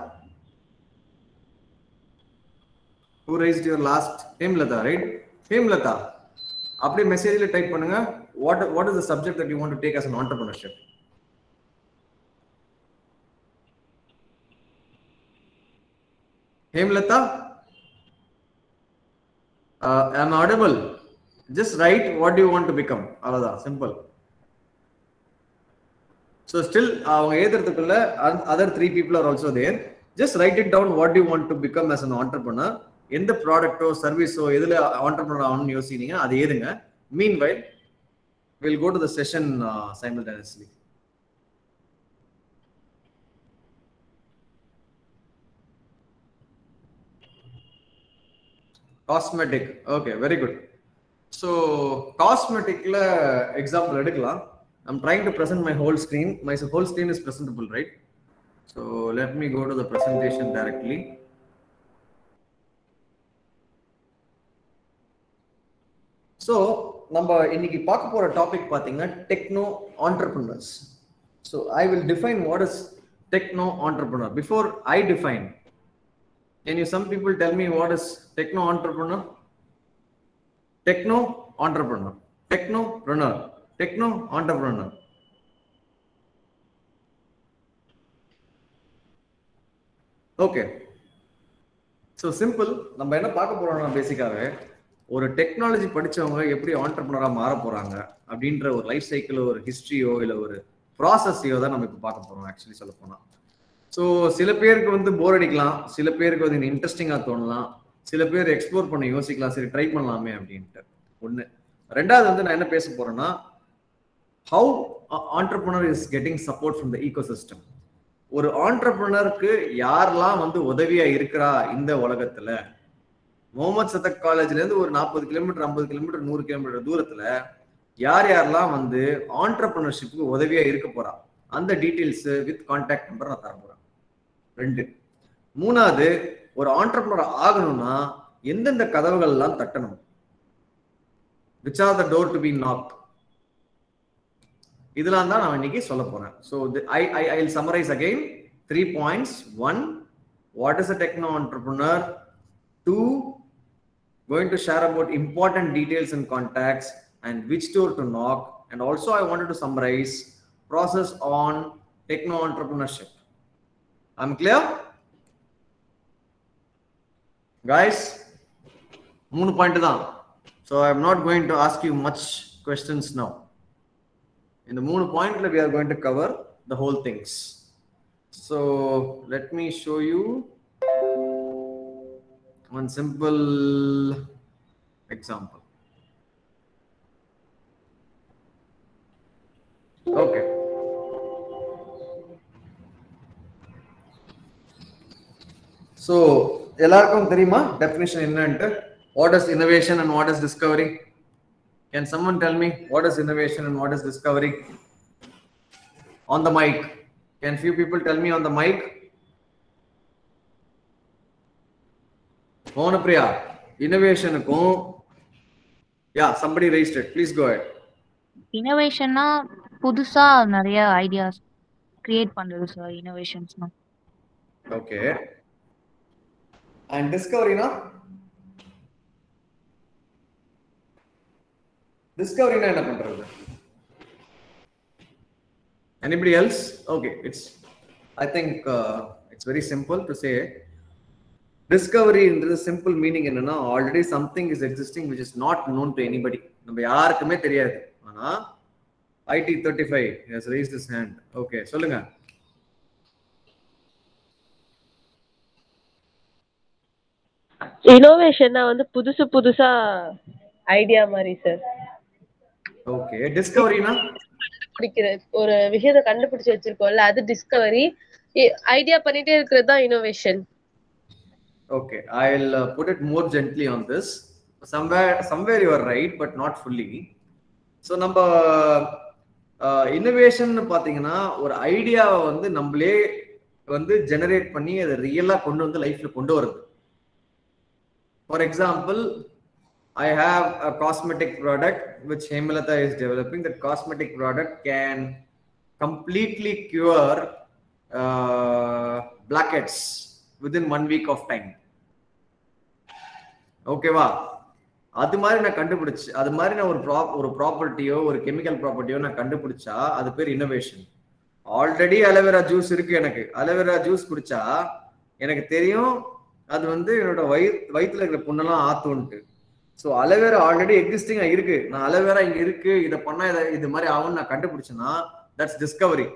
who raise your last Hemlatha right Hemlatha அப்படியே மெசேஜில் type பண்ணுங்க what what is the subject that you want to take as an entrepreneurship Hemlatha am audible? Just write what do you want to become. அவ்வளவுதான். Simple so still அவங்க எழுதுறதுக்குள்ள other three people are also there just write it down what you want to become as an entrepreneur எந்த ப்ராடக்ட்டோ சர்வீஸோ எதுல entrepreneur ஆகணும்னு யோசிக்கிறீங்க அதை ஏதுங்க meanwhile we'll go to the session uh, simultaneously. Cosmetic. Okay, very good. So cosmetic example edukkalam. I'm trying to present my whole screen. My whole screen is presentable, right? So let me go to the presentation directly. So நம்ம இன்னைக்கு பார்க்க போற topic பார்த்தீங்கன்னா techno entrepreneurs so I will define what is techno entrepreneur before I define can you some people tell me what is techno entrepreneur techno entrepreneur techno Technopreneur. Techno entrepreneur okay so simple நம்ம என்ன பார்க்க போறோம்னா பேசிக்காவே ஒரு technology படிச்சவங்க எப்படி ஆண்டர்பனரா மாற போறாங்க அப்படின்ற ஒரு லைஃப் சைக்கிளோ ஒரு ஹிஸ்டரியோ இல்லை ஒரு ப்ராசஸையோ தான் நம்ம இப்போ பார்க்க போறோம் ஆக்சுவலி சொல்ல போனா ஸோ சில பேருக்கு வந்து போர் அடிக்கலாம் சில பேருக்கு வந்து இன்ட்ரெஸ்டிங்காக தோணலாம் சில பேர் எக்ஸ்ப்ளோர் பண்ண யோசிக்கலாம் சரி ட்ரை பண்ணலாமே அப்படின்ட்டு. ஒன்று ரெண்டாவது வந்து நான் என்ன பேச போறேன்னா how entrepreneur is getting support from the ecosystem ஒரு ஆண்டர்பனருக்கு யாரெல்லாம் வந்து உதவியா இருக்கிறா இந்த உலகத்துல? முகமது சதக் காலேஜ்ல இருந்து ஒரு நாற்பது கிலோமீட்டர் ஐம்பது கிலோமீட்டர் நூறு கிலோமீட்டர் தூரத்துல யார் யாரெல்லாம் வந்து ஆண்டர்பிரினர்ஷிப்புக்கு உதவியா இருக்க போறா? அந்த டீட்டெயில்ஸ் வித் கான்டாக்ட் நம்பர் நான் தர போறேன். ரெண்டு. மூணாவது ஒரு ஆண்டர்பிரினர் ஆகணும்னா எந்தெந்த கதவுகள் எல்லாம் தட்டணும்? Which are the door to be knock இதெல்லாம் தான் நான் இன்னைக்கு சொல்ல போறேன். So I I I summarise again three points one what is a techno entrepreneur two going to share about important details and contacts and which door to knock. And also I wanted to summarize process on techno entrepreneurship. I'm clear? Guys, moon point down. So I'm not going to ask you much questions now. In the moon point, we are going to cover the whole things. So let me show you one simple example. Okay. So, எல்லாருக்கும் தெரியுமா definition என்னன்ட்டு what is innovation and what is discovery can someone tell me what is innovation and what is discovery on the mic can few people tell me on the mic மோனப்பிரியா இனோவேஷனுக்கும் yeah somebody registered please go ahead இனோவேஷன்னா புதுசா நிறைய ideas create பண்றது sir இனோவேஷன்ஸ்னா okay and டிஸ்கவரினா டிஸ்கவரினா என்ன பண்றது anybody else okay it's i think uh, it's very simple to say டிஸ்கவரின்றது simple meaning என்னன்னா already something is existing which is not known to anybody நம்ம யாருக்குமே தெரியாது. ஆனா ID thirty five yes raise this hand okay சொல்லுங்க. இனோவேஷன்னா வந்து புதுசு புதுசா ஐடியா மாதிரி சார் ஓகே டிஸ்கவரினா கண்டுபிடிக்கிற ஒரு விஷயத்தை கண்டுபிடிச்சு வச்சிருக்கோம்ல அது டிஸ்கவரி ஐடியா பண்ணிட்டே இருக்கிறது தான் innovation Okay, I'll uh, put it more gently on this. Somewhere, somewhere you are right, but not fully. ஸோ நம்ம uh, இன்னோவேஷன் பார்த்தீங்கன்னா ஒரு ஐடியாவை வந்து நம்மளே வந்து ஜெனரேட் பண்ணி அதை ரியலாக கொண்டு வந்து லைஃப்பில் கொண்டு வருது for example I have a cosmetic product which Hemalatha is developing that cosmetic product can completely cure blackheads within one week of time ஓகேவா அது மாதிரி நான் கண்டுபிடிச்சு அது மாதிரி நான் ஒரு ப்ரா ஒரு ப்ராப்பர்ட்டியோ ஒரு கெமிக்கல் ப்ராப்பர்ட்டியோ நான் கண்டுபிடிச்சா அது பேர் இன்னோவேஷன் ஆல்ரெடி அலோவேரா ஜூஸ் இருக்கு எனக்கு. அலோவேரா ஜூஸ் குடிச்சா எனக்கு தெரியும் அது வந்து என்னோட வயிறு வயிற்றுல இருக்கிற புண்ணெல்லாம் ஆத்துன்ட்டு ஸோ அலோவேரா ஆல்ரெடி எக்ஸிஸ்டிங்காக இருக்கு. நான் அலோவேரா இங்கே இருக்கு இதை பண்ணா இதை இது மாதிரி ஆகும்னு நான் கண்டுபிடிச்சேன்னா that's discovery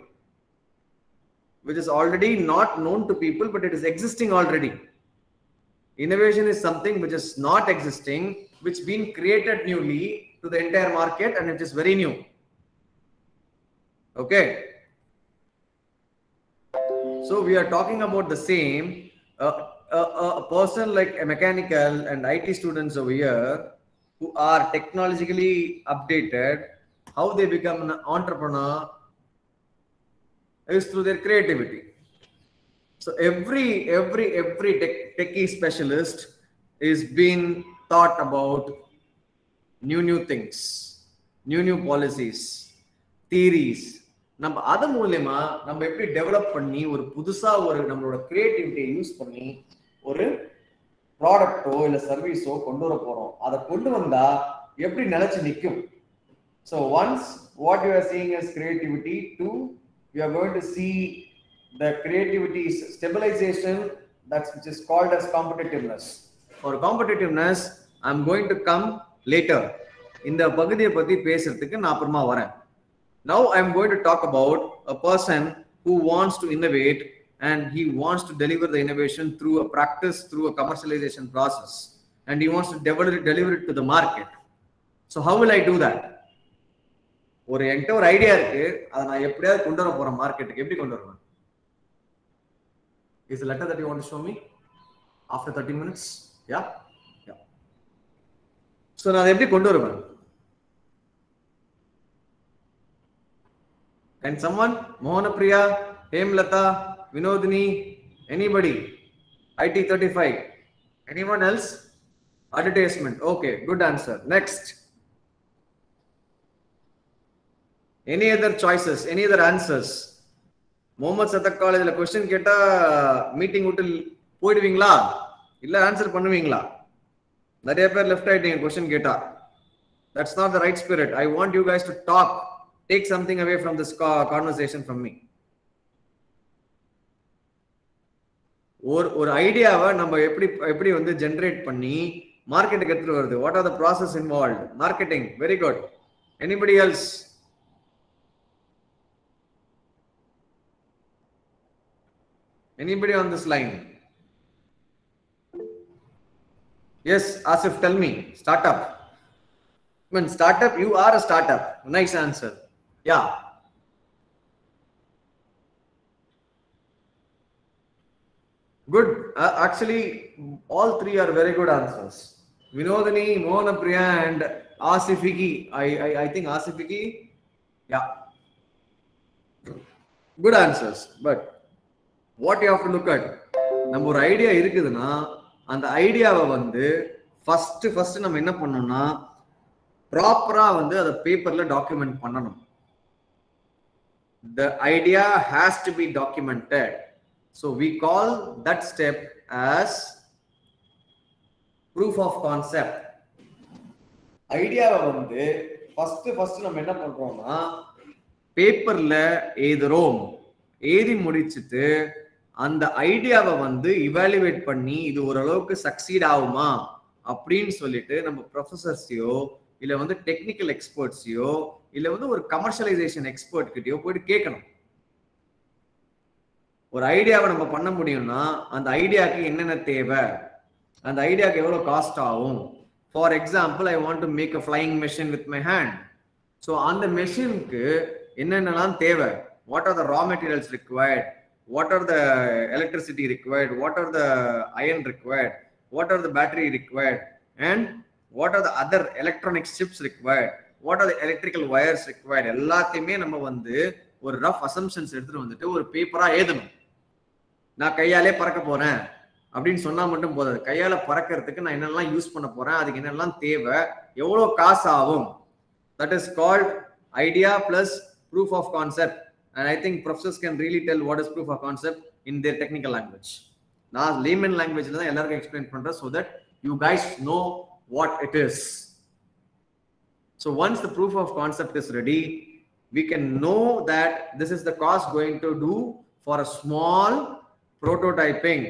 which is already not known to people, but it is existing already. Innovation is something which is not existing, which been created newly to the entire market, and it is very new. Okay. So we are talking about the same. Uh, a, a person like a mechanical and IT students over here who are technologically updated, how they become an entrepreneur is through their creativity. So every every every tech, techie specialist is being thought about new new things, new new policies, theories. நம்ம அது மூலயமா நம்ம எப்படி develop பண்ணி ஒரு புதுசா ஒரு நம்மளோட கிரியேட்டிவிட்டியை யூஸ் பண்ணி ஒரு ப்ராடக்ட்டோ இல்ல சர்வீஸோ கொண்டு வர போறோம் அதை கொண்டு வந்தா எப்படி நிலைச்சு நிற்கும் so once what you are seeing is creativity two You are going to see the creativity stabilization that's which is called as competitiveness for competitiveness I am going to come later இந்த பகுதியை பத்தி பேசுறதுக்கு நான் அப்புறமா வரேன் now I am going to talk about a person who wants to innovate and he wants to deliver the innovation through a practice, through a commercialization process, and he wants to deliver it, deliver it to the market. So how will I do that? ஒரு என்கிட்ட ஒரு idea இருக்கு அதை நான் எப்படியாவது கொண்டு வர போறேன் மார்க்கெட்டுக்கு எப்படி கொண்டு வருவேன்? Is letter that you want show me after thirty minutes yeah yeah so நான் அதை எப்படி கொண்டு வருவேன்? And someone Mohanapriya Hemlatha Vinodhini anybody ID thirty five any one else advertisement okay good answer next any other choices any other answers Mohammed Sathak காலேஜ்ல question கேட்டா meeting விட்டு போயிடுவீங்களா? இல்ல answer பண்ணுவீங்களா? நிறைய பேர் லெஃப்ட் ஆயிட்டீங்க கொஸ்டின் கேட்டா. That's not the right spirit I want you guys to talk take something away from this conversation from me ஒரு ஒரு ஐடியாவை நம்ம எப்படி எப்படி வந்து ஜென்ரேட் பண்ணி மார்க்கெட்டுக்கு எடுத்துட்டு வருது? What are the process involve marketing very good anybody else Anybody on this line? Yes, Asif, tell me. Startup. When startup, you are a startup. Nice answer. Yeah. Good. Uh, actually, all three are very good answers. Vinodini, Monapriya, and Asifiki. I, I, I think Asifiki. Yeah. Good answers. But what you have to look at நம்ம ஒரு idea இருக்குதுன்னா அந்த ஐடியாவை வந்து first first நம்ம என்ன பண்ணோம்னா ப்ராப்பரா வந்து அதை பேப்பர்ல டாக்குமெண்ட் பண்ணணும். The idea has to be documented So we call that step as proof of concept. ஐடியாவை வந்து ஃபர்ஸ்ட் ஃபர்ஸ்ட் நம்ம என்ன பண்றோம்னா பேப்பர்ல எழுதுறோம். எழுதி முடிச்சுட்டு அந்த ஐடியாவை வந்து இவாலுவேட் பண்ணி இது ஓரளவுக்கு சக்சீட் ஆகுமா? அப்படின்னு சொல்லிட்டு நம்ம ப்ரொஃபசர்ஸையோ இல்லை வந்து டெக்னிக்கல் எக்ஸ்பர்ட்ஸையோ இல்லை வந்து ஒரு கமர்ஷியலைசேஷன் எக்ஸ்பர்ட் கிட்டயோ போயிட்டு கேட்கணும். ஒரு ஐடியாவை நம்ம பண்ண முடியும்னா அந்த ஐடியாவுக்கு என்னென்ன தேவை? அந்த ஐடியாவுக்கு எவ்வளோ காஸ்ட் ஆகும்? For example I want to make a flying machine with my hand so அந்த மெஷினுக்கு என்னென்னலாம் தேவை? What are the raw materials required what are the electricity required what are the iron required what are the battery required and what are the other electronics chips required what are the electrical wires required எல்லாத்தையுமே நம்ம வந்து ஒரு rough assumptions எடுத்துட்டு வந்துட்டு ஒரு பேப்பரா எழுதணும். நான் கையாலே பறக்க போறேன் அப்படின்னு சொன்னா மட்டும் போதாது. கையால பறக்கிறதுக்கு நான் என்னெல்லாம் யூஸ் பண்ண போறேன் அதுக்கு என்னெல்லாம் தேவை எவ்வளவு காசு ஆகும்? That is called idea plus proof of concept And I think professors can really tell what is proof of concept in their technical language. நான் லேமன் லாங்குவேஜில் தான் எல்லாருக்கும் எக்ஸ்பிளைன் பண்ணுறேன் so that you guys know what it is so once the proof of concept is ready we can know that this is the cost going to do for a small prototyping.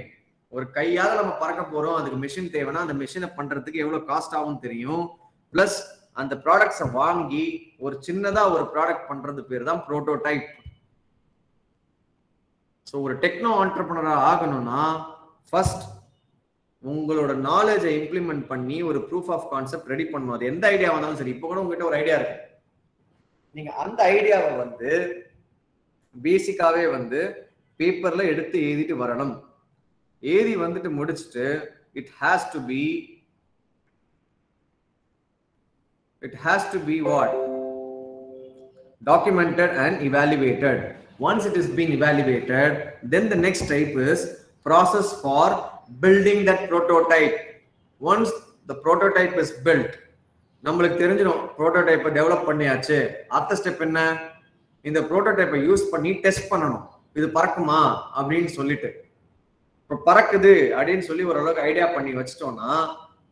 ஒரு கையால நம்ம பறக்க போறோம் அதுக்கு machine தேவைன்னா அந்த மிஷினை பண்றதுக்கு எவ்வளவு காஸ்ட் ஆகும் தெரியும். பிளஸ் அந்த ப்ராடக்ட்ஸை வாங்கி ஒரு சின்னதா ஒரு ப்ராடக்ட் பண்றது பேர் தான் ப்ரோட்டோடைப் ஸோ ஒரு டெக்னோ ஆண்டர்பனராக ஆகணும்னா ஃபர்ஸ்ட் உங்களோட நாலேஜை இம்ப்ளிமெண்ட் பண்ணி ஒரு ப்ரூஃப் ஆஃப் கான்செப்ட் ரெடி பண்ணணும். அது எந்த ஐடியா வந்தாலும் சரி இப்போ கூட உங்ககிட்ட ஒரு ஐடியா இருக்கு. நீங்க அந்த ஐடியாவை வந்து பேசிக்காவே வந்து பேப்பர்ல எடுத்து எழுதிட்டு வரணும். எழுதி வந்துட்டு முடிச்சுட்டு it has to be it has to be what documented and evaluated once it is being evaluated then the next type is process for building that prototype. Once the prototype is built நம்மளுக்கு தெரிஞ்சிடும் ப்ரோட்டோடைப்பை develop பண்ணியாச்சு. அடுத்த step என்ன? இந்த ப்ரோட்டோடைப்பை use பண்ணி test பண்ணணும். இது பறக்குமா? அப்படின்னு சொல்லிட்டு. இப்போ பறக்குது அப்படின்னு சொல்லி ஓரளவுக்கு ஐடியா பண்ணி வச்சிட்டோம்னா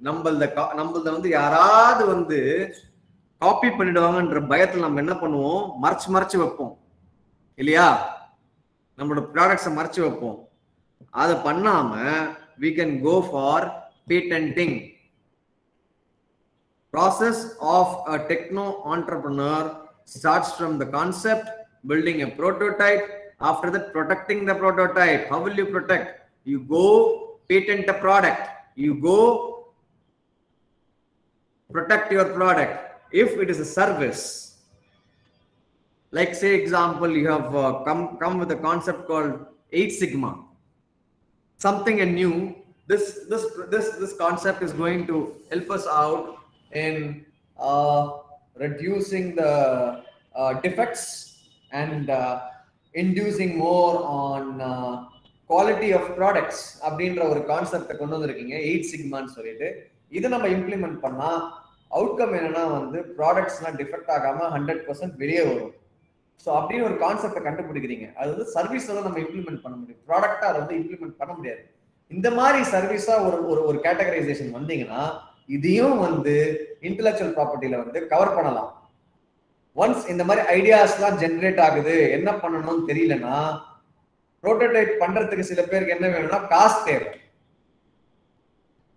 நம்மளத கா- நம்மளத வந்து யாராவது வந்து காப்பி பண்ணிடுவாங்கன்ற பயத்தில் நம்ம என்ன பண்ணுவோம்? மறைச்சு மறைச்சு வைப்போம். இல்லையா நம்மளோட ப்ராடக்ட்ஸை மறைச்சு வைப்போம் அதை பண்ணாம we can go for patenting process of a techno entrepreneur starts from the concept building a prototype after that protecting the prototype how will you protect you go patent a product you go protect your product if it is a service like say example you have uh, come come with a concept called 8 sigma something and new this this this this concept is going to help us out in uh, reducing the uh, defects and uh, inducing more on uh, quality of products அப்படின்ற ஒரு கான்செப்டை கொண்டு வந்திருக்கீங்க eight சிக்மான்னு சொல்லிட்டு இதை நம்ம implement பண்ணா outcome என்னன்னா வந்து ப்ராடக்ட்ஸ்லாம் டிஃபெக்ட் ஆகாம ஹண்ட்ரட் பர்சன்ட் வெளியே வரும் ஸோ அப்படின்னு ஒரு கான்செப்டை கண்டுபிடிக்கிறீங்க. அது வந்து சர்வீஸை தான் நம்ம இம்ப்ளிமெண்ட் பண்ண முடியும். ப்ராடக்டா அதை வந்து இம்ப்ளிமெண்ட் பண்ண முடியாது. இந்த மாதிரி சர்வீஸா ஒரு ஒரு ஒரு கேட்டகரைசேஷன் வந்தீங்கன்னா இதையும் வந்து இன்டெலெக்சுவல் ப்ராப்பர்ட்டியில வந்து கவர் பண்ணலாம். ஒன்ஸ் இந்த மாதிரி ஐடியாஸ்லாம் ஜென்ரேட் ஆகுது என்ன பண்ணணும்னு தெரியலன்னா ப்ரோட்டோடைப் பண்றதுக்கு சில பேருக்கு என்ன வேணும்னா காசு தேவை.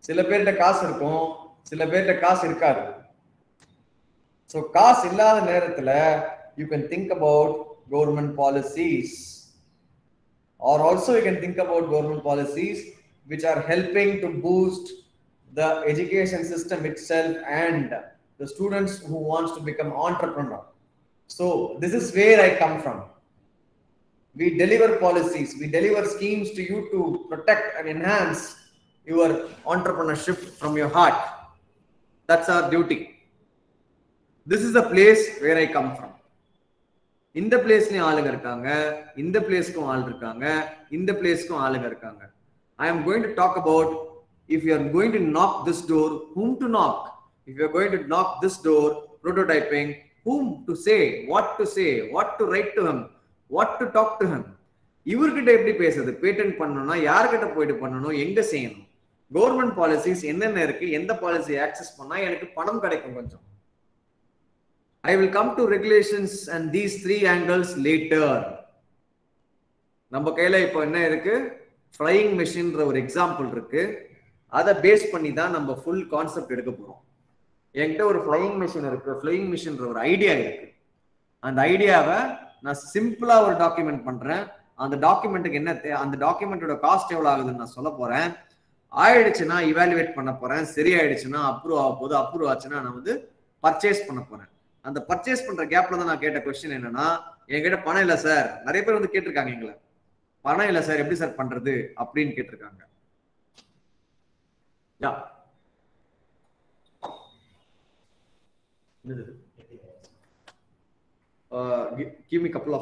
சில பேர்கிட்ட காசு இருக்கும் சில பேர்கிட்ட காசு இருக்காது. ஸோ காசு இல்லாத நேரத்துல you can think about government policies. Or also you can think about government policies which are helping to boost the education system itself and the students who wants to become entrepreneur. So this is where i come from. We deliver policies we deliver schemes to you to protect and enhance your entrepreneurship from your heart. That's our duty. This is the place where i come from. இந்த பிளேஸ்லயும் ஆளுங்க இருக்காங்க இந்த பிளேஸ்க்கும் ஆள் இருக்காங்க இந்த பிளேஸ்க்கும் ஆளுங்க இருக்காங்க. I am going to talk about if you are going to knock this door whom to knock if you are going to knock this door prototyping, whom to say what to say what to write to whom what to talk to whom இவர்கிட்ட எப்படி பேசுறது? Patent பண்ணணும்னா யார்கிட்ட போயிட்டு பண்ணணும்? எங்க செய்யணும்? Government policies என்னென்ன இருக்கு? எந்த பாலிசி ஆக்சஸ் பண்ணா எனக்கு பணம் கிடைக்கும் கொஞ்சம். I will come to regulations and these three angles later நம்ம கையில இப்போ என்ன இருக்கு? ஃப்ளையிங் மிஷின்ற ஒரு எக்ஸாம்பிள் இருக்கு. அதை பேஸ் பண்ணி தான் நம்ம ஃபுல் கான்செப்ட் எடுக்க போறோம். என்கிட்ட ஒரு ஃப்ளையிங் மிஷின் இருக்கு. ஃப்ளையிங் மிஷின்ற ஒரு ஐடியா இருக்கு. அந்த ஐடியாவை நான் சிம்பிளா ஒரு டாக்குமெண்ட் பண்றேன். அந்த டாக்குமெண்ட்டுக்கு என்ன அந்த டாக்குமெண்ட்டோட காஸ்ட் எவ்வளோ ஆகுதுன்னு நான் சொல்ல போறேன். ஆயிடுச்சுன்னா இவாலுவேட் பண்ண போறேன். சரி ஆயிடுச்சுன்னா அப்ரூவ் ஆக போது அப்ரூவ் ஆச்சுன்னா நான் வந்து பர்ச்சேஸ் பண்ண போறேன். அந்த பர்ச்சேஸ் பண்ற கேப்ல தான் நான் கேட்ட கொஸ்டின் என்னன்னா என்கிட்ட பணம் இல்லை சார் நிறைய பேர் வந்து கேட்டிருக்காங்க எங்களை. பணம் இல்லை சார் எப்படி சார் பண்றது அப்படின்னு கேட்டிருக்காங்க. யா. Uh, gi- give me a couple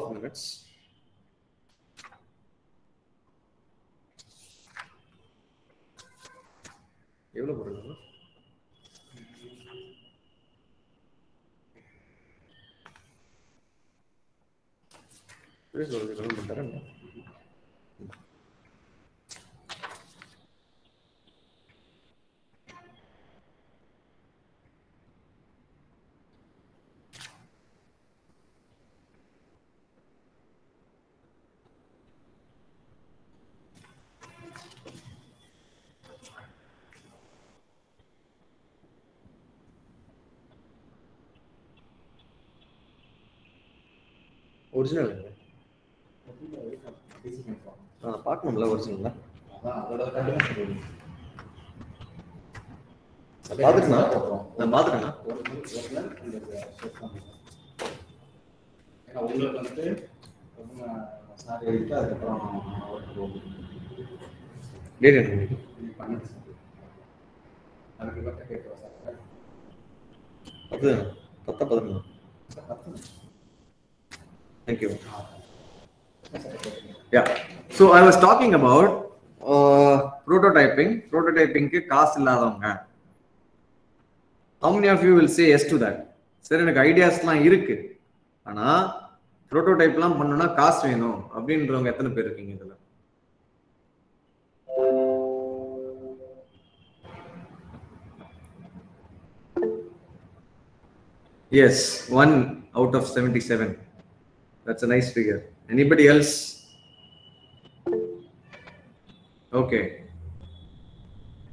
그래서 원래 그런 거더라고요. 뭐. 오리지널 எடுத்து அதுக்கப்புறம் டேட் என்ன பண்ணுங்க சார் அதுக்கு மட்டும் கேட்குறோம் சார்? பத்து பத்தா பதினொன்று sir you. Yeah so I was talking about uh, prototyping. Prototyping காசு இல்லாதவங்க. How many of you will say yes to that? சரி எனக்கு ஐடியாஸ்லாம் இருக்கு. ஆனால் ப்ரோட்டோடைப்லாம் பண்ணணும்னா காசு வேணும் அப்படின்றவங்க எத்தனை பேர் இருக்கீங்க இதில்? Yes one out of seventy seven that's a nice figure anybody else Okay.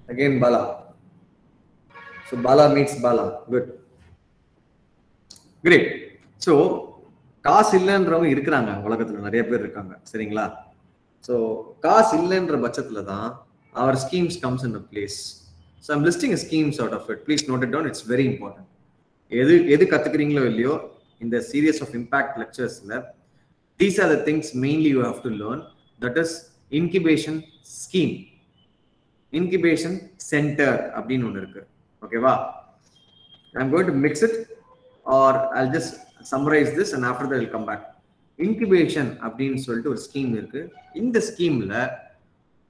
Again, Bala. So Bala meets Bala. Good. Great. So காசு இல்லைன்றவங்க இருக்கிறாங்க உலகத்துல நிறைய பேர் இருக்காங்க சரிங்களா ஸோ காசு இல்லைன்ற பட்சத்துல தான் அவர் schemes comes in place so I'm listing schemes out of it please note it down it's very important எது எது கத்துக்கிறீங்களோ இல்லையோ இந்த series of impact லெக்சர்ஸ்ல these are the things mainly you have to learn that is incubation scheme incubation centre அப்படின்னு ஒன்று இருக்கு. ஓகேவா I'm going to mix it or I'll just summarise this and after that come back incubation அப்படின்னு சொல்லிட்டு ஒரு scheme இருக்கு. இந்த ஸ்கீம்ல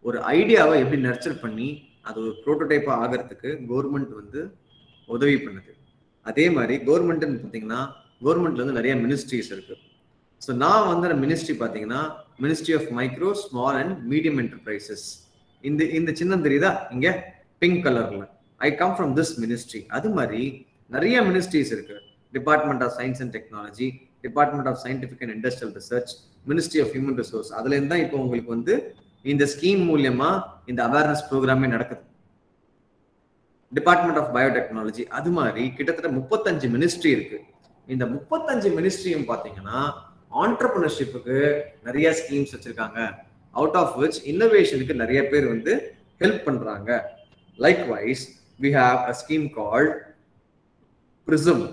ஒரு ஐடியாவை எப்படி நர்ச்சர் பண்ணி அது ஒரு ப்ரோட்டோடைப்பாக ஆகிறதுக்கு கவர்மெண்ட் வந்து உதவி பண்ணுது. அதே மாதிரி கவர்மெண்ட்னு பார்த்தீங்கன்னா கவர்மெண்ட்ல வந்து நிறைய மினிஸ்ட்ரிஸ் இருக்கு. ஸோ நான் வந்து மினிஸ்ட்ரி பார்த்தீங்கன்னா ministry of micro small and medium enterprises இந்த இந்த சின்னம் தெரியுதா? இங்க பிங்க் கலர்ல I come from this ministry அது மாதிரி நிறைய மினிஸ்ட்ரிஸ் இருக்கு. Department of science and technology department of scientific and industrial research ministry of human resource அதுல இருந்து தான் இப்போ உங்களுக்கு வந்து இந்த ஸ்கீம் மூலியமா இந்த அவேர்னஸ் ப்ரோக்ராமே நடக்குது. டிபார்ட்மெண்ட் ஆஃப் பயோடெக்னாலஜி அது மாதிரி கிட்டத்தட்ட முப்பத்தஞ்சு மினிஸ்ட்ரி இருக்கு. இந்த முப்பத்தஞ்சு மினிஸ்ட்ரியும் பாத்தீங்கன்னா ஆண்டர்பிரினர்ஷிப்புக்கு நிறைய ஸ்கீம்ஸ் வச்சிருக்காங்க. அவுட் ஆஃப் விச் இன்னோவேஷனுக்கு நிறைய பேர் வந்து ஹெல்ப் பண்றாங்க. Likewise we have a scheme called PRISM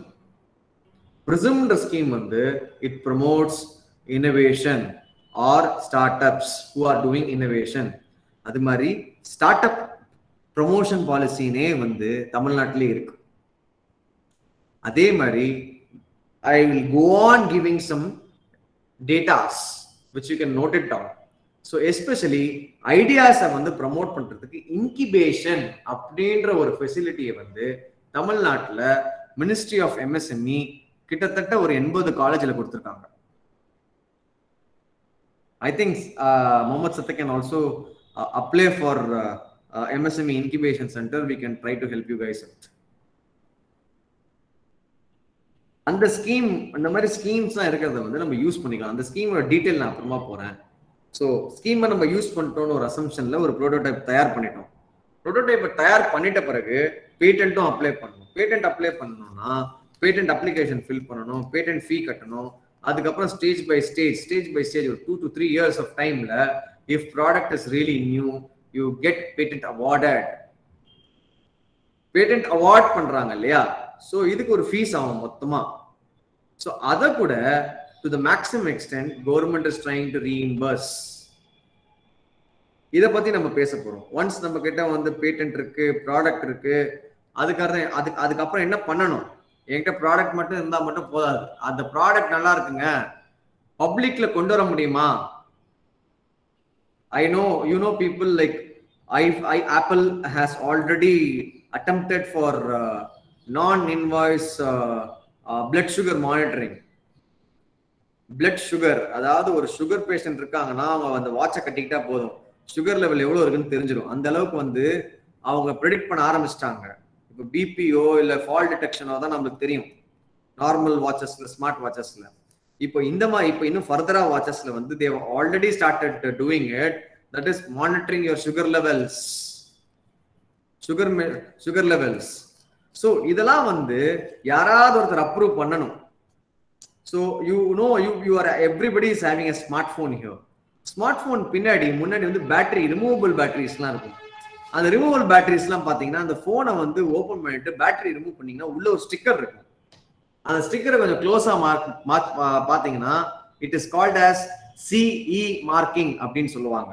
பிரிசம்ன்ற scheme வந்து it promotes innovation or startups who are doing innovation அது மாதிரி ஸ்டார்ட் அப் ப்ரொமோஷன் பாலிசினே வந்து தமிழ்நாட்டிலே இருக்கு. அதே மாதிரி I will go on giving some datas which you can note it down so especially ஐடியாஸை வந்து promote பண்ணுறதுக்கு இன்கிபேஷன் அப்படின்ற ஒரு ஃபெசிலிட்டியை வந்து தமிழ்நாட்டில் மினிஸ்ட்ரி ஆஃப் எம்எஸ்எம்இ கிட்டத்தட்ட ஒரு எண்பது காலேஜில் கொடுத்துருக்காங்க. I think Mohammed Sathak can also apply for MSME incubation centre we can try to help you guys அந்த ஸ்கீம் அந்த மாதிரி ஸ்கீம்ஸ்லாம் இருக்கிறத வந்து நம்ம யூஸ் பண்ணிக்கலாம். அந்த ஸ்கீமோட டீட்டெயில் நான் அப்புறமா போகிறேன் ஸோ ஸ்கீமை நம்ம யூஸ் பண்ணிட்டோம்னு ஒரு அசம்ஷனில் ஒரு ப்ரோட்டோடைப் தயார் பண்ணிட்டோம். ப்ரோட்டோடைப்பை தயார் பண்ணிட்ட பிறகு பேட்டன்ட்டும் அப்ளை பண்ணணும். பேட்டன்ட் அப்ளை பண்ணணும்னா பேட்டன்ட் அப்ளிகேஷன் ஃபில் பண்ணணும் பேட்டன்ட் ஃபீ கட்டணும். அதுக்கப்புறம் stage by stage stage by stage ஒரு two to three years of டைமில் if product is really new you get patent awarded patent award பண்ணுறாங்க இல்லையா? ஸோ இதுக்கு ஒரு ஃபீஸ் ஆகும் மொத்தமாக ஸோ அதை கூட to the maximum extent government is trying to reimburse இதை பத்தி நம்ம பேச போறோம். ஒன்ஸ் நம்ம கிட்ட வந்து பேட்டன்ட் இருக்கு ப்ராடக்ட் இருக்கு அதுக்காக அதுக்கு அதுக்கப்புறம் என்ன பண்ணணும்? என்கிட்ட ப்ராடக்ட் மட்டும் இருந்தா மட்டும் போதாது. அந்த ப்ராடக்ட் நல்லா இருக்குங்க. பப்ளிக்ல கொண்டு வர முடியுமா? I know you know people like I I Apple has already attempted for non invasive blood sugar monitoring blood sugar அதாவது ஒரு சுகர் பேஷண்ட் இருக்காங்கன்னா அவங்க அந்த வாட்சை கட்டிக்கிட்டா போதும். சுகர் லெவல் எவ்வளோ இருக்குன்னு தெரிஞ்சிடும். அந்த அளவுக்கு வந்து அவங்க ப்ரெடிக்ட் பண்ண ஆரம்பிச்சிட்டாங்க. இப்போ பிபிஓ இல்லை ஃபால் டிடெக்ஷனோ தான் நம்மளுக்கு தெரியும். நார்மல் வாட்சஸ்ல ஸ்மார்ட் வாட்சஸ்ல இப்போ இந்த மாதிரி இப்போ இன்னும் ஃபர்தரா வாட்சஸ்ல வந்து they've already started doing it that is monitoring your sugar levels sugar sugar levels so இதெல்லாம் வந்து யாராவது ஒருத்தர் அப்ரூவ் பண்ணணும். So you know you you are everybody is having a smart phone here smart phone பின்னாடி முன்னாடி வந்து battery removable பேட்டரிஸ்லாம் இருக்கும். அந்த ரிமூவல் பேட்டரிஸ்லாம் பார்த்தீங்கன்னா அந்த ஃபோனை வந்து ஓப்பன் பண்ணிட்டு பேட்டரி ரிமூவ் பண்ணீங்கன்னா உள்ள ஒரு ஸ்டிக்கர் இருக்கும். அந்த ஸ்டிக்கரை கொஞ்சம் க்ளோஸாக மார்க் பார்த்தீங்கன்னா it is called as CE marking அப்படின்னு சொல்லுவாங்க.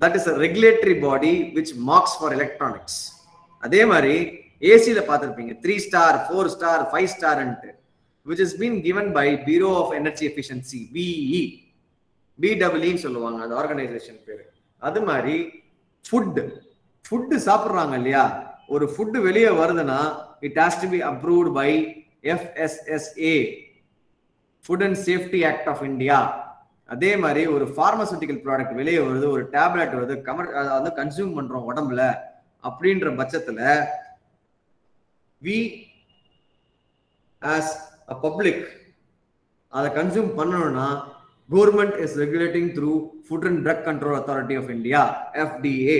That is a regulatory body which marks for electronics அதே மாதிரி ஏசியில் பார்த்துருப்பீங்க. Three star four star five ஸ்டார்ன்ட்டு which is been given by bureau of energy efficiency BE பிடபிள்யூன்னு சொல்லுவாங்க அந்த organisation பேர். அது மாதிரி ஃபுட்டு ஃபுட்டு சாப்பிட்றாங்க இல்லையா? ஒரு ஃபுட்டு வெளியே வருதுன்னா it has to be approved by FSSA food and safety act of India அதே மாதிரி ஒரு ஃபார்மசூட்டிக்கல் ப்ராடக்ட் வெளியே வருது ஒரு டேப்லெட் வருது கமர் அதை வந்து கன்சியூம் பண்ணுறோம் உடம்புல அப்படின்ற பட்சத்தில் வி ஆஸ் அ பப்ளிக் அதை கன்சியூம் பண்ணணும்னா government is regulating through food and drug control authority of India FDA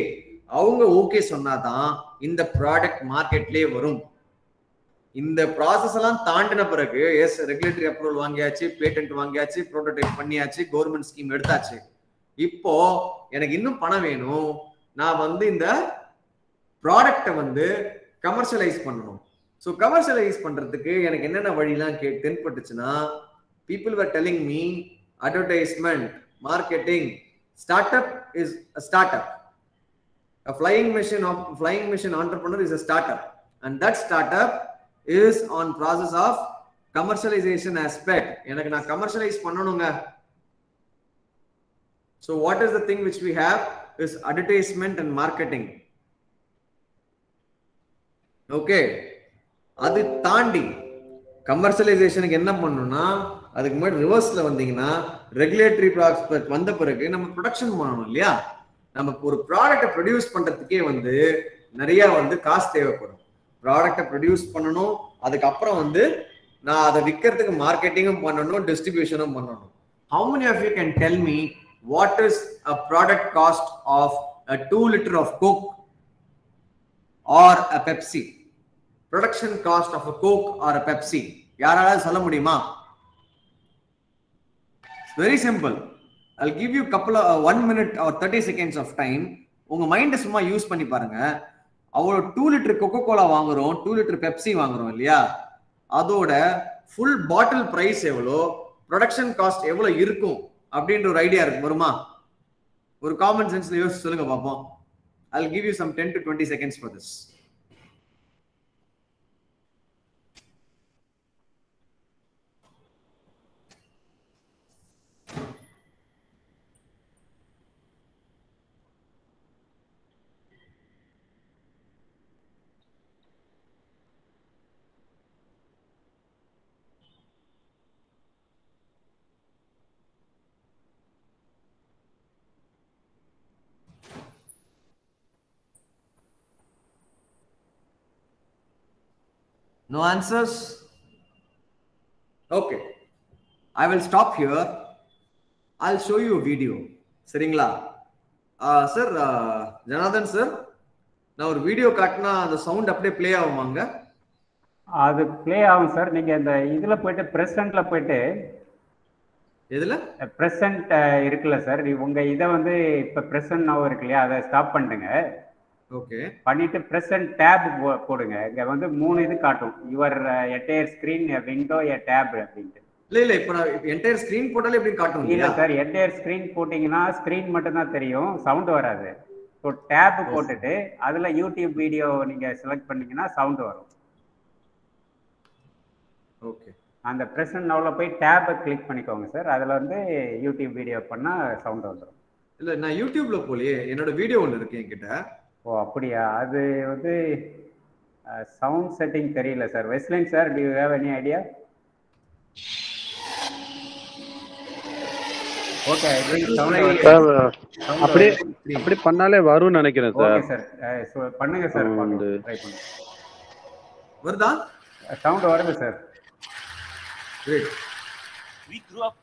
அவங்க ஓகே சொன்னாதான் இந்த ப்ராடக்ட் மார்க்கெட்லயே வரும். இந்த ப்ராசஸ் எல்லாம் தாண்டின பிறகு எஸ் ரெகுலேட்டரி அப்ரூவல் வாங்கியாச்சு பேட்டன்ட் வாங்கியாச்சு ப்ரோட்டோடைப் பண்ணியாச்சு கவர்மெண்ட் ஸ்கீம் எடுத்தாச்சு. இப்போ எனக்கு இன்னும் பணம் வேணும். நான் வந்து இந்த ப்ராடக்டை வந்து கமர்ஷியலைஸ் பண்ணணும். ஸோ கமர்ஷியலைஸ் பண்ணுறதுக்கு எனக்கு என்னென்ன வழிலாம் கே தென்பட்டுச்சுன்னா people are telling me advertisement marketing start up is start up flying machine flying machine entrepreneur is a start up and that start up is on process of commercialisation aspect எனக்கு நான் commercialise பண்ணணுங்க so what is the thing which we have is advertisement and marketing okay அது தாண்டி கமர்ஷியலைசேஷனுக்கு என்ன பண்ணணும்னா அதுக்கு முன்னாடி ரிவர்ஸ்ல வந்தீங்கன்னா ரெகுலேட்டரி ப்ராஸ்பெக்ட் வந்த பிறகு நம்ம ப்ரொடக்ஷன் பண்ணணும் இல்லையா? நம்ம ஒரு ப்ராடக்ட்டை ப்ரொடியூஸ் பண்றதுக்கே வந்து நிறைய வந்து காசு தேவைப்படும். ப்ராடக்ட்டை ப்ரொடியூஸ் பண்ணணும் அதுக்கப்புறம் வந்து நான் அதை விற்கிறதுக்கு மார்க்கெட்டிங்கும் பண்ணணும் டிஸ்ட்ரிபியூஷனும் பண்ணணும். How many of you can tell me what is a product cost of a two litre of Coke or a Pepsi production cost of a Coke or a Pepsi யாராவது சொல்ல முடியுமா? Very simple I give you couple one minute or thirty seconds of time உங்க மைண்டை சும்மா use பண்ணி பாருங்க. அவ்வளோ two litre Coca Cola வாங்குறோம் டூ லிட்டர் பெப்சி வாங்குறோம் இல்லையா? அதோட ஃபுல் பாட்டில் பிரைஸ் எவ்வளோ ப்ரொடக்ஷன் காஸ்ட் எவ்வளோ இருக்கும் அப்படின்ற ஒரு ஐடியா இருக்கு. வருமா? ஒரு காமன் சென்ஸ்ல யோசிச்சு சொல்லுங்க பார்ப்போம். I give you some ten to twenty seconds for this No answers? Okay. I will stop here. I'll show you a video. சரிங்களா சார் ஜனார்தன் சார் நான் ஒரு வீடியோ காட்டினா அந்த சவுண்ட் அப்படியே ப்ளே ஆகுமாங்க அது ப்ளே ஆகும் சார் நீங்க இந்த இதுல போயிட்டு பிரசன்ட்ல போயிட்டு எதுல பிரசன்ட் இருக்குல்ல சார் உங்க இதை வந்து இப்ப பிரசன்ட் நவ் இருக்கு இல்லையா அதை ஸ்டாப் பண்ணிடுங்க ஓகே. பண்ணிட்டு பிரசன்ட் டேப் போடுங்க. இங்க வந்து மூணு இது காட்டும். Your entire screen window a tab அப்படின்ட்டு. இல்ல இல்ல இப்ப நான் என்டையர் ஸ்கிரீன் போட்டாலே எப்படி காட்டும் இல்ல சார் என்டையர் ஸ்கிரீன் போட்டீங்கன்னா ஸ்கிரீன் மட்டும் தான் தெரியும். சவுண்ட் வராது. ஸோ டேப் போட்டுட்டு அதுல யூடியூப் வீடியோ நீங்க செலக்ட் பண்ணீங்கன்னா சவுண்ட் வரும். ஓகே. அந்த பிரசன்ட் நவுல போய் டேப்பை கிளிக் பண்ணிக்கோங்க சார் அதுல வந்து யூடியூப் வீடியோ பண்ணா சவுண்ட் வந்துடும் இல்ல நான் யூடியூப்ல போலியே என்னோட வீடியோ ஒன்று இருக்கு என்கிட்ட. ஓ அப்படியா? அது வந்து சவுண்ட் செட்டிங் தெரியல sir வெஸ்லின் sir do you have any idea okay sir அப்படி பண்ணாலே வரும்னு நினைக்கிறேன் ஓகே சார் சார் பண்ணுங்க சார் வந்து ட்ரை பண்ணுங்க. வருதா? சவுண்ட் வருது sir Great. we grew up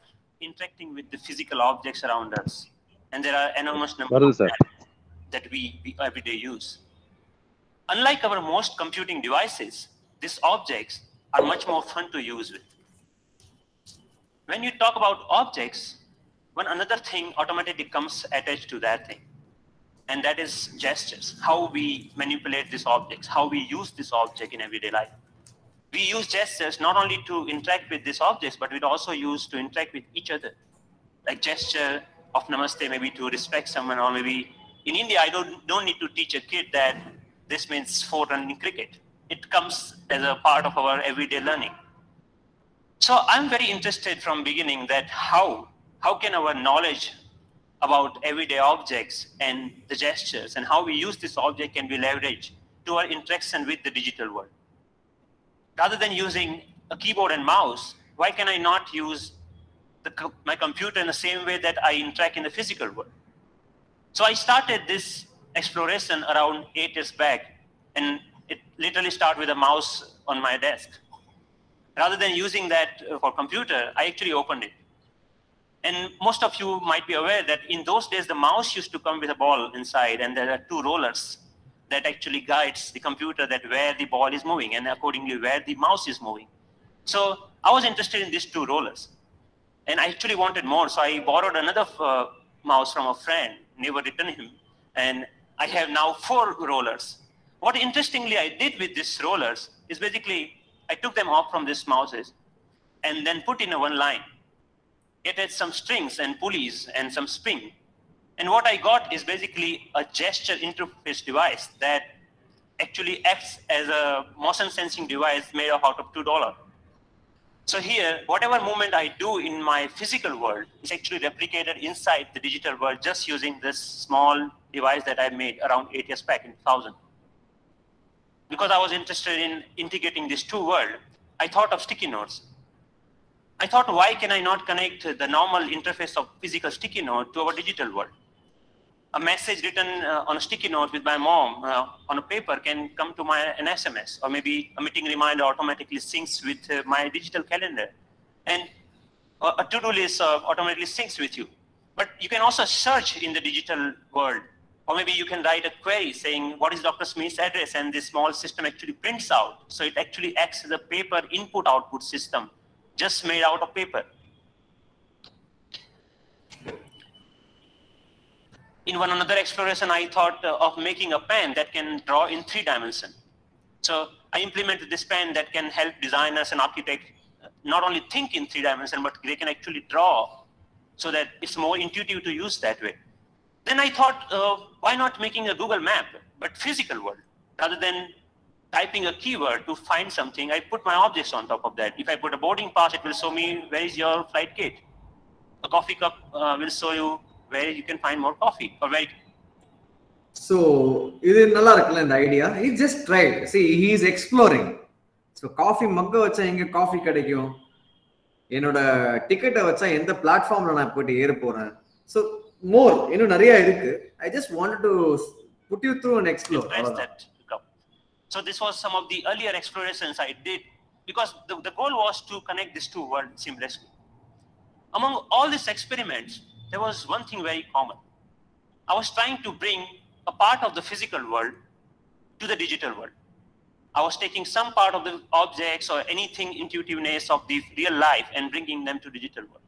interacting with the physical objects around us, and there are enormous number வருது of sir that, we, we everyday use. Unlike our most computing devices, these objects are much more fun to use with. When you talk about objects, one another thing automatically comes attached to that thing, and that is gestures. How we manipulate these objects, how we use this object in everyday life we use gestures not only to interact with these objects, but we also use to interact with each other. Like gesture of namaste, maybe to respect someone, or maybe in India, I don't don't need to teach a kid that this means four run in cricket. It comes as a part of our everyday learning. So I'm very interested from beginning that how how can our knowledge about everyday objects and the gestures and how we use this object can be leveraged to our interaction with the digital world rather than using a keyboard and mouse, why can I not use the, my computer in the same way that I interact in the physical world? So I started this exploration around eight years back, and it literally started with a mouse on my desk. rather than using that uh, for computer, I actually opened it. And most of you might be aware that in those days, the mouse used to come with a ball inside, and there are two rollers that actually guides the computer that where the ball is moving and accordingly where the mouse is moving. So I was interested in these two rollers. And I actually wanted more, so I borrowed another uh, mouse from a friend, never returned him, and I have now four rollers. What interestingly I did with these rollers is basically I took them off from these mouses and then put in a one line. It had some strings and pulleys and some spring. And what I got is basically a gesture interface device that actually acts as a motion sensing device made out of $2. So here, whatever movement I do in my physical world is actually replicated inside the digital world just using this small device that I made around eight years back in 2000. Because I was interested in integrating these two worlds, I thought of sticky notes. I thought, why can I not connect the normal interface of physical sticky note to our digital world? A message written uh, on a sticky note with my mom uh, on a paper can come to my an SMS, or maybe a meeting reminder automatically syncs with uh, my digital calendar, and a, to-do list automatically syncs with you. But you can also search in the digital world, or maybe you can write a query saying, "What is Dr. Smith's address?" and this small system actually prints out. So it actually acts as a paper input-output system just made out of paper. In one another exploration, I thought uh, of making a pen that can draw in three dimensions. So I implemented this pen that can help designers and architects not only think in three dimensions, but they can actually draw so that it's more intuitive to use that way. Then I thought, uh, why not making a Google map, but physical world, rather than typing a keyword to find something, I put my objects on top of that. If I put a boarding pass, it will show me where is your flight gate. A coffee cup uh, will show you where you can find more coffee or where. So இது நல்லா இருக்குல்ல இந்த idea he just tried see he is exploring so coffee மக்க வச்சா எங்க coffee கிடைக்கும் என்னோட டிக்கெட்டை வச்சா எந்த பிளாட்ஃபார்ம்ல நான் போயிட்டு ஏற போறேன் ஸோ மோர் இன்னும் நிறைய இருக்கு I just want to put you through and explore that So this was some of the earlier explorations I did because the, the goal was to connect these two worlds seamlessly. Among all these experiments, there was one thing very common. I was trying to bring a part of the physical world to the digital world. I was taking some part of the objects or anything intuitiveness of the real life and bringing them to digital world.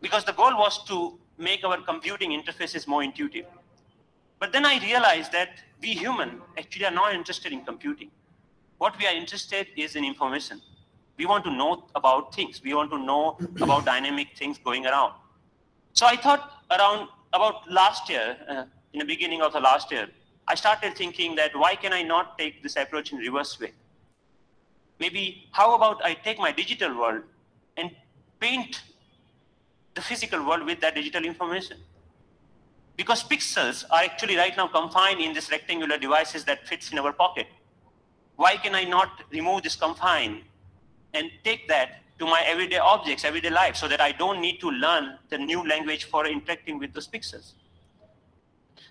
Because the goal was to make our computing interfaces more intuitive. But then I realized that we human actually are not interested in computing. What we are interested is in information. We want to know about things. We want to know about dynamic things going around. So I thought around about last year, uh, in the beginning of the last year, I started thinking that why can I not take this approach in reverse way? Maybe how about I take my digital world and paint the physical world with that digital information? because pixels are actually right now confined in this rectangular devices that fits in our pocket. Why can I not remove this confine and take that to my everyday objects, everyday life, so that I don't need to learn the new language for interacting with those pixels?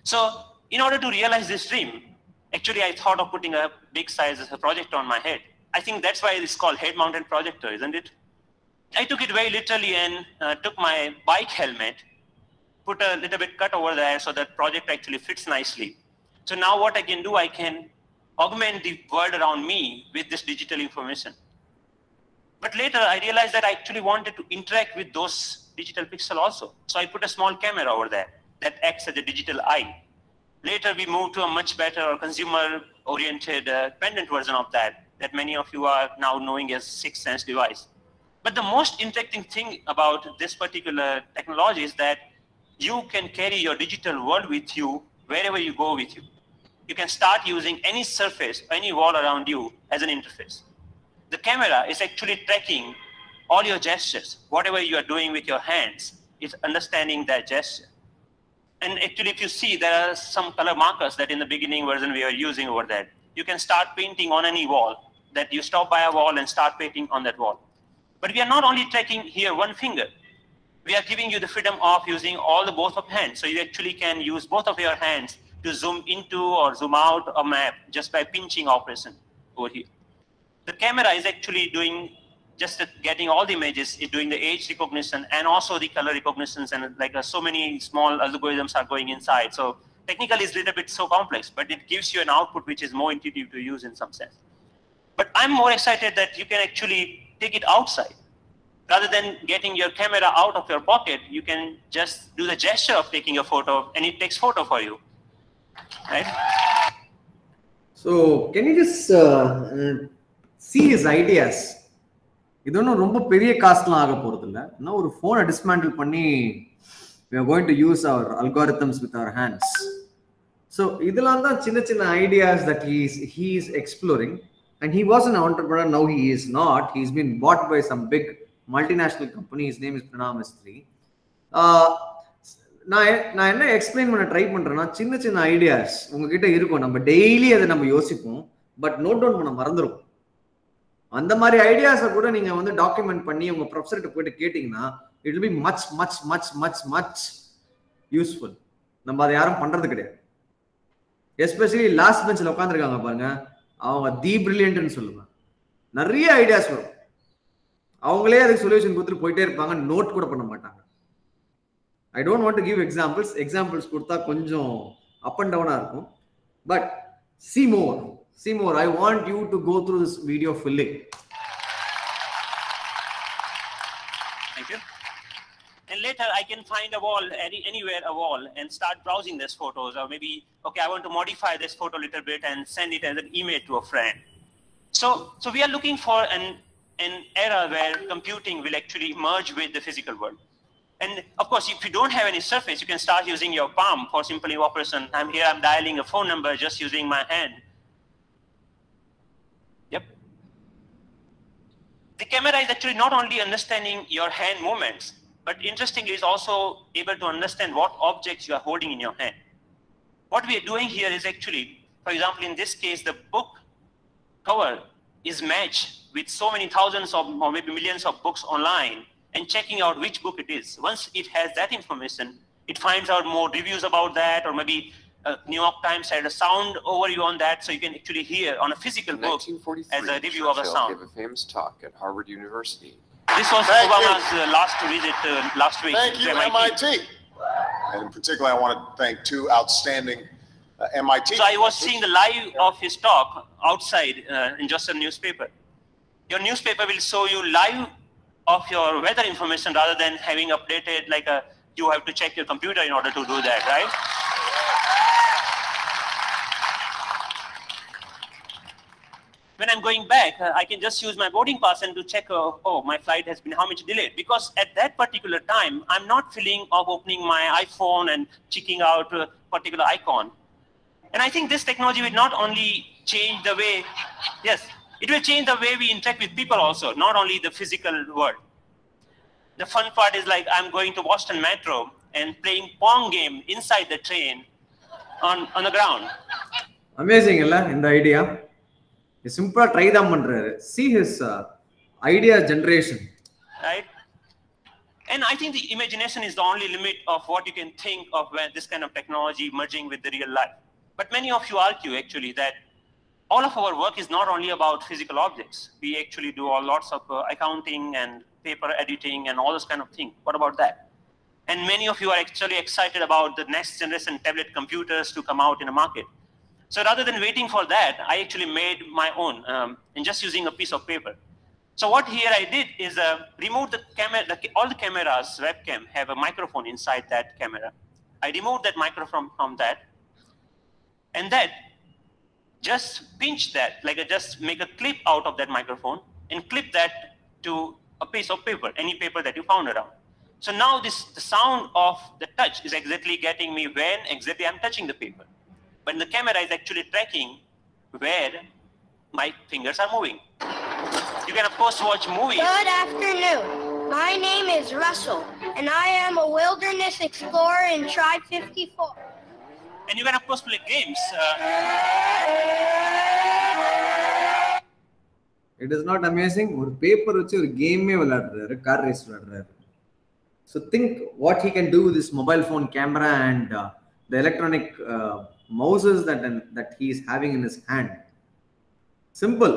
So in order to realize this dream, actually I thought of putting a big size as a projector on my head. I think that's why it's called head-mounted projector, isn't it? I took it very literally and uh, took my bike helmet put a little bit cut over there so that project actually fits nicely. So now what I can do, I can augment the world around me with this digital information. But later I realized that I actually wanted to interact with those digital pixel also. So I put a small camera over there that acts as a digital eye. Later we moved to a much better or consumer oriented uh, pendant version of that, that many of you are now knowing as sixth sense device. But the most interesting thing about this particular technology is that you can carry your digital world with you wherever you go with you. You can start using any surface, any wall around you as an interface. The camera is actually tracking all your gestures, whatever you are doing with your hands, is understanding that gesture. And actually, if you see, there are some color markers that in the beginning version we were using over there. You can start painting on any wall, that you stop by a wall and start painting on that wall. But we are not only tracking here one finger, we are giving you the freedom of using all the both of hands. So you actually can use both of your hands to zoom into or zoom out a map just by pinching operation over here. The camera is actually doing just getting all the images, doing the age recognition and also the color recognitions and like uh, so many small algorithms are going inside. So technically it's a little bit so complex, but it gives you an output which is more intuitive to use in some sense. But I'm more excited that you can actually take it outside. Rather than getting your camera out of your pocket, you can just do the gesture of taking a photo and it takes photo for you. Right? So, can you just uh, see is ideas இது ஒன்றும் ரொம்ப பெரிய காஸ்ட்லாம் ஆக போகிறது இல்லை இன்னும் ஒரு ஃபோனை டிஸ்மேண்டில் பண்ணி we are going to use our algorithms with our hands so இதெல்லாம் தான் சின்ன சின்ன ideas that he's he is exploring and he was an entrepreneur now he is not he's been bought by some big multinational company is name is Pranav Mistry நான் நான் என்ன explain பண்ண try பண்ணுறேன்னா சின்ன சின்ன ஐடியாஸ் உங்ககிட்ட இருக்கும் நம்ம டெய்லி அதை நம்ம யோசிப்போம் பட் நோட் டவுன் பண்ண மறந்துடும் அந்த மாதிரி ஐடியாஸை கூட நீங்க வந்து டாக்குமெண்ட் பண்ணி உங்க ப்ரொஃபஸர்கிட்ட போயிட்டு கேட்டீங்கன்னா it will much much much much much useful நம்ம அதை யாரும் பண்றது கிடையாது. எஸ்பெஷலி லாஸ்ட் பெஞ்சில் உட்காந்துருக்காங்க பாருங்க அவங்க தி பிரில்லியன்ட்னு சொல்லுவேன் நிறைய ஐடியாஸ் வரும். அவங்களே அதுக்கு சொல்யூஷன் கொடுத்துட்டு போயிட்டே இருப்பாங்க நோட் கூட பண்ண மாட்டாங்க. I don't want to give examples examples கொடுத்தா கொஞ்சம் அப் அண்ட் டவுனாக இருக்கும். But see more Seymour, I want you to go through this video fully. Thank you. And later I can find a wall, any, anywhere a wall, and start browsing these photos. Or maybe, okay, I want to modify this photo a little bit and send it as an email to a friend. So, so we are looking for an, an era where computing will actually merge with the physical world. And of course, if you don't have any surface, you can start using your palm for simple operation. I'm here, I'm dialing a phone number just using my hand. The camera is actually not only understanding your hand movements, but interestingly, is also able to understand what objects you are holding in your hand. What we are doing here is actually, for example, in this case, the book cover is matched with so many thousands of or maybe millions of books online and checking out which book it is. Once it has that information, it finds out more reviews about that, or maybe uh, New York Times had a sound overview on that, so you can actually hear on a physical book as a review of a Churchill sound. gave a famous talk at Harvard University. This was Thank you. Obama's uh, last visit uh, last week Thank you, MIT. MIT. And in particular, I want to thank two outstanding uh, MIT. So I was seeing the live of his talk outside uh, in just a newspaper. Your newspaper will show you live of your weather information rather than having updated like a you have to check your computer in order to do that, right? when I'm going back, uh, I can just use my boarding pass and to check, oh, oh, my flight has been how much delayed. Because at that particular time, I'm not feeling of opening my iPhone and checking out a particular icon. And I think this technology will not only change the way, yes, it will change the way we interact with people also, not only the physical world. The fun part is like I'm going to Boston Metro and playing pong game inside the train on, on the ground. Amazing, Ella, in the idea. சிம்பிளா try தான் பண்றாரு see his idea generation right? And I think the imagination is the only limit of what you can think of when this kind of technology merging with the real life. But many of you argue actually that all of our work is not only about physical objects. We actually do all lots of uh, accounting and paper editing and all this kind of thing. What about that? And many of you are actually excited about the next generation tablet computers to come out in the market. So rather than waiting for that, I actually made my own um, and just using a piece of paper. So what here I did is uh, remove the camera, the, all the cameras, webcam have a microphone inside that camera. I removed that microphone from that and then just pinch that, like I just make a clip out of that microphone and clip that to a piece of paper, any paper that you found around. So now this, the sound of the touch is exactly getting me when exactly I'm touching the paper. But the camera is actually tracking where my fingers are moving. You can of course watch movies. Good afternoon. My name is Russell, and I am a wilderness explorer in Tribe 54. And you can of course play games. Uh, it is not amazing ஒரு paper வச்சு ஒரு கேமே விளையாடுறாரு car race விளையாடுறாரு so think what he can do this mobile phone camera and the electronic Mouses that that he is having in is hand simple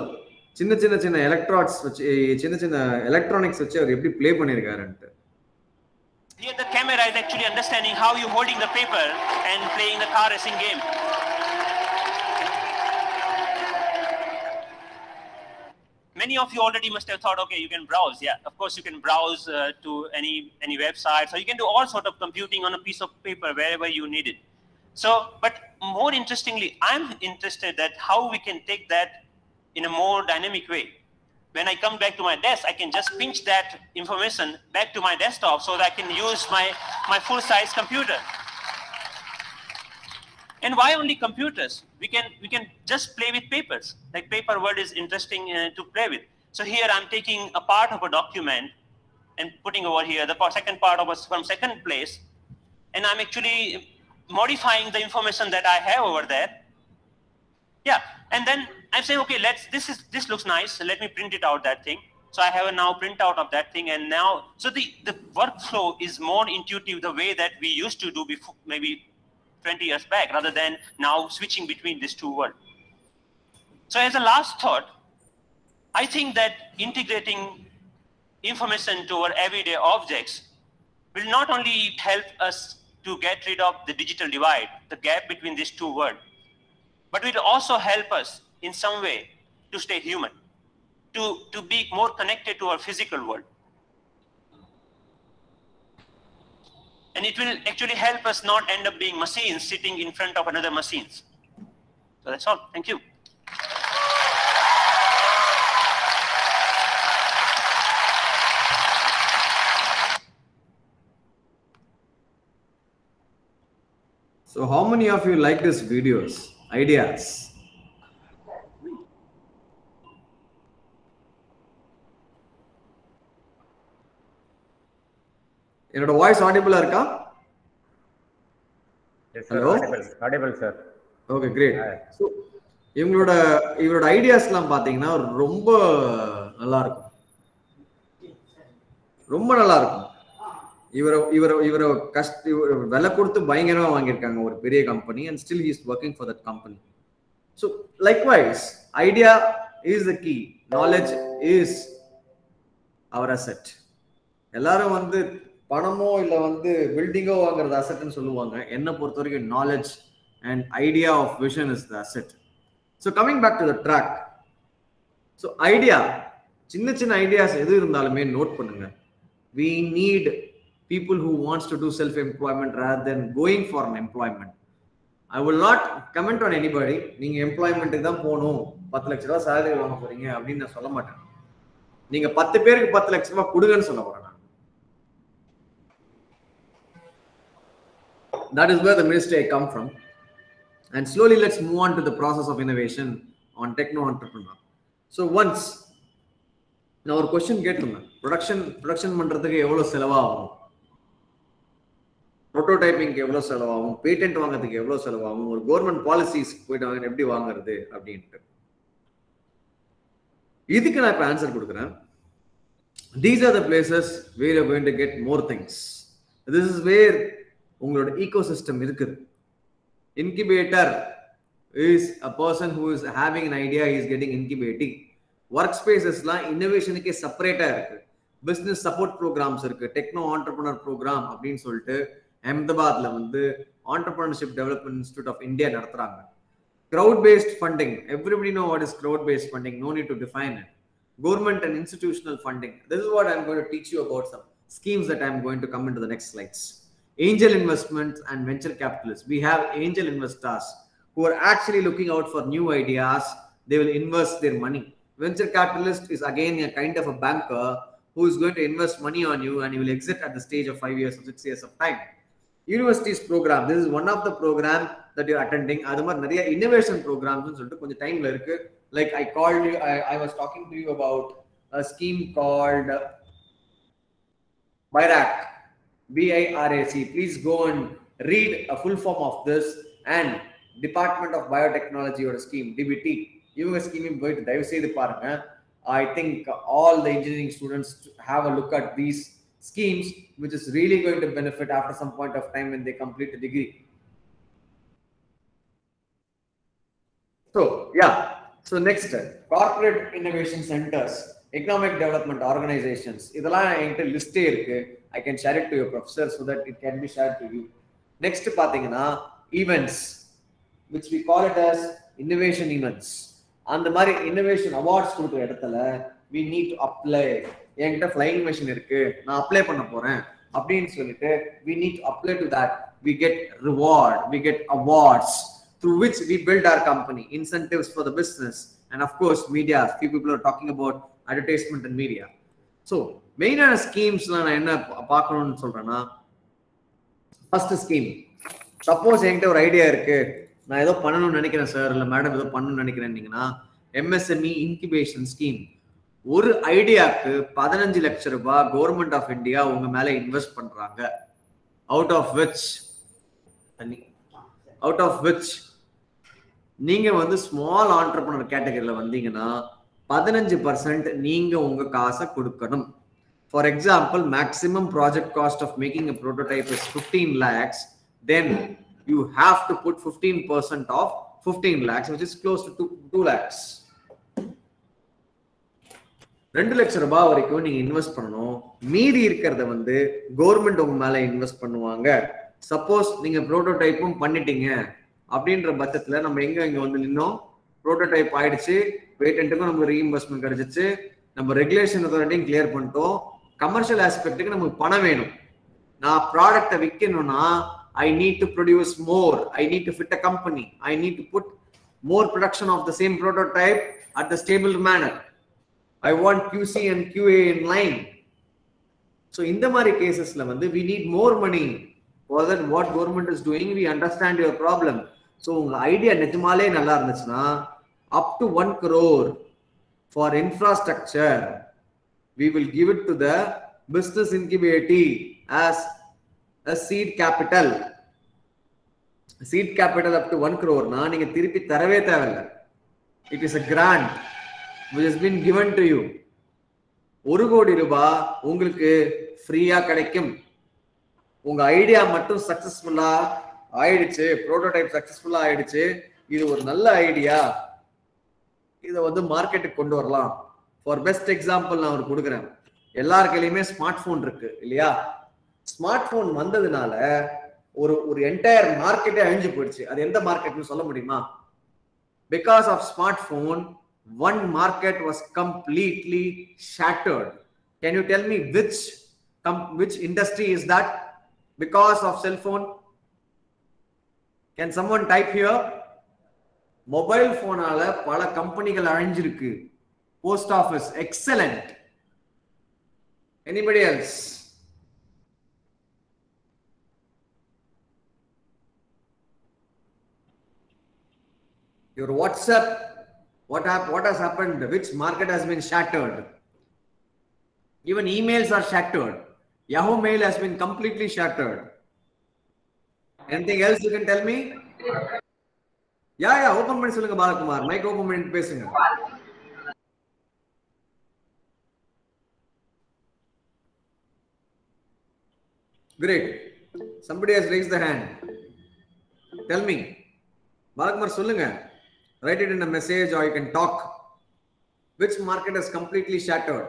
சின்ன சின்ன சின்ன electrodes வச்சு சின்ன சின்ன எலக்ட்ரானிக்ஸ் வச்சு அவர் எப்படி ப்ளே பண்ணியிருக்காருன்ட்டு Here the camera is actually understanding how you're holding the paper and playing the car racing game. Many of you already must have thought, okay, you can browse. Yeah, of course you can browse uh, to any any website. So you can do all sort of computing on a piece of paper wherever you need it. So, but more interestingly, I'm interested that how we can take that in a more dynamic way. When I come back to my desk, I can just pinch that information back to my desktop so that I can use my, my full-size computer. And why only computers? We can we can just play with papers. Like paper word is interesting uh, to play with. So here I'm taking a part of a document and putting over here the second part of a from second place, and I'm actually modifying the information that I have over there. Yeah, and then I'm saying, okay, let's this is this looks nice. So let me print it out that thing. So I have a now printout of that thing, and now so the the workflow is more intuitive the way that we used to do before maybe 20 years back, rather than now switching between these two worlds. So as a last thought, I think that integrating information to our everyday objects will not only help us to get rid of the digital divide, the gap between these two worlds, but it will also help us in some way to stay human, to, to be more connected to our physical world. And it will actually help us not end up being machines sitting in front of another machines. So that's all. Thank you. So how many of you like these videos, ideas? என்னோட voice ஆடிபிளா இருக்கா? Audible, audible, sir. Okay great இவங்களோட இவரோட ஐடியாஸ்லாம் பார்த்தீங்கன்னா ரொம்ப நல்லா இருக்கும் ரொம்ப நல்லா இருக்கும் இவரை இவரை இவரை கஷ்ட இவர் விலை கொடுத்து பயங்கரமா வாங்கியிருக்காங்க ஒரு பெரிய company and still he's working for that company so likewise idea is the key knowledge is our asset எல்லாரும் வந்து பணமோ இல்லை வந்து பில்டிங்கோ வாங்குறது அசட்னு சொல்லுவாங்க. என்னை பொறுத்த வரைக்கும் knowledge and idea of vision is the asset so coming back to the track so idea சின்ன சின்ன ஐடியாஸ் எது இருந்தாலுமே நோட் பண்ணுங்க. We need people who wants to do self-employment rather than going for an employment. I will not comment on anybody. நீங்க எம்ப்ளாய்மெண்ட்டுக்கு தான் போகணும் பத்து லட்ச ரூபா சேலரி வாங்க போறீங்க அப்படின்னு நான் சொல்ல மாட்டேன் நீங்க பத்து பேருக்கு பத்து லட்ச ரூபாய் கொடுங்கன்னு சொல்ல போறேன் நான் that is where the ministry I come from. And slowly let's move on to the process of innovation on techno entrepreneur. So once நான் ஒரு கொஸ்டின் கேட்டிருந்தேன் ப்ரொடக்ஷன் ப்ரொடக்ஷன் பண்றதுக்கு எவ்வளவு செலவாகும் ப்ரோட்டோடைப்பிங்க்கு எவ்வளவு செலவாகும்? பேட்டன்ட் வாங்குறதுக்கு எவ்வளோ செலவாகும்? ஒரு கவர்மெண்ட் பாலிசிஸ் போயிட்டு வாங்க எப்படி வாங்குறது அப்படின்ட்டு. இதுக்கு நான் இப்போ ஆன்சர் கொடுக்குறேன். These are the places where you going to get more things this is where உங்களோட ஈகோ சிஸ்டம் இருக்குது. Incubator is a person who is having an idea is getting incubating work ஸ்பேசஸ்லாம் இன்னோவேஷனுக்கே செப்பரேட்டாக இருக்கு. பிஸ்னஸ் சப்போர்ட் ப்ரோக்ராம்ஸ் இருக்கு. Techno entrepreneur programme அப்படின்னு சொல்லிட்டு அஹமதாபாத்ல வந்து entrepreneurship development institute of India நடத்துறாங்க crowd based funding everybody know what is crowd based funding no need to define it government and institutional funding this is what i'm going to teach you about some schemes that i'm going to come into the next slides angel investments and venture capitalists we have angel investors who are actually looking out for new ideas they will invest their money venture capitalist is again a kind of a banker who is going to invest money on you and you will exit at the stage of five years or six years of time universities program this is one of the program that you attending அது மாதிரி நிறைய innovation programs சொல்லிட்டு கொஞ்சம் டைம்ல இருக்கு like I called you I was talking to you about scheme called BIRAC BIRAC please go and read a full form of this and department of பயோடெக்னாலஜியோட scheme DBT இவங்க ஸ்கீமையும் போயிட்டு தயவு செய்து பாருங்க I think all the engineering students have a look at these schemes which is really going to benefit after some point of time when they complete the degree. So, yeah, so next corporate innovation centres economic development organisations இதெல்லாம் என்கிட்ட லிஸ்டே இருக்கு. I can share it to your professor so that it can be share to you next பார்த்தீங்கன்னா events which we call it as innovation events அந்த மாதிரி innovation awards கொடுக்குற இடத்துல we need to apply என்கிட்ட ஃப்ளைங் மிஷின் இருக்கு நான் apply பண்ண போறேன் அப்படின்னு சொல்லிட்டு we need apply to that we get reward we get awards through which we build our company incentives for the business and of course media media. Few people talking talking advertisement and media so மெயினான ஸ்கீம்ஸ்லாம் நான் என்ன பார்க்கணும்னு சொல்றேன்னா first scheme suppose என்கிட்ட ஒரு idea இருக்கு. நான் ஏதோ பண்ணணும்னு நினைக்கிறேன் சார் இல்லை மேடம் ஏதோ பண்ணணும்னு நினைக்கிறேன்னீங்கன்னா எம்எஸ்எம்இ இன்குபேஷன் ஸ்கீம் ஒரு ஐடியாக்கு பதினஞ்சு லட்ச ரூபாய் கவர்மெண்ட் ஆஃப் இந்தியா உங்க மேல இன்வெஸ்ட் பண்றாங்க. Out of which out of which நீங்க வந்து ஸ்மால் ஆண்டர்பனர் கேட்டகரியில வந்தீங்கன்னா பதினஞ்சு பர்சன்ட் நீங்க உங்க காசை கொடுக்கணும். For example maximum project cost of making a prototype is fifteen lakhs then you have to put fifteen percent of fifteen lakhs which is close to two lakhs ரெண்டு லட்சம் ரூபாய் வரைக்கும் நீங்க இன்வெஸ்ட் பண்ணணும். மீதி இருக்கிறத வந்து கவர்மெண்ட் உங்க மேல இன்வெஸ்ட் பண்ணுவாங்க. சப்போஸ் நீங்க ப்ரோட்டோடைப்பும் பண்ணிட்டீங்க அப்படின்ற பட்சத்துல நம்ம எங்க இங்க வந்து நின்னோம்? ப்ரோட்டோடைப் ஆயிடுச்சு. பேட்டன்ட்டுக்கும் நமக்கு ரீஇன்வெஸ்ட்மெண்ட் கிடைச்சிச்சு. நம்ம ரெகுலேஷன் அத்தாரிட்டியும் கிளியர் பண்ணிட்டோம். கமர்ஷியல் ஆஸ்பெக்ட்டுக்கு நமக்கு பணம் வேணும். நான் ப்ராடக்ட்டை விற்கணும்னா I need to produce more I need to fit a company I need to put more production of the same prototype at the stable manner I want QC and QA in line so இந்த மாதிரி கேசஸ்ல வந்து we need more money for that what government is doing we understand your problem so உங்க idea நிஜமாலே நல்லா இருந்துச்சுன்னா up to one crore for infrastructure we will give it to the business incubatee as a seed capital seed capital up to one க்ரோர்னா நீங்க திருப்பி தரவே தேவையில்லை. It is a grant which has been given to you. ஒரு கோடி ரூபாய் உங்களுக்கு ஃப்ரீயா கிடைக்கும். உங்க ஐடியா மட்டும் சக்சஸ்ஃபுல்லா ஆயிடுச்சு ப்ரோட்டோடைப் சக்சஸ்ஃபுல்லா ஆயிடுச்சு. இது ஒரு நல்ல ஐடியா இதை வந்து மார்க்கெட்டுக்கு கொண்டு வரலாம். ஃபார் பெஸ்ட் எக்ஸாம்பிள் நான் அவர் கொடுக்குறேன். எல்லாருக்கையிலுமே ஸ்மார்ட் போன் இருக்கு இல்லையா? ஸ்மார்ட் போன் வந்ததுனால ஒரு ஒரு என்டையர் மார்க்கெட்டே அழிஞ்சு போயிடுச்சு. அது எந்த மார்க்கெட்னு சொல்ல முடியுமா? Because of smart phone one market was completely shattered. Can you tell me which com- which industry is that because of cell phone? Can someone type here? Mobile போனால பல கம்பெனிகள் அழிஞ்சிருக்கு post office excellent anybody else your whatsapp what hap- what has happened which market has been shattered even emails are shattered yahoo mail has been completely shattered anything else you can tell me yeah yeah open பண்ணி சொல்லுங்க Balakumar mic open பண்ணி பேசுங்க great somebody has raised the hand tell me Balakumar சொல்லுங்க write it in a message or you can talk. Which market is completely shattered?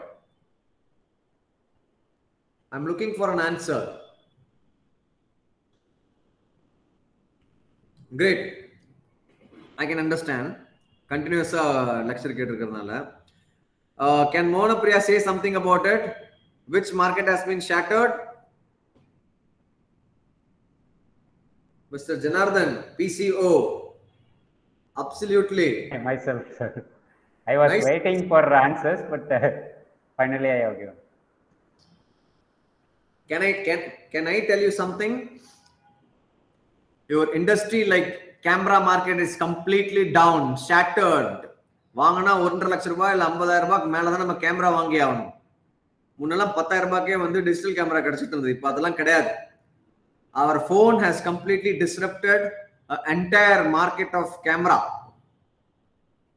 I'm looking for an answer. Great. I can understand. Continuous uh, lecture uh, Can Monapriya say something about it? Which market has been shattered? Mr. Janardhan, PCO, Absolutely. Myself, sir. I was Nice. waiting for answers, but uh, finally I have given. Can I can can I tell you something? Your industry like camera market is completely down, shattered. வாங்கினா ஒன்றரை லட்சம் ரூபாய் இல்லை ஐம்பதாயிரம் ரூபாய்க்கு மேலே தான் நம்ம கேமரா வாங்கி ஆகணும் முன்னெல்லாம் பத்தாயிரம் ரூபாய்க்கே வந்து டிஜிட்டல் கேமரா கிடைச்சிட்டு இருந்தது இப்போ அதெல்லாம் கிடையாது our phone has completely disrupted entire market of camera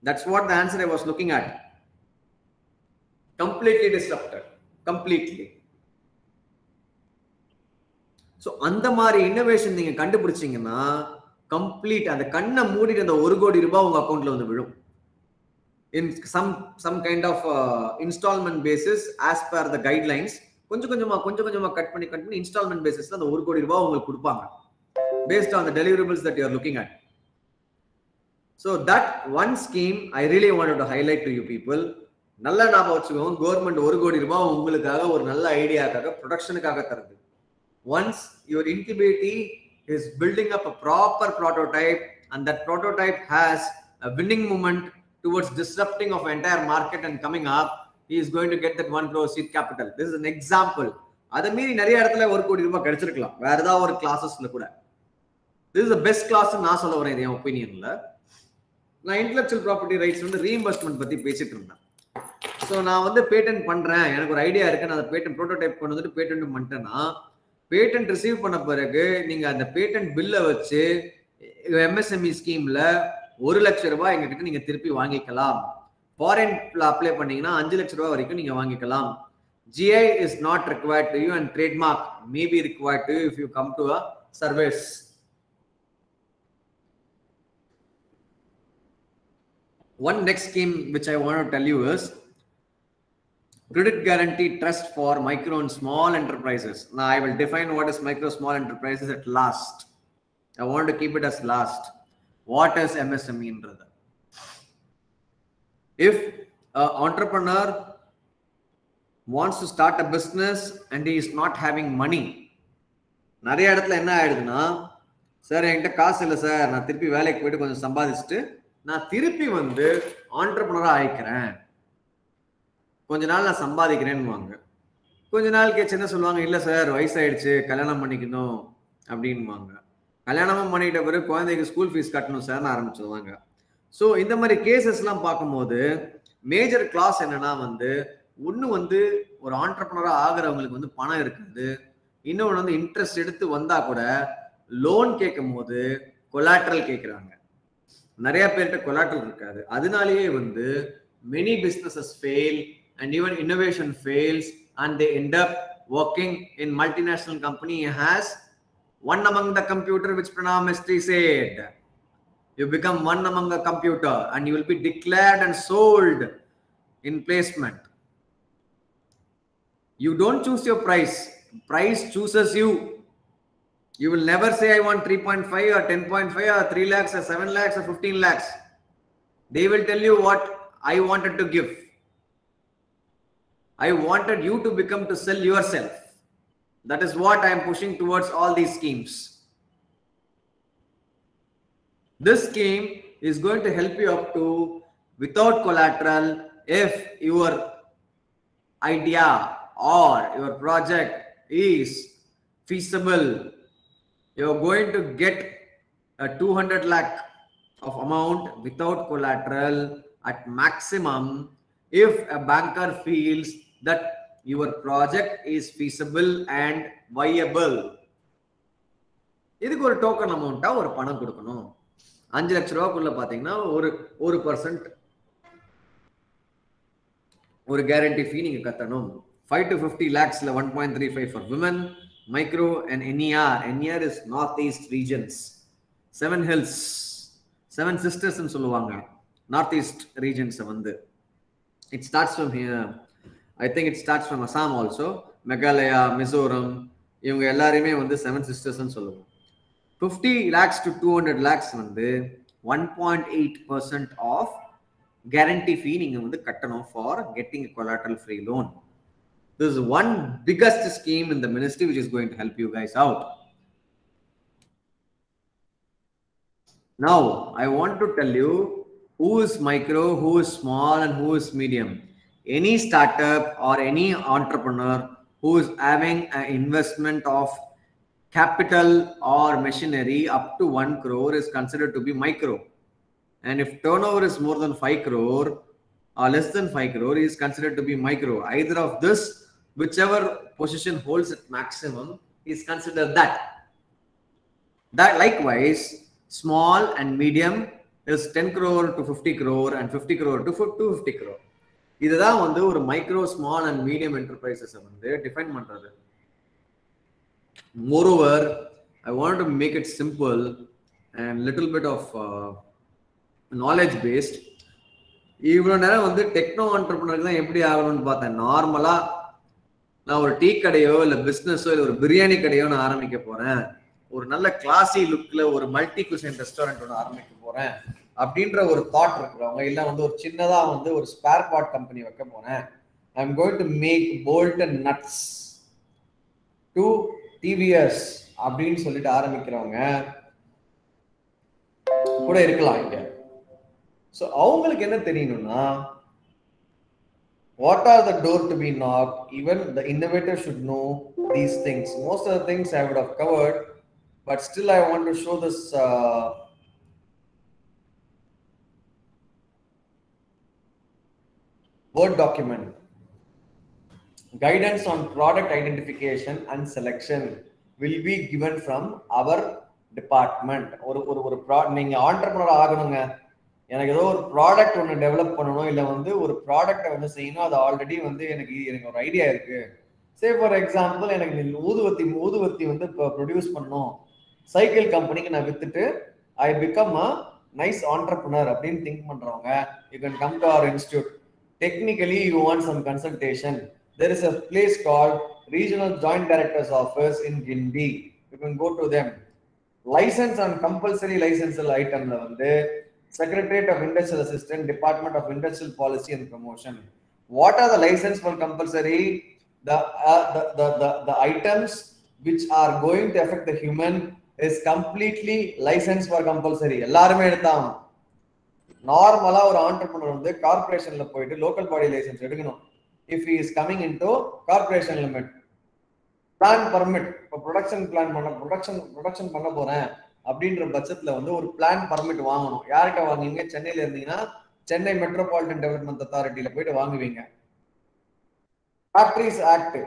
that's what the answer I was looking at completely disrupted. Completely so அந்த மாதிரி இன்னோவேஷன் நீங்க கண்டுபிடிச்சீங்கன்னா கம்ப்ளீட் அந்த கண்ணை மூடிட்டு அந்த ஒரு கோடி ரூபாய் உங்க அக்கௌண்ட்ல வந்து விழும். In some some kind of instalment basis as per the guidelines கொஞ்சம் கொஞ்சமா கொஞ்சம் கொஞ்சமா கட் பண்ணி கட் பண்ணி இன்ஸ்டால்மெண்ட் பேசிஸ்ல அந்த ஒரு கோடி ரூபாய் உங்களுக்கு கொடுப்பாங்க. Based on the deliverables that you're looking at. So that one scheme I really want to highlight to you people நல்ல ஞாபகம் வச்சுக்கோங்க கவர்மெண்ட் ஒரு கோடி ரூபாய் உங்களுக்காக ஒரு நல்ல ஐடியாக்காக ப்ரொடக்ஷனுக்காக தருது once your incubatee is building up a proper prototype and that prototype has a winning moment towards disrupting of entire market and coming up he is going to get that one crore seed capital this is an example அதை மீறி நிறைய இடத்துல ஒரு கோடி ரூபாய் கிடைச்சிருக்கலாம் வேற ஏதாவது ஒரு கிளாஸஸ்ல கூட திஸ் இஸ் பெஸ்ட் கிளாஸ் நான் சொல்ல வரேன் என் ஒப்பீனியன்ல நான் இன்டலெக்சுவல் ப்ராப்பர்ட்டி ரைட்ஸ் வந்து ரீஇம்பர்ஸ்மெண்ட் பத்தி பேசிட்டு இருந்தேன். ஸோ நான் வந்து பேட்டன்ட் பண்றேன். எனக்கு ஒரு ஐடியா இருக்கு. நான் அதை பேட்டன் ப்ரோட்டோடைப் கொண்டு வந்துட்டு பேட்டன்ட் பண்ணிட்டேன்னா பேட்டன்ட் ரிசீவ் பண்ண பிறகு நீங்க அந்த பேட்டன்ட் பில்லை வச்சு எம்எஸ்எம்இ ஸ்கீம்ல ஒரு லட்சம் ரூபாய் எங்ககிட்ட நீங்க திருப்பி வாங்கிக்கலாம். ஃபாரின் அப்ளை பண்ணீங்கன்னா அஞ்சு லட்சம் ரூபாய் வரைக்கும் நீங்க வாங்கிக்கலாம். GI is not required to you and trademark may be required to if you come to a service one next scheme which I want to tell you is credit guarantee trust for micro and small enterprises. Now I will define what is micro small enterprises at last. I want to keep it as last. What is MSME in brother? If an entrepreneur wants to start a business and he is not having money, நிறைய இடத்துல என்ன ஆயிடுதுன்னா sir என்கிட்ட காசு இல்லை sir நான் திருப்பி வேலைக்கு போயிட்டு கொஞ்சம் சம்பாதிச்சுட்டு நான் திருப்பி வந்து ஆண்டர்பனராக ஆயிக்கிறேன். கொஞ்ச நாள் நான் சம்பாதிக்கிறேன்னு கொஞ்ச நாள் கழிச்சு என்ன சொல்லுவாங்க? இல்லை சார் வயசாயிடுச்சு கல்யாணம் பண்ணிக்கணும் அப்படின்வாங்க கல்யாணமும் பண்ணிட்ட பிறகு குழந்தைக்கு ஸ்கூல் ஃபீஸ் கட்டணும் சார்னு ஆரம்பிச்சிருவாங்க. ஸோ இந்த மாதிரி கேசஸ்லாம் பார்க்கும்போது மேஜர் கிளாஸ் என்னன்னா வந்து ஒன்று வந்து ஒரு ஆண்டர்பனராக ஆகிறவங்களுக்கு வந்து பணம் இருக்குது. இன்னொன்று வந்து இன்ட்ரெஸ்ட் எடுத்து வந்தா கூட லோன் கேட்கும் போது கொலாட்ரல் கேட்குறாங்க. நிறைய பேர்கிட்ட கொலாட்ரல் இருக்காது அதனாலேயே வந்து many businesses fail and even innovation fails and they end up working in multinational company has one among the computer which Pranav Mistry said you become one among the computer and you will be declared and sold in placement you don't choose your price price chooses you you will never say, I want 3.5 or 10.5 or 3 lakhs or 7 lakhs or 15 lakhs. They will tell you what I wanted to give. I wanted you to become to sell yourself. That is what I am pushing towards all these schemes. This scheme is going to help you up to without collateral if your idea or your project is feasible you're going to get a 200 lakh of amount without collateral at maximum if a banker feels that your project is feasible and viable இதுக்கு ஒரு token அமௌண்ட்டா ஒரு பணம் கொடுக்கணும் அஞ்சு லட்ச ரூபாக்குள்ள பாத்தீங்கன்னா ஒரு ஒரு பர்சன்ட் ஒரு கேரண்டி ஃபீ நீங்க கட்டணும் five to fifty லேக்ஸ்ல one point three five for women micro and NER. NER is northeast regions. Seven hills, seven sisters in சொல்லுவாங்க northeast regions வந்து it starts from here I think it starts from Assam also Meghalaya Mizoram இவங்க எல்லாரையுமே வந்து seven சிஸ்டர்ஸ்னு சொல்லுவோம் fifty lakhs to two hundred lakhs வந்து one point eight percent of guarantee fee நீங்க வந்து கட்டணும் for getting collateral free loan this is one biggest scheme in the ministry which is going to help you guys out. Now i want to tell you who is micro who is small and who is medium. Any startup or any entrepreneur who is having an investment of capital or machinery up to 1 crore is considered to be micro. And if turnover is more than 5 crore or less than 5 crore is considered to be micro. Either of this whichever position holds at maximum is considered that. That likewise, small and medium is 10 crore to 50 crore and 50 crore to 250 crore. இதுதான் வந்து ஒரு micro small and medium enterprises வந்து define பண்றது moreover I want to make it simple and little bit of knowledge based இவ்வளோ நேரம் வந்து techno என்டர்பிரினருக்கு தான் எப்படி ஆகணும்னு பார்த்தேன் நார்மலாக நான் ஒரு டீ கடையோ இல்ல பிசினஸோ இல்ல ஒரு பிரியாணி கடையோ நான் ஆரம்பிக்க போறேன். ஒரு நல்ல கிளாசி லுக்ல ஒரு மல்டி குசைன் ரெஸ்டாரண்ட் ஒன்று ஆரம்பிக்க போறேன் அப்படின்ற ஒரு தாட் இருக்கிறவங்க இல்ல வந்து ஒரு சின்னதா வந்து ஒரு ஸ்பேர் பார்ட் கம்பெனி வைக்க போறேன். I am going to make bolt and nuts to TVS அப்படின்னு சொல்லிட்டு ஆரம்பிக்கிறவங்க கூட இருக்கலாம் இங்க. ஸோ அவங்களுக்கு என்ன தெரியணும்னா what are the door to be knocked even the innovator should know these things most of the things i would have covered but still i want to show this uh, word document guidance on product identification and selection will be given from our department ஒரு ஒரு ஒரு ப்ரா நீங்க ஆண்டர்பனர் ஆகணுங்க எனக்கு ஏதோ ஒரு product ஒன்று டெவலப் பண்ணணும் இல்லை வந்து ஒரு ப்ராடக்டை வந்து செய்யணும் அது ஆல்ரெடி வந்து எனக்கு எனக்கு ஒரு ஐடியா இருக்கு. சே ஃபார் எக்ஸாம்பிள் எனக்கு இந்த ஊதுவத்தி ஊதுவத்தி வந்து இப்போ ப்ரொடியூஸ் பண்ணணும். சைக்கிள் கம்பெனிக்கு நான் வித்துட்டு ஐ பிகம் அ நைஸ் ஆண்டர்பனர் அப்படின்னு திங்க் பண்றவங்க. You can come to our institute technically you want some consultation there is a place call regional joint directors office in Guindy you can go to them license and compulsory licensable ஐட்டம்ல வந்து Secretariat of Industrial Assistant, Department of Industrial Policy and Promotion. What are the license for compulsory? The, uh, the, the, the, the items which are going to affect the human is completely licensed for compulsory. எல்லாருமே எடுத்தாங்க நார்மலா ஒரு ஆண்டர்பனர் வந்து கார்பரேஷன்ல போயிட்டு local body licence எடுக்கணும் if is coming in to corporation limit plan permit இப்போ production plan பண்ண ப்ரொடக்ஷன் ப்ரொடக்ஷன் பண்ண போறேன் அப்படின்ற பட்சத்துல வந்து ஒரு பிளான் பர்மிட் வாங்கணும். யார்கிட்ட வாங்குவீங்க சென்னையில இருந்தீங்கன்னா சென்னை மெட்ரோபாலிட்டன் டெவலப்மெண்ட் அத்தாரிட்டியில போயிட்டு வாங்குவீங்க. ஃபேக்டரிஸ் ஆக்ட்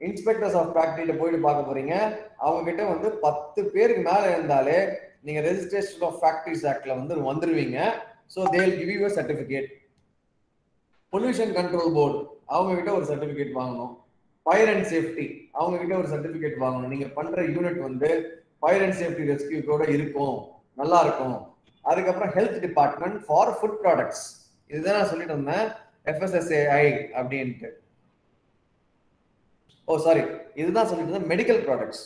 இன்ஸ்பெக்டர்ஸ் ஆஃப் ஃபேக்டரியில போயிட்டு பார்க்க போறீங்க. அவங்க கிட்ட வந்து பத்து பேருக்கு மேல இருந்தாலே நீங்க ரெஜிஸ்ட்ரேஷன் ஆஃப் ஃபேக்டரிஸ் ஆக்ட்ல வந்து வந்துருவீங்க. So they'll give you certificate pollution control board அவங்க கிட்ட ஒரு சர்டிபிகேட் வாங்கணும். ஃபயர் அண்ட் சேஃப்டி அவங்க கிட்ட ஒரு சர்டிபிகேட் வாங்கணும். நீங்க பண்ற யூனிட் வந்து ஃபயர் அண்ட் சேஃப்டி ரெஸ்கியூ கூட இருக்கும். நல்லா இருக்கும். அதுக்கப்புறம் health department for food products இதுதான் நான் சொல்லிட்டு இருந்தேன் எஃப்எஸ்எஸ்ஏஐ அப்படின்ட்டு. Oh, ஓ சாரி இதுதான் சொல்லிட்டு இருந்தேன் medical products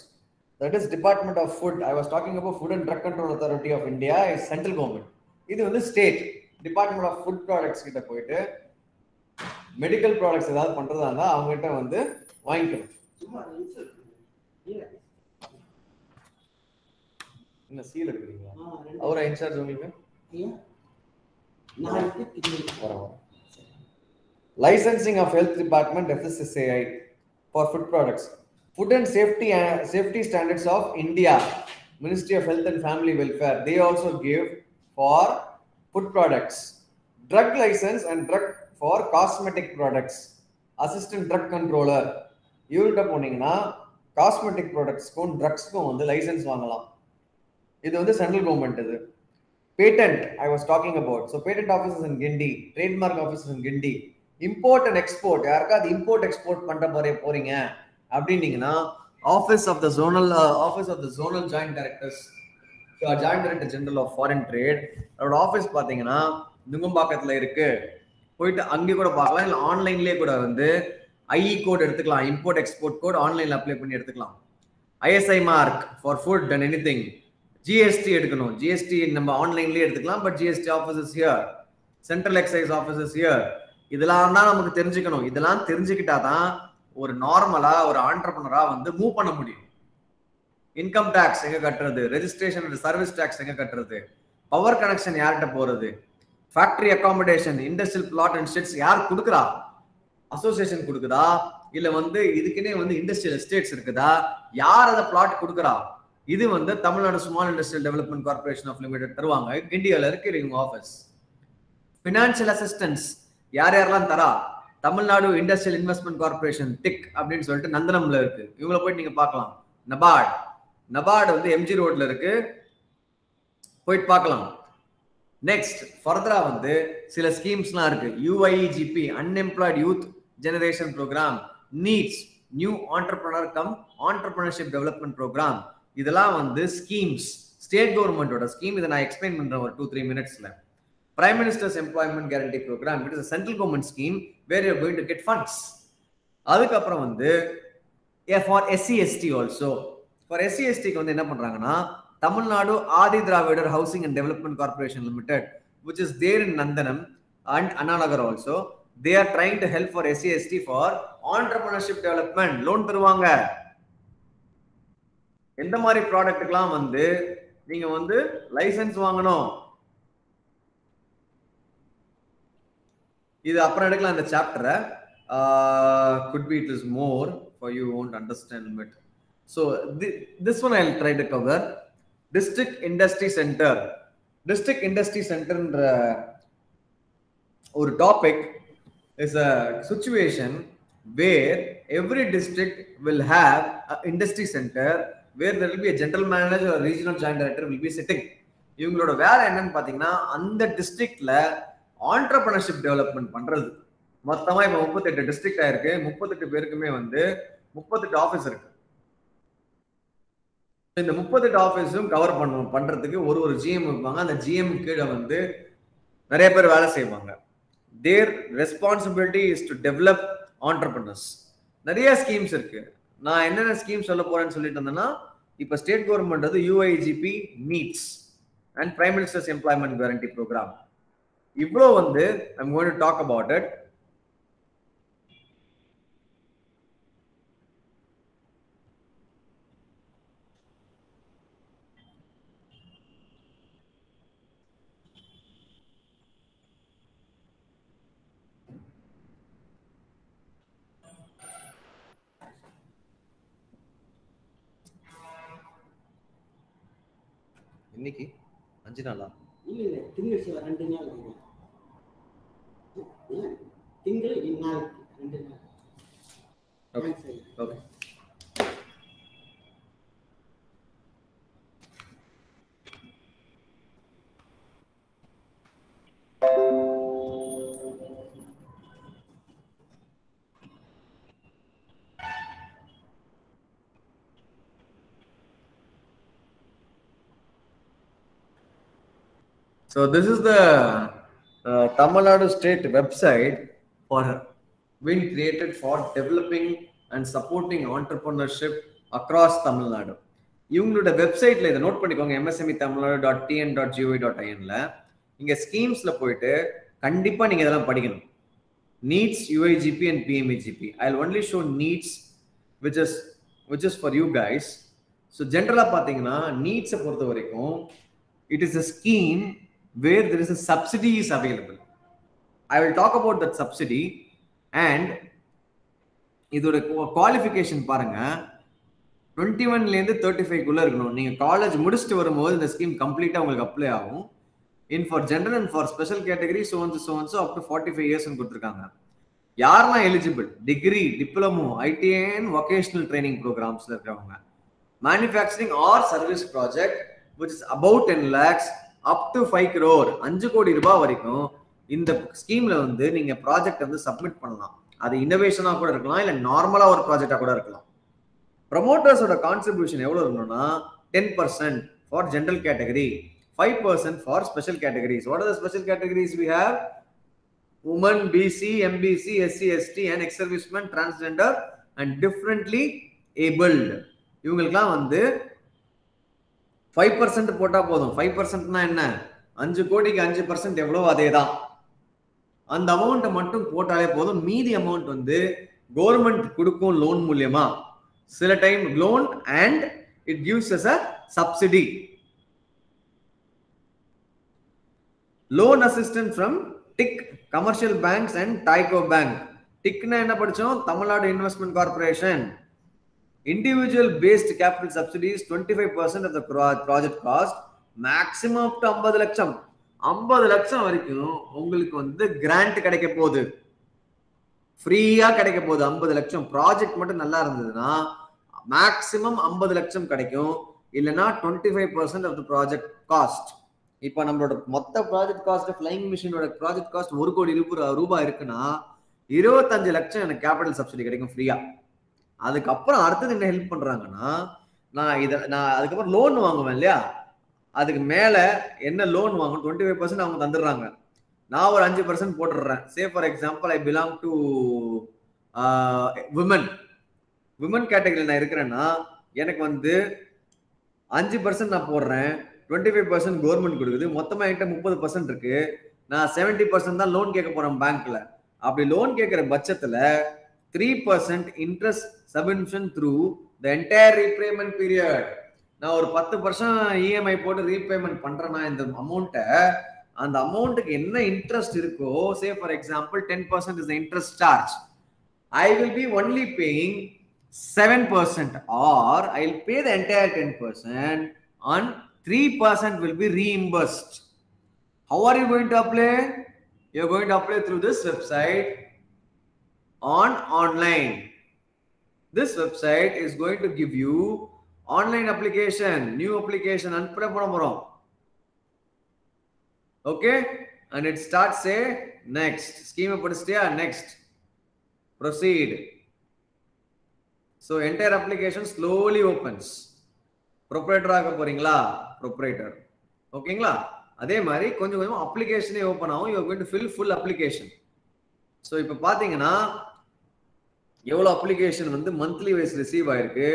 that is department of food I was talking about food and drug control authority of India is central government இது வந்து state department of food products கிட்ட போயிட்டு மெடிக்கல் ப்ராடக்ட்ஸ் ஏதாவது பண்றதா இருந்தால் அவங்ககிட்ட வந்து வாங்கிக்கணும். என்ன சீல் எடுக்கிறீங்களா? அவரா இன்சார்ஜ் உங்களுக்கு? Licensing of health department FSSAI for food products food and safety safety standards of India ministry of health and family welfare they also give for food products drug license and drug for cosmetic products assistant drug controller இவர்கிட்ட போனீங்கன்னா cosmetic ப்ராடக்ட்ஸ்க்கும் ட்ரக்ஸ்க்கும் வந்து licence வாங்கலாம். இது வந்து central government இது. Patent I was talking about so patent offices in Guindy trademark offices in Guindy import and export யாருக்காவது import export பண்ணுற போறே போறீங்க அப்படின்னீங்கன்னா office of the zonal office of the zonal joint directors joint director general of foreign trade அதோட office பார்த்தீங்கன்னா நுங்கம்பாக்கத்தில் இருக்கு. போயிட்டு அங்கே கூட பார்க்கலாம். இல்லை ஆன்லைன்லேயே கூட வந்து ஐஇ கோட் எடுத்துக்கலாம். இம்போர்ட் எக்ஸ்போர்ட் கோட் ஆன்லைனில் அப்ளை பண்ணி எடுத்துக்கலாம். ISI mark for food and any thing GST எடுக்கணும். ஜிஎஸ்டி நம்ம ஆன்லைன்லேயே எடுத்துக்கலாம் but GST offices here central excise offices here இதெல்லாம் தான் நமக்கு தெரிஞ்சுக்கணும். இதெல்லாம் தெரிஞ்சுக்கிட்டா தான் ஒரு நார்மலா ஒரு ஆண்டர்பனரா வந்து மூவ் பண்ண முடியும். இன்கம் டேக்ஸ் எங்க கட்டுறது? ரெஜிஸ்ட்ரேஷன் சர்வீஸ் டேக்ஸ் எங்க கட்டுறது? பவர் கனெக்ஷன் யார்கிட்ட போறது? Factory accommodation industrial plot and states யார் கொடுக்குறா? அசோசியேஷன் கொடுக்குதா? இல்ல வந்து இதுக்குன்னே வந்து இண்டஸ்ட்ரியல் எஸ்டேட்ஸ் இருக்குதா? யார் அதை பிளாட் கொடுக்குறா? இது வந்து Tamil Nadu small industrial development corporation of limited தருவாங்க. இந்தியாவில் இருக்கு இவங்க ஆஃபீஸ் ஃபினான்ஷியல் அசிஸ்டன்ஸ் யார் யாரெல்லாம் தரா? Tamil Nadu industrial investment corporation TIIC அப்படின்னு சொல்லிட்டு நந்தனம்ல இருக்கு. இவங்களை போயிட்டு நீங்க பார்க்கலாம். நபார்ட். நபார்டு வந்து எம்ஜி ரோட்ல இருக்கு. போயிட்டு பார்க்கலாம். நெக்ஸ்ட் ஃபர்தரா வந்து சில ஸ்கீம்ஸ்லாம் இருக்கு. UYEGP unemployed youth generation programme NEEDS new entrepreneur cum entrepreneurship development programme இதெல்லாம் வந்து ஸ்கீம்ஸ் ஸ்டேட் கவர்மெண்டோட ஸ்கீம் இதை நான் எக்ஸ்பிளைன் பண்றேன் ஒரு டூ த்ரீ மினிட்ஸ்ல prime minister's employment guarantee programme it is central government scheme where where going to get funds அதுக்கப்புறம் வந்து for SC ST also for SC எஸ்டிக்கு வந்து என்ன பண்றாங்கன்னா Tamil Nadu Adi Dravidar housing and development corporation limited which is there in Nandanam and Anna Nagar also they are trying to help for SC ST for entrepreneurship development loan தருவாங்க. எந்த மாதிரி ப்ராடக்ட்டுக்கெல்லாம் வந்து நீங்க வந்து லைசன்ஸ் வாங்கணும்? இது அப்புறம் எடுக்கலாம் இந்த சாப்டரை could be it is more for you won't understand but so this one I try to cover district industry centre district industry சென்டர்ன்ற ஒரு topic is a situation where every district will have industry centre where there will be general manager regional joint director will be sitting இவங்களோட வேலை என்னன்னு பார்த்தீங்கன்னா அந்த டிஸ்ட்ரிக்ட்ல entrepreneurship development பண்றது. மொத்தமா இப்போ முப்பத்தெட்டு டிஸ்ட்ரிக்ட் ஆயிருக்கு. முப்பத்தெட்டு பேருக்குமே வந்து முப்பத்தெட்டு ஆஃபீஸ் இருக்கு. இந்த முப்பத்தெட்டு ஆஃபீஸும் கவர் பண்ணுவோம் பண்றதுக்கு ஒரு ஒரு ஜிஎம் இருப்பாங்க. அந்த ஜிஎம் கீழே வந்து நிறைய பேர் வேலை செய்வாங்க. Their responsibility is to develop entrepreneurs நிறைய ஸ்கீம்ஸ் இருக்கு. நான் என்னென்ன ஸ்கீம் சொல்ல போறேன்னு சொல்லிட்டு இருந்தேன்னா இப்போ ஸ்டேட் கவர்மெண்ட் வந்து UYEGP NEEDS and prime minister's employment guarantee programme இவ்வளோ வந்து I'm going to talk about it இன்னைக்கு அஞ்சு நாளா இல்ல இல்ல திங்கள் செவ்வாய் ரெண்டு நாள்? திங்கள் இந்நாள் ரெண்டு நாள். Okay okay. So this is the uh, Tamil Nadu state website for being created for developing and supporting entrepreneurship across Tamil Nadu. இவங்களோட வெப்சைட்ல இதை நோட் பண்ணிக்கோங்க MSME Tamil Nadu dot TN dot GOV dot ஐஎன்ல இங்க ஸ்கீம்ஸ்ல போயிட்டு கண்டிப்பா நீங்க இதெல்லாம் படிக்கணும். NEEDS UYEGP and PMEGP I only show NEEDS which is which is for you guys so ஜென்ரலாக பார்த்தீங்கன்னா நீட்ஸை பொறுத்த வரைக்கும் it is a scheme where there is a subsidy is available. I will talk about that subsidy and இதோட qualification பாருங்க. Twenty ஒன்லேருந்து thirty ஃபைவ்க்குள்ளே இருக்கணும். நீங்கள் காலேஜ் முடிச்சுட்டு வரும்போது இந்த ஸ்கீம் கம்ப்ளீட்டாக உங்களுக்கு அப்ளை ஆகும். In for general and for special category zones zones up to forty five இயர்ஸ்னு கொடுத்துருக்காங்க. யாரெல்லாம் எலிஜிபிள் டிகிரி டிப்ளமோ ஐடிஐன் வொகேஷனல் ட்ரைனிங் ப்ரோக்ராம்ஸில் இருக்கிறவங்க. Manufacturing or service project which is about ten lakhs up to five crore அஞ்சு கோடி ரூபாய் வரைக்கும் இந்த ஸ்கீம்ல வந்து நீங்க ப்ராஜெக்ட் வந்து சப்மிட் பண்ணலாம். அது இன்னோவேஷனா கூட இருக்கலாம் இல்ல நார்மலா ஒரு ப்ராஜெக்டா கூட இருக்கலாம். ப்ரமோட்டர்ஸோட கான்ட்ரிபியூஷன் எவ்வளவு இருக்கணும்னா ten percent for general category five percent for special categories what are special categories we have women BC MBC SC ST and ex servicemen transgender and differently abled இவங்களுக்குலாம் வந்து ஃபைவ் பர்சன்ட் போட்டா போதும். Five பர்சன்ட்னா என்ன? அஞ்சு கோடிக்கு அஞ்சு percent எவ்வளோ அதே தான் அந்த அமௌண்ட்டை மட்டும் போட்டாலே போதும். மீதி அமௌண்ட் வந்து கவர்மெண்ட் கொடுக்கும் லோன் மூலியமா. சில time loan and it gives as a subsidy loan assistant from TIIC commercial banks and TAICO bank டிக்னா என்ன படிச்சோம்? Tamil Nadu investment corporation individual based capital subsidies twenty five percent of project cost maximum up to ஐம்பது லட்சம். ஐம்பது லட்சம் வரைக்கும் உங்களுக்கு வந்து grand கிடைக்க போகுது. ஃப்ரீயா கிடைக்க போகுது ஐம்பது லட்சம். ப்ராஜெக்ட் மட்டும் நல்லா இருந்ததுன்னா மேக்ஸிமம் ஐம்பது லட்சம் கிடைக்கும். இல்லைன்னா twenty five percent of the project cost இப்போ நம்மளோட மொத்த ப்ராஜெக்ட் காஸ்ட் ஃப்ளைங் மிஷினோட ப்ராஜெக்ட் காஸ்ட் ஒரு கோடி ரூபாய் ரூபாய் இருக்குன்னா இருபத்தஞ்சு லட்சம் எனக்கு கேபிட்டல் சப்சிடி கிடைக்கும் ஃப்ரீயா அதுக்கப்புறம் அடுத்தது என்ன ஹெல்ப் பண்றாங்கன்னா நான் இதை நான் அதுக்கப்புறம் லோன் வாங்குவேன் இல்லையா? அதுக்கு மேல என்ன லோன் வாங்கணும்? டுவெண்ட்டி ஃபைவ் பர்சன்ட் அவங்க தந்துடுறாங்க. நான் ஒரு அஞ்சு பர்சன்ட் போட்டுடுறேன். Say for example I belong to women women கேட்டகரியில் நான் இருக்கிறேன்னா எனக்கு வந்து அஞ்சு பர்சன்ட் நான் போடுறேன். டுவெண்ட்டி ஃபைவ் பர்சன்ட் கவர்மெண்ட் கொடுக்குது. மொத்தமாக என்கிட்ட முப்பது பர்சன்ட் இருக்கு. நான் செவன்டி பர்சன்ட் தான் லோன் கேட்க போறேன் பேங்க்ல அப்படி லோன் கேட்குற பட்சத்தில் three percent interest submission through the entire repayment period நான் ஒரு பத்து பர்சன்ட் இஎம்ஐ போட்டு ரீபேமெண்ட் பண்றேன்னா இந்த அமௌண்ட்டை அந்த அமௌண்ட்டுக்கு என்ன இன்ட்ரெஸ்ட் இருக்கோ say for example ten percent is interest charge I will be only paying seven percent or I will pay the entire ten percent and three percent will be reimbursed how are you going to apply you going to apply through this website on online This website is going to give you online application, new application, and Okay? And it starts say next. schema படிச்சிட்டியா next. Proceed. So entire application slowly opens. Proprietor ஆக போறீங்களா? Proprietor. ஓகேங்களா? அதே மாதிரி கொஞ்சம் கொஞ்சம் அப்ளிகேஷனே open ஆகும் you going to fill full application so இப்போ பார்த்தீங்கன்னா எவ்வளோ அப்ளிகேஷன் வந்து மந்த்லி வைஸ் ரிசீவ் ஆயிருக்கு?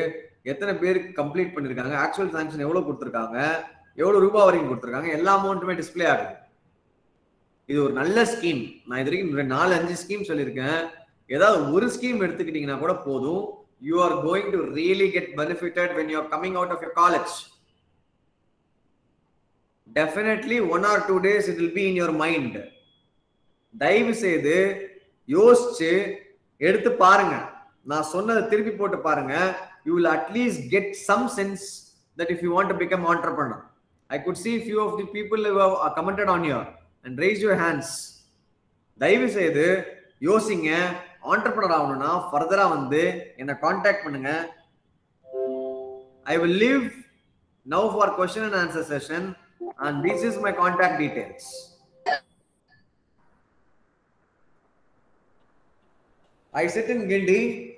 எத்தனை பேருக்கு கம்ப்ளீட் பண்ணியிருக்காங்க ஆக்சுவல் சாங்ஷன் எவ்வளோ கொடுத்துருக்காங்க? எவ்வளோ ரூபாய் வரைக்கும் கொடுத்துருக்காங்க? எல்லா அமௌண்ட்டுமே டிஸ்பிளே ஆகுது. இது ஒரு நல்ல ஸ்கீம் நான் இது வரைக்கும் நாலு அஞ்சு ஸ்கீம் சொல்லியிருக்கேன். ஏதாவது ஒரு ஸ்கீம் எடுத்துக்கிட்டீங்கன்னா கூட போதும். You are going to really get benefited when you are coming out of your college definitely one or two days it will be in your mind தயவு செய்து யோசிச்சு எடுத்து பாருங்க. நான் சொன்னதை திருப்பி போட்டு பாருங்க. You will at least get some sense that if you want to become entrepreneur I could see few of the people commented on your and raise your hands தயவு செய்து யோசிங்க. ஆண்டர்பனர் ஆகணும்னா ஃபர்தரா வந்து என்னை காண்டாக்ட் பண்ணுங்க. I will leave now for question and answer session and this is my contact details I sit in Gindi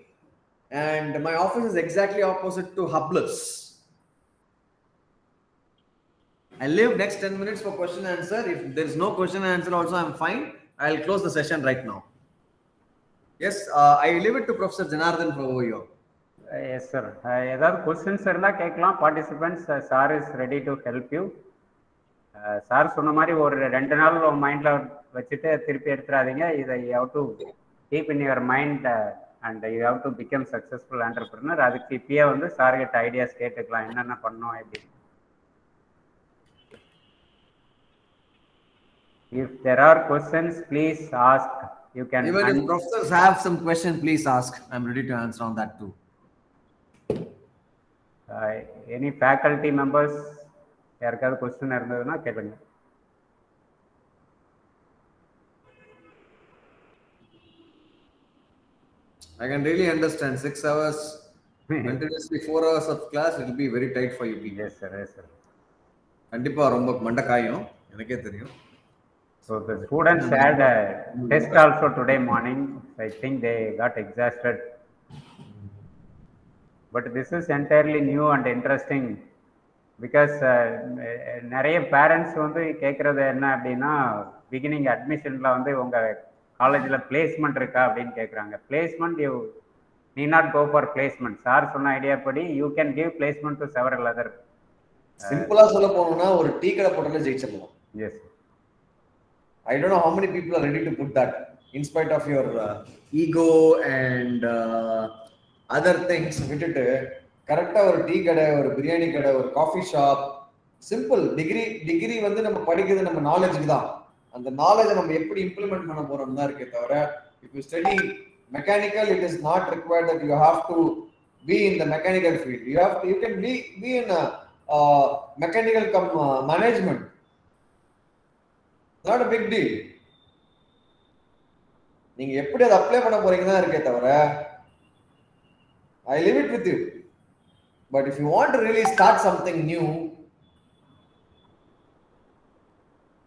and my office is exactly opposite to Hubless. I leave next 10 minutes for question and answer. If there is no question and answer also, I'm fine. I'll close the session right now. Yes, uh, I leave it to Professor Janardhan for over here. Yes sir ஏதாவது questions இருந்தால் கேட்கலாம் participants sir is ready to help you sir சொன்ன மாதிரி ஒரு ரெண்டு நாள் உங்கள் மைண்டில் வச்சுட்டு திருப்பி எடுத்துடாதீங்க இதை you have to Keep in your mind and you have to become successful entrepreneur அதுக்கு இப்பயே வந்து சார் கிட்ட ஐடியாஸ் கேட்டுக்கலாம் என்னென்ன பண்ணோம் எப்படி If there are questions, please ask. You can. Even if professors have some question, please ask. I'm ready to answer on that too. Uh, any faculty members யாருக்காவது question இருந்ததுன்னா கேளுங்க I can really understand six hours, continuously four hours of class, it will be very tight for you people. Yes, sir. Yes, sir. கண்டிப்பா ரொம்ப மண்டை காயும் எனக்கே தெரியும் So the students had a test also today morning. I think they got exhausted. But this is entirely new and interesting because நிறைய parents வந்து கேட்குறது என்ன அப்படின்னா பிகினிங் அட்மிஷனில் வந்து உங்கள் காலேஜில் பிளேஸ்மெண்ட் இருக்கா அப்படின்னு கேட்குறாங்க placement you need not go for placement sir சொன்ன ஐடியா படி you can give placement to several other சிம்பிளா சொல்ல போனோம்னா ஒரு டீ கடை போட்டாலே ஜெயிச்சிடலாம். Yes don't know how many people are ready to put that in spite of your uh, ego and uh, other things விட்டுட்டு கரெக்டா ஒரு டீ கடை ஒரு பிரியாணி கடை ஒரு coffee shop simple degree degree வந்து நம்ம படிக்கிறது நம்ம நாலேஜுக்கு தான். அந்த நாலேஜை நம்ம எப்படி இம்ப்ளிமெண்ட் பண்ண போறோம் தான் இருக்கே தவிர if you study mechanical it is not required that you have to be in the mechanical field you have you can be be in mechanical cum management not a big deal நீங்க எப்படி அதை apply பண்ண போறீங்க தான் இருக்கே தவிர I leave it with you but if you want to really start something new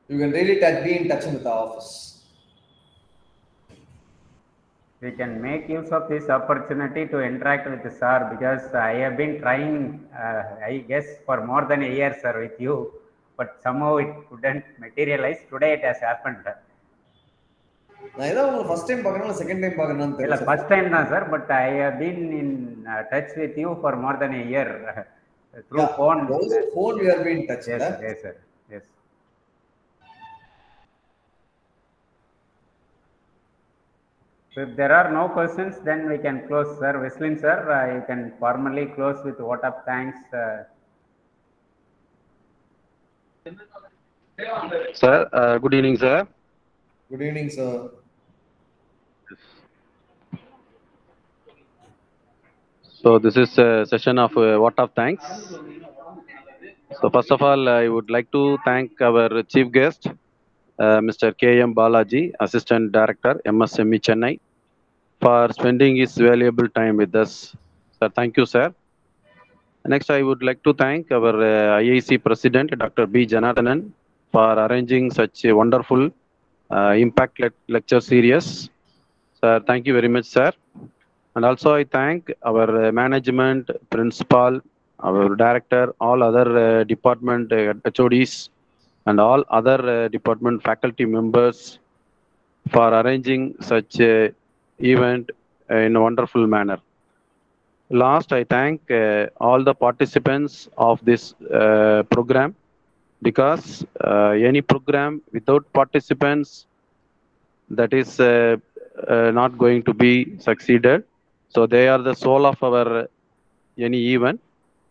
You can really touch be in touch with office we can make use of this opportunity to interact with the sir because I have been trying, uh, I guess, for more than a year, sir, with you, but somehow it couldn't materialize. Today it has happened. நான் ஏதாவது உங்களை first time பார்க்கறேன் second time பார்க்கறேன்னு இல்ல தெரியல first time தான் sir but I have been in touch with you for more than a year through Yeah, phone also phone we have been in so if there are no questions then we can close sir Weslin sir uh, you can formally close with vote of thanks uh, Sir, uh, good evening, sir. Good evening, sir. So this is a session of uh, vote of thanks. So first of all, I would like to thank our chief guest, Mr. K. M. Balaji, Assistant Director, MSME Chennai, for spending his valuable time with us. Sir, thank you, sir. Next, I would like to thank our uh, IIC President, Dr. B. Janardhanan, for arranging such a wonderful uh, impact lec- lecture series. Sir, thank you very much, sir. And also, I thank our uh, management, principal, our director, all other uh, department uh, HODs, and all other uh, department faculty members for arranging such event in a wonderful manner. Last, I thank uh, all the participants of this uh, program because uh, any program without participants that is uh, uh, not going to be succeeded. So they are the soul of our any event.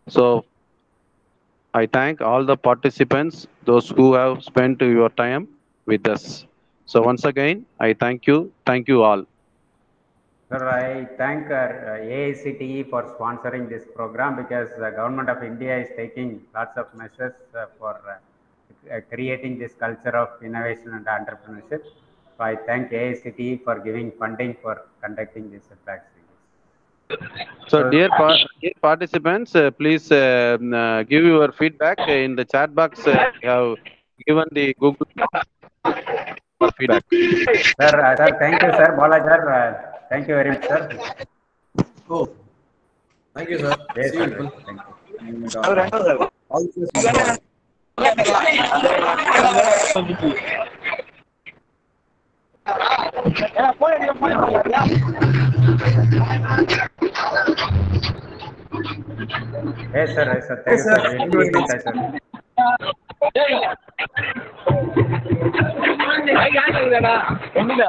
So I thank all the participants, those who have spent your time with us. So once again, I thank you. Thank you all. Sir, I thank uh, AICTE for sponsoring this program because the government of India is taking lots of measures uh, for uh, uh, creating this culture of innovation and entrepreneurship. So I thank AICTE for giving funding for conducting this series. So dear, par- dear participants, uh, please uh, uh, give your feedback in the chat box. Uh, we have given the Google for feedback. Sir, uh, sir, thank you, sir. Bala, sir, uh, thank you very much, sir. Oh, thank you, sir. Yes, See you. Thank you. And, uh, all the best. Yes, sir. Yes, sir. Thank you, sir. Be in touch, sir. ஒண்ணுல